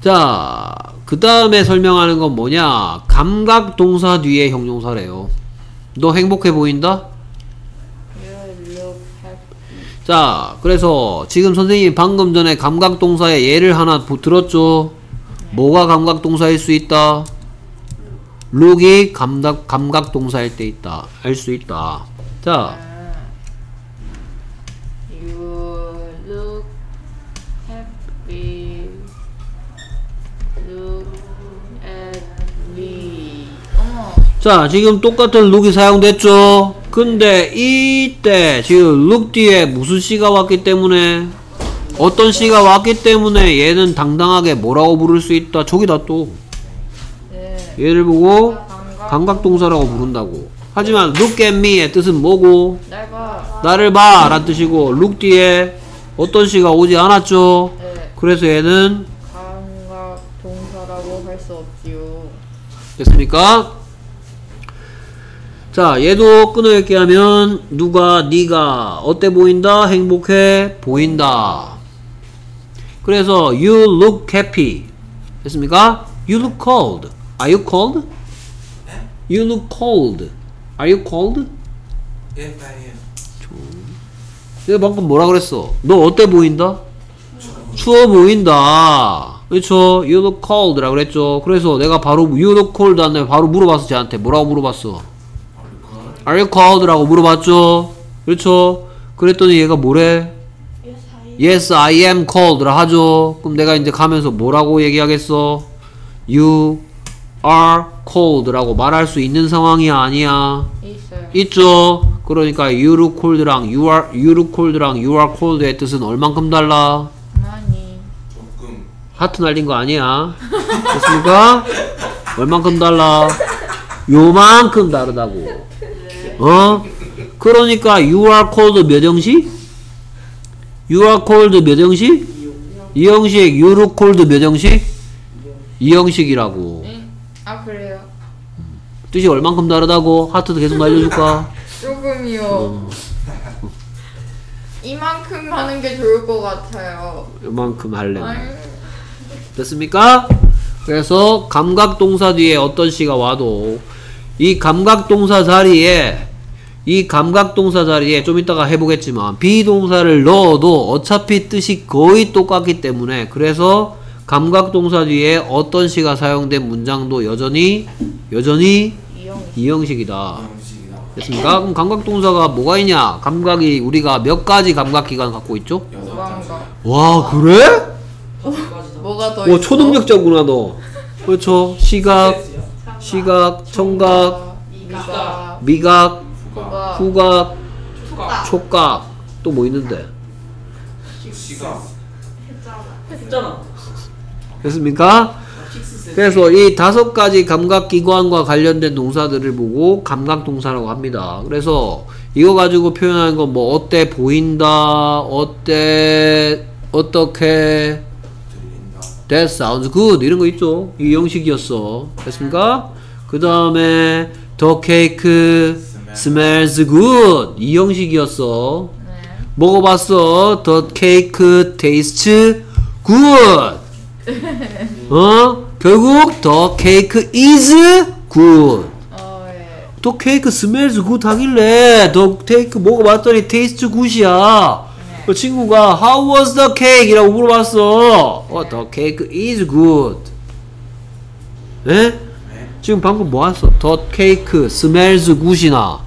자, 그 다음에 설명하는 건 뭐냐? 감각 동사 뒤에 형용사래요. 너 행복해 보인다? 자, 그래서 지금 선생님이 방금 전에 감각 동사의 예를 하나 보- 들었죠? 뭐가 감각 동사일 수 있다? look이 감각, 감각 동사일 때 있다. 알 수 있다. 자, 자, 지금 똑같은 look이 사용됐죠? 근데 이때 지금 look 뒤에 무슨 시가 왔기 때문에 어떤 시가 왔기 때문에 얘는 당당하게 뭐라고 부를 수 있다. 저기다 또 네. 얘를 보고 감각. 감각동사라고 부른다고. 하지만 look at me의 뜻은 뭐고? 날 봐. 나를 봐! 라는 뜻이고 look 뒤에 어떤 시가 오지 않았죠? 네. 그래서 얘는 감각 동사라고 할 수 없지요. 됐습니까? 자, 얘도 끊어읽기 하면 누가 네가 어때 보인다? 행복해 보인다. 그래서 you look happy. 됐습니까? You look cold. Are you cold? You look cold. Are you cold? Yes, I am. 내가 방금 뭐라 그랬어? 너 어때 보인다? 추워 보인다. 그렇죠? You look cold라 그랬죠. 그래서 내가 바로 you look cold 한데 바로 물어봤어 쟤한테 뭐라고 물어봤어? Are you cold라고 물어봤죠. 그렇죠? 그랬더니 얘가 뭐래? Yes, I am cold라 하죠. 그럼 내가 이제 가면서 뭐라고 얘기하겠어? You are cold라고 말할 수 있는 상황이 아니야. 있어요. 있죠. 그러니까 you look cold랑 you are you look cold랑 you are cold의 뜻은 얼만큼 달라? 하트 날린 거 아니야? 됐습니까? 얼만큼 달라? 요만큼 다르다고. 어? 그러니까 you are cold 몇 형식? you are cold 몇 형식? 이 형식 you look cold 몇 형식? 이 형식이라고. 응? 아 그래요? 뜻이 얼만큼 다르다고? 하트도 계속 날려줄까? 조금이요. 이만큼 하는 게 좋을 것 같아요. 요만큼 할래. 됐습니까? 그래서 감각 동사 뒤에 어떤 시가 와도 이 감각동사 자리에 이 감각동사 자리에 좀 이따가 해보겠지만 비동사를 넣어도 어차피 뜻이 거의 똑같기 때문에 그래서 감각동사 뒤에 어떤 시가 사용된 문장도 여전히 여전히 이형 이형식이다. 음식이다. 됐습니까? 그럼 감각동사가 뭐가 있냐? 감각이 우리가 몇 가지 감각기관 갖고 있죠? 와 그래? 뭐가 더와 있어? 초능력자구나 너. 그렇죠. 시각, 시각, 청각, 미각, 미각, 후각, 후각, 촉각. 또 뭐 있는데? 시각. 했잖아. 됐습니까? 그래서 이 다섯 가지 감각 기관과 관련된 동사들을 보고 감각 동사라고 합니다. 그래서 이거 가지고 표현하는 건 뭐 어때 보인다, 어때 어떻게. That sounds good 이런 거 있죠. 이 형식이었어. 됐습니까? 그 다음에 the cake smells good 이 형식이었어. 네. 먹어봤어. The cake tastes good. 어? 결국 the cake is good. 어, 예. The cake smells good 하길래 the cake 먹어봤더니 tastes good이야. 그 친구가 How was the cake? 이라고 물어봤어. 어, the cake is good. 예? 네. 지금 방금 뭐 왔어? The cake smells good이나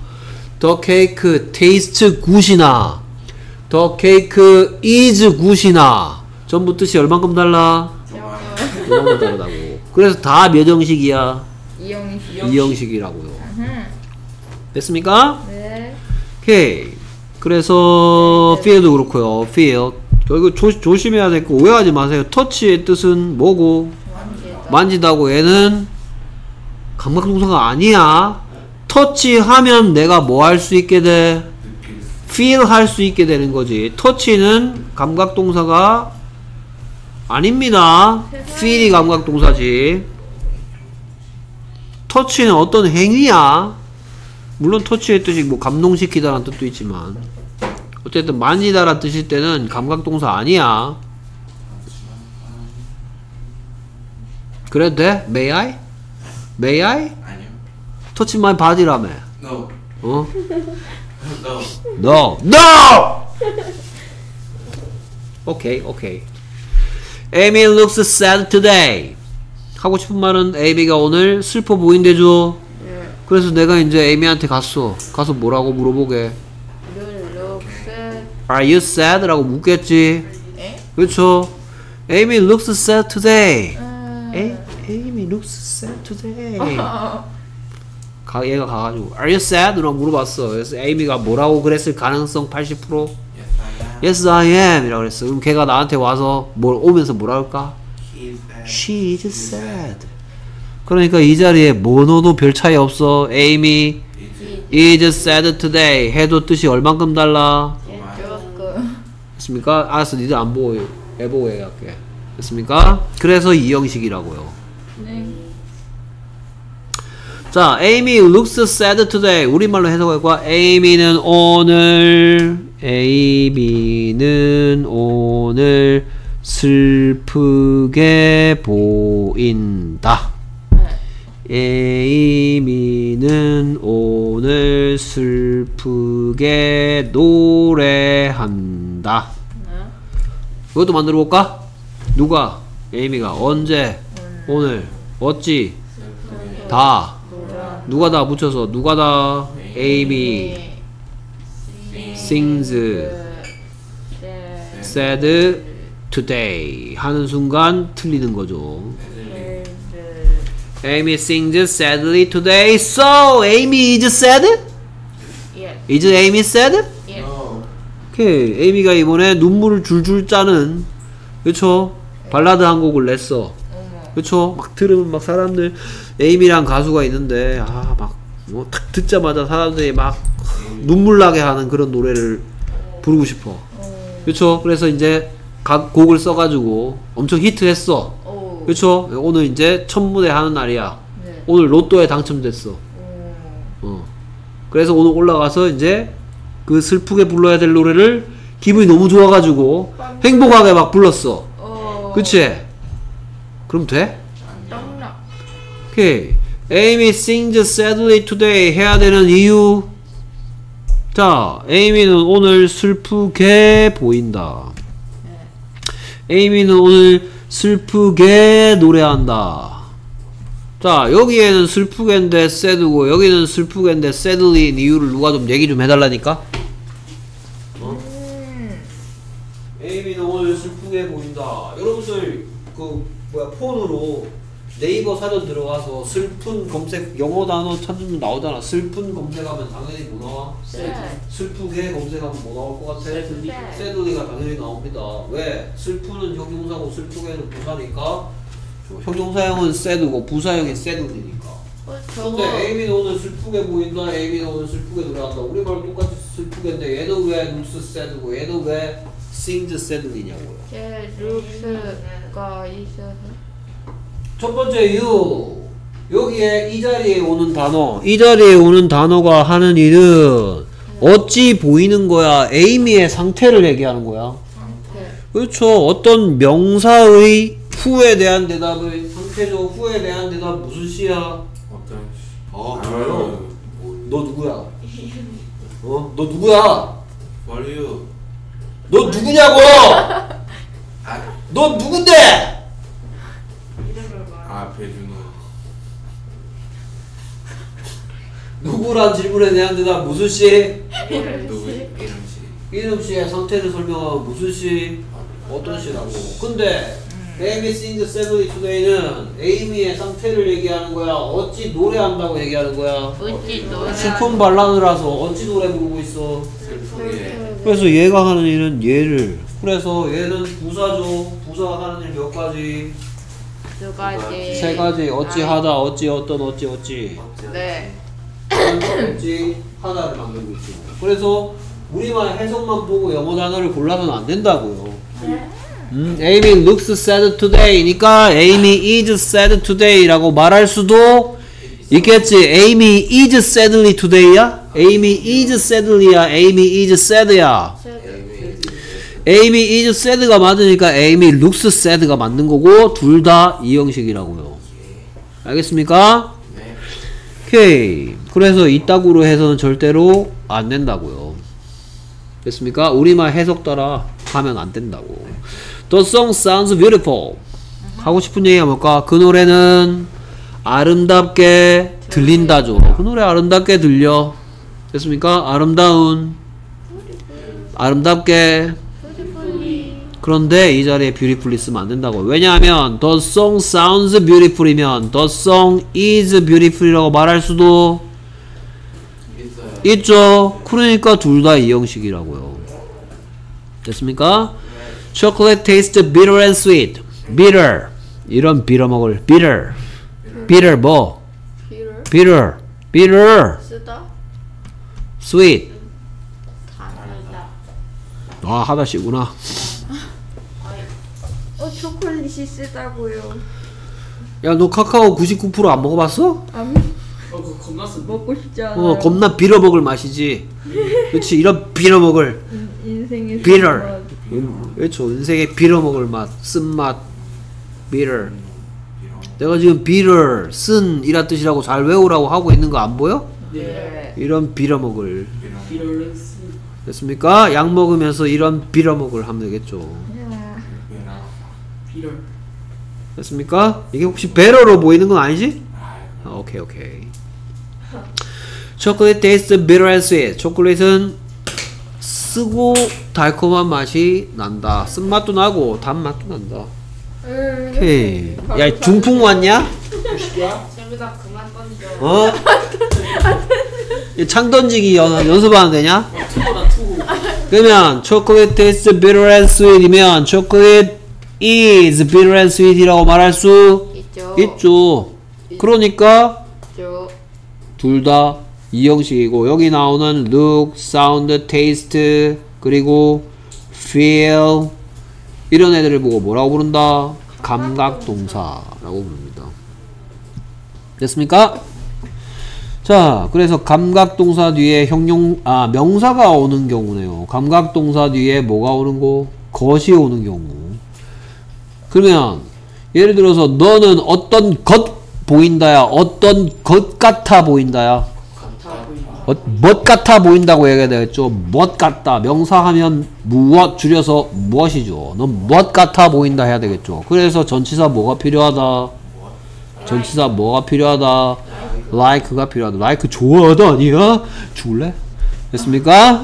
The cake tastes good이나 The cake is good이나 전부 뜻이 얼만큼 달라? 얼만큼 다르다고. 그래서 다 몇 형식이야? 이형식. 이 형식이라고요. 음. 됐습니까? 네. 오케이. 그래서 feel도 그렇고요. feel. 이거 조, 조심해야 될 거 오해하지 마세요. 터치의 뜻은 뭐고? 만지다. 만지다고 얘는 감각동사가 아니야. 터치하면 내가 뭐 할 수 있게 돼? feel 할 수 있게 되는 거지. touch는 감각 동사가 아닙니다. feel이 감각 동사지. touch는 어떤 행위야. 물론 touch의 뜻이 뭐 감동시키다라는 뜻도 있지만 어쨌든 만지다라는 뜻일 때는 감각 동사 아니야. 그래도 돼? May I? May I? 아니요. touch my body라며. No. 어? No. No. No! 오케이, 오케이. Amy looks sad today. 하고 싶은 말은 에이미가 오늘 슬퍼 보인대죠. 네. 그래서 내가 이제 에이미한테 갔어. 가서 뭐라고 물어보게. Are you sad? 라고 묻겠지. 에? 그렇죠. Amy looks sad today. 음. 에, Amy looks sad today. 가, 얘가 가가지고 Are you sad? 라고 물어봤어. 그래서 에이미가 뭐라고 그랬을 가능성 80%? Yes, I am. Yes, I am. 이라고 그랬어. 그럼 걔가 나한테 와서 뭘 오면서 뭐라 할까? She is sad. 그러니까 이 자리에 뭐노도 별 차이 없어. Amy is sad today. 해도 뜻이 얼만큼 달라? 됐습니까? 알았어. 니들 안 보고 애 보고 얘기할게. 됐습니까? 그래서 이 형식이라고요. 네. 자, Amy looks sad today. 우리말로 해석할 거야. Amy는 오늘, Amy는 오늘 슬프게 보인다. 네. Amy는 오늘 슬프게 노래한다. 네. 이것도 만들어 볼까? 누가? 에이미가 언제? 오늘 어찌? 다 누가 다 붙여서 누가 다? 에이미 sings 네. said today 하는 순간 틀리는 거죠. Amy sings sadly today. So Amy is sad? Yes. Is Amy sad? 오케이. 에이미가 이번에 눈물을 줄줄 짜는 그쵸? 발라드 한 곡을 냈어. 그쵸? 막 들으면 막 사람들 에이미랑 가수가 있는데 아 막뭐딱 듣자마자 사람들이 막 눈물 나게 하는 그런 노래를 부르고 싶어. 그쵸? 그래서 이제 각 곡을 써가지고 엄청 히트했어. 오. 그쵸? 오늘 이제 첫 무대 하는 날이야. 네. 오늘 로또에 당첨됐어. 오. 어. 그래서 오늘 올라가서 이제 그 슬프게 불러야 될 노래를 기분이 너무 좋아가지고 행복하게 막 불렀어. 오. 그치? 그럼 돼? 오케이. Amy sings sadly today 해야 되는 이유. 자, 에이미는 오늘 슬프게 보인다. 에이미는 오늘 슬프게 노래한다. 자, 여기에는 슬프게인데 sad고 여기는 슬프게인데 sadly인 이유를 누가 좀 얘기 좀 해달라니까? 음. 에이미는 오늘 슬프게 보인다. 여러분들 그 뭐야 폰으로 네이버 사전 들어가서 슬픈 검색 영어 단어 찾으면 나오잖아. 슬픈 검색하면 당연히 뭐 나와? 네. 슬프게 검색하면 뭐 나올 것 같아? 슬프게. 새들리가 당연히 나옵니다. 왜? 슬프는 형용사고 슬프게는 부사니까 형용사형은 새드고 부사형이 새들리니까. 근데 에이미는 오늘 슬프게 보인다. 에이미는 오늘 슬프게 노래한다. 우리말 똑같이 슬프게인데 얘는 왜 looks sad고 얘는 왜 sings sadly냐고요. 제 룩스가 있어서. 첫 번째 이유 여기에 이 자리에 오는 단어 이 자리에 오는 단어가 하는 일은 어찌 보이는 거야 에이미의 상태를 얘기하는 거야 네. 그렇죠 어떤 명사의 후에 대한 대답을 상태적 후에 대한 대답 무슨 시야 아 그래요? 너 누구야 어? 너 누구야 you? 너 누구냐고 아, 너 누군데 아 배준호. 누구란 질문에 대한 대답 무슨 시 누구 이름 씨? 이름 씨의 상태를 설명하면 무슨 시? 어떤 시라고? 근데 에이미 싱드 세븐이 투데이는 에이미의 상태를 얘기하는 거야. 어찌 노래한다고 얘기하는 거야. 어찌 노래. 슬픈 발라드라서 어찌 노래 부르고 있어. 슬프게. 그래서 얘가 하는 일은 얘를. 그래서 얘는 부사죠. 부사가 하는 일 몇 가지? 두 가지. 세 가지. 어찌 하다, 어찌 어떤, 어찌 어찌. 네. 어찌 하다를 만들고 있죠. 그래서 우리만 해석만 보고 영어 단어를 골라서는 안 된다고요. 음, Amy looks sad today니까 Amy is sad today라고 말할 수도 있겠지. Amy is sadly today야? Amy is sadly야? Amy is sad야? Amy is sad가 맞으니까 Amy looks sad가 맞는 거고 둘 다 이 형식이라고요. 알겠습니까? 네. 오케이. 그래서 이따구로 해서는 절대로 안 된다고요. 됐습니까? 우리말 해석 따라 하면 안 된다고. The song sounds beautiful. 하고 싶은 얘기가 뭘까? 그 노래는 아름답게 들린다죠. 그 노래 아름답게 들려. 됐습니까? 아름다운. 아름답게. 그런데 이 자리에 beautifully 쓰면 안 된다고. 왜냐하면 the song sounds beautiful이면 the song is beautiful이라고 말할 수도. 있죠. 그러니까 둘 다 이 형식이라고요. 됐습니까? Chocolate tastes bitter and sweet. bitter. 이런 비려 먹을 bitter. bitter 뭐? bitter. bitter. 쓰다 sweet. 아, 하다시구나. 어 초콜릿이 쓰다고요 야, 너 카카오 99%안 먹어봤어? 안 어, 그거 겁나 쓴 먹고 싶지 않아요 어, 겁나 비려 먹을 맛이지. 그렇지, 이런 비려 먹을. 인생의 bitter. 음, 그 렇죠. 인생에 비려 먹을 맛, 쓴맛, bitter. 내가 지금 bitter, 쓴 이란 뜻이라고 잘 외우라고 하고 있는 거 안 보여? 네. 이런 비려 먹을. 됐습니까? 약 먹으면서 이런 비려 먹을 하면 되겠죠. 됐습니까? 이게 혹시 배러로 보이는 건 아니지? 아, okay okay. Chocolate tastes bitter and sweet. 초콜릿은 쓰고 달콤한 맛이 난다. 쓴맛도 나고 단맛도 난다. 오케이. 야 중풍 왔냐? 저기다 그만 던져 어? 이창 던지기 연, 연습하면 되냐? 투보다 투. 그러면 chocolate tastes bitter and sweet이면 초콜릿 is bitter and sweet이라고 말할 수 있죠 있죠. 그러니까 둘 다 이 형식이고 여기 나오는 look, sound, taste 그리고 feel 이런 애들을 보고 뭐라고 부른다? 감각동사라고 부릅니다. 됐습니까? 자, 그래서 감각동사 뒤에 형용 아 명사가 오는 경우네요. 감각동사 뒤에 뭐가 오는 거? 것이 오는 경우. 그러면 예를 들어서 너는 어떤 것 보인다야, 어떤 것 같아 보인다야. 어, 멋 같아 보인다고 얘기해야 되겠죠. 멋 같다. 명사하면 무엇 줄여서 무엇이죠. 넌 멋 같아 보인다 해야 되겠죠. 그래서 전치사 뭐가 필요하다. 전치사 뭐가 필요하다. like가 필요하다. like 좋아하다 아니야? 죽을래? 됐습니까?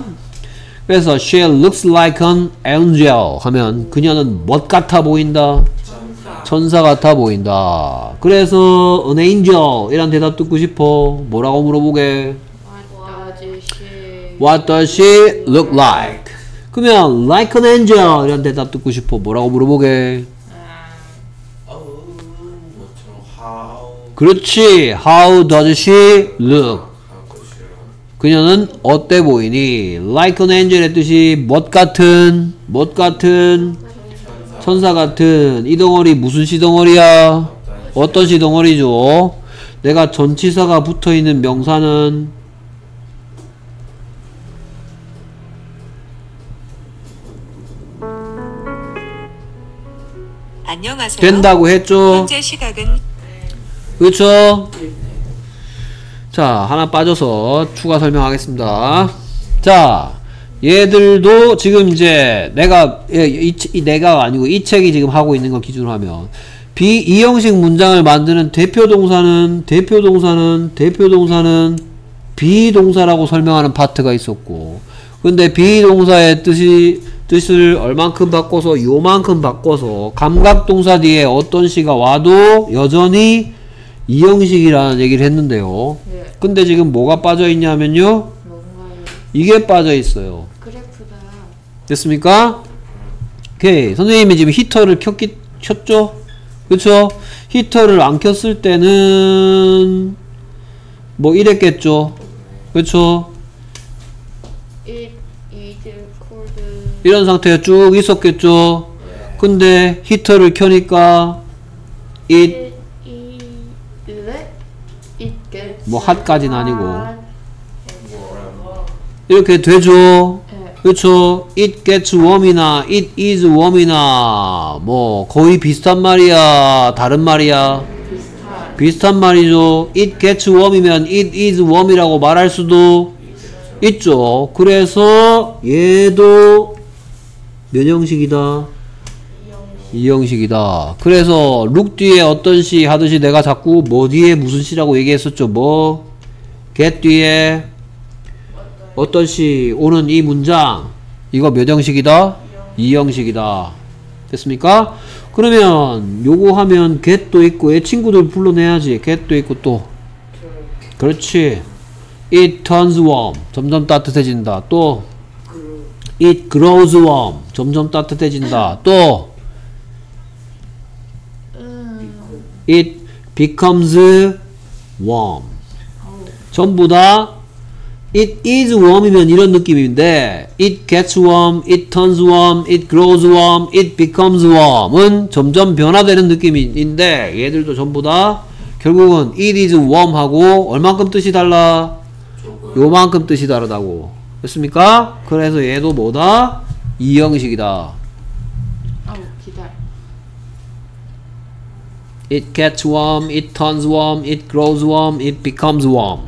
그래서 she looks like an angel 하면 그녀는 멋 같아 보인다. 천사 같아 보인다. 그래서 an angel 이란 대답 듣고 싶어. 뭐라고 물어보게? What does she look like? 그러면 like an angel 이런 대답 듣고 싶어. 뭐라고 물어보게? how 그렇지. How does she look? 하고 싫어. 그녀는 어때 보이니? Like an angel의 뜻이 멋 같은, 멋 같은, 천사 같은. 이 덩어리 무슨 시 덩어리야? 어떤 시 덩어리죠? 내가 전치사가 붙어 있는 명사는 안녕하세요. 된다고 했죠? 현재 시각은 그렇죠? 자, 하나 빠져서 추가 설명하겠습니다. 자, 얘들도 지금 이제 내가 예, 이, 이 내가 아니고 이 책이 지금 하고 있는 거 기준으로 하면 비 이 형식 문장을 만드는 대표 동사는 대표 동사는 대표 동사는 비동사라고 설명하는 파트가 있었고 근데 비동사의 뜻이 뜻을 얼만큼 바꿔서 요만큼 바꿔서 감각동사 뒤에 어떤 시가 와도 여전히 이 형식이라는 얘기를 했는데요. 예 근데 지금 뭐가 빠져 있냐면요. 뭔가요 이게 빠져 있어요. 그래프다 됐습니까? 오케이. 선생님이 지금 히터를 켰기, 켰죠? 그쵸? 히터를 안 켰을 때는 뭐 이랬겠죠? 그쵸? 이런 상태가 쭉 있었겠죠. 근데 히터를 켜니까 it 뭐 핫까지는 아니고. 뭐라고? 이렇게 되죠. 네. 그렇죠. It gets warm이나 it is warm이나 뭐 거의 비슷한 말이야. 다른 말이야. 비슷한 비슷한 말이죠. It gets warm이면 it is warm이라고 말할 수도 있죠. 그래서 얘도 몇 형식이다? 이 형식이다. 그래서 look 뒤에 어떤 시 하듯이 내가 자꾸 뭐 뒤에 무슨 시라고 얘기했었죠. 뭐 get 뒤에 어떤 시 오는 이 문장 이거 몇 형식이다? 이 형식이다. 됐습니까? 그러면 요거 하면 get도 있고 얘 친구들 불러내야지. get도 있고 또 그렇지. It turns warm. 점점 따뜻해진다. 또그 It grows warm. 점점 따뜻해진다. 또음 It becomes warm. 전부 다 It is warm이면 이런 느낌인데 It gets warm, It turns warm, It grows warm, It becomes warm은 점점 변화되는 느낌인데 얘들도 전부 다 결국은 It is warm하고 얼만큼 뜻이 달라? 요만큼 뜻이 다르다고 됐습니까? 그래서 얘도 뭐다? 이 형식이다 아우 기다려 It gets warm, it turns warm, it grows warm, it becomes warm.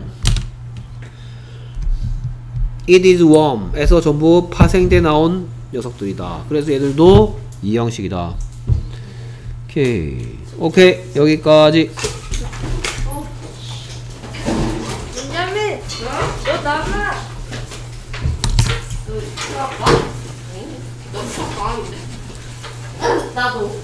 It is warm 에서 전부 파생돼 나온 녀석들이다. 그래서 얘들도 이 형식이다. 오케이. 오케이. 여기까지. 윤자민 너 나가 너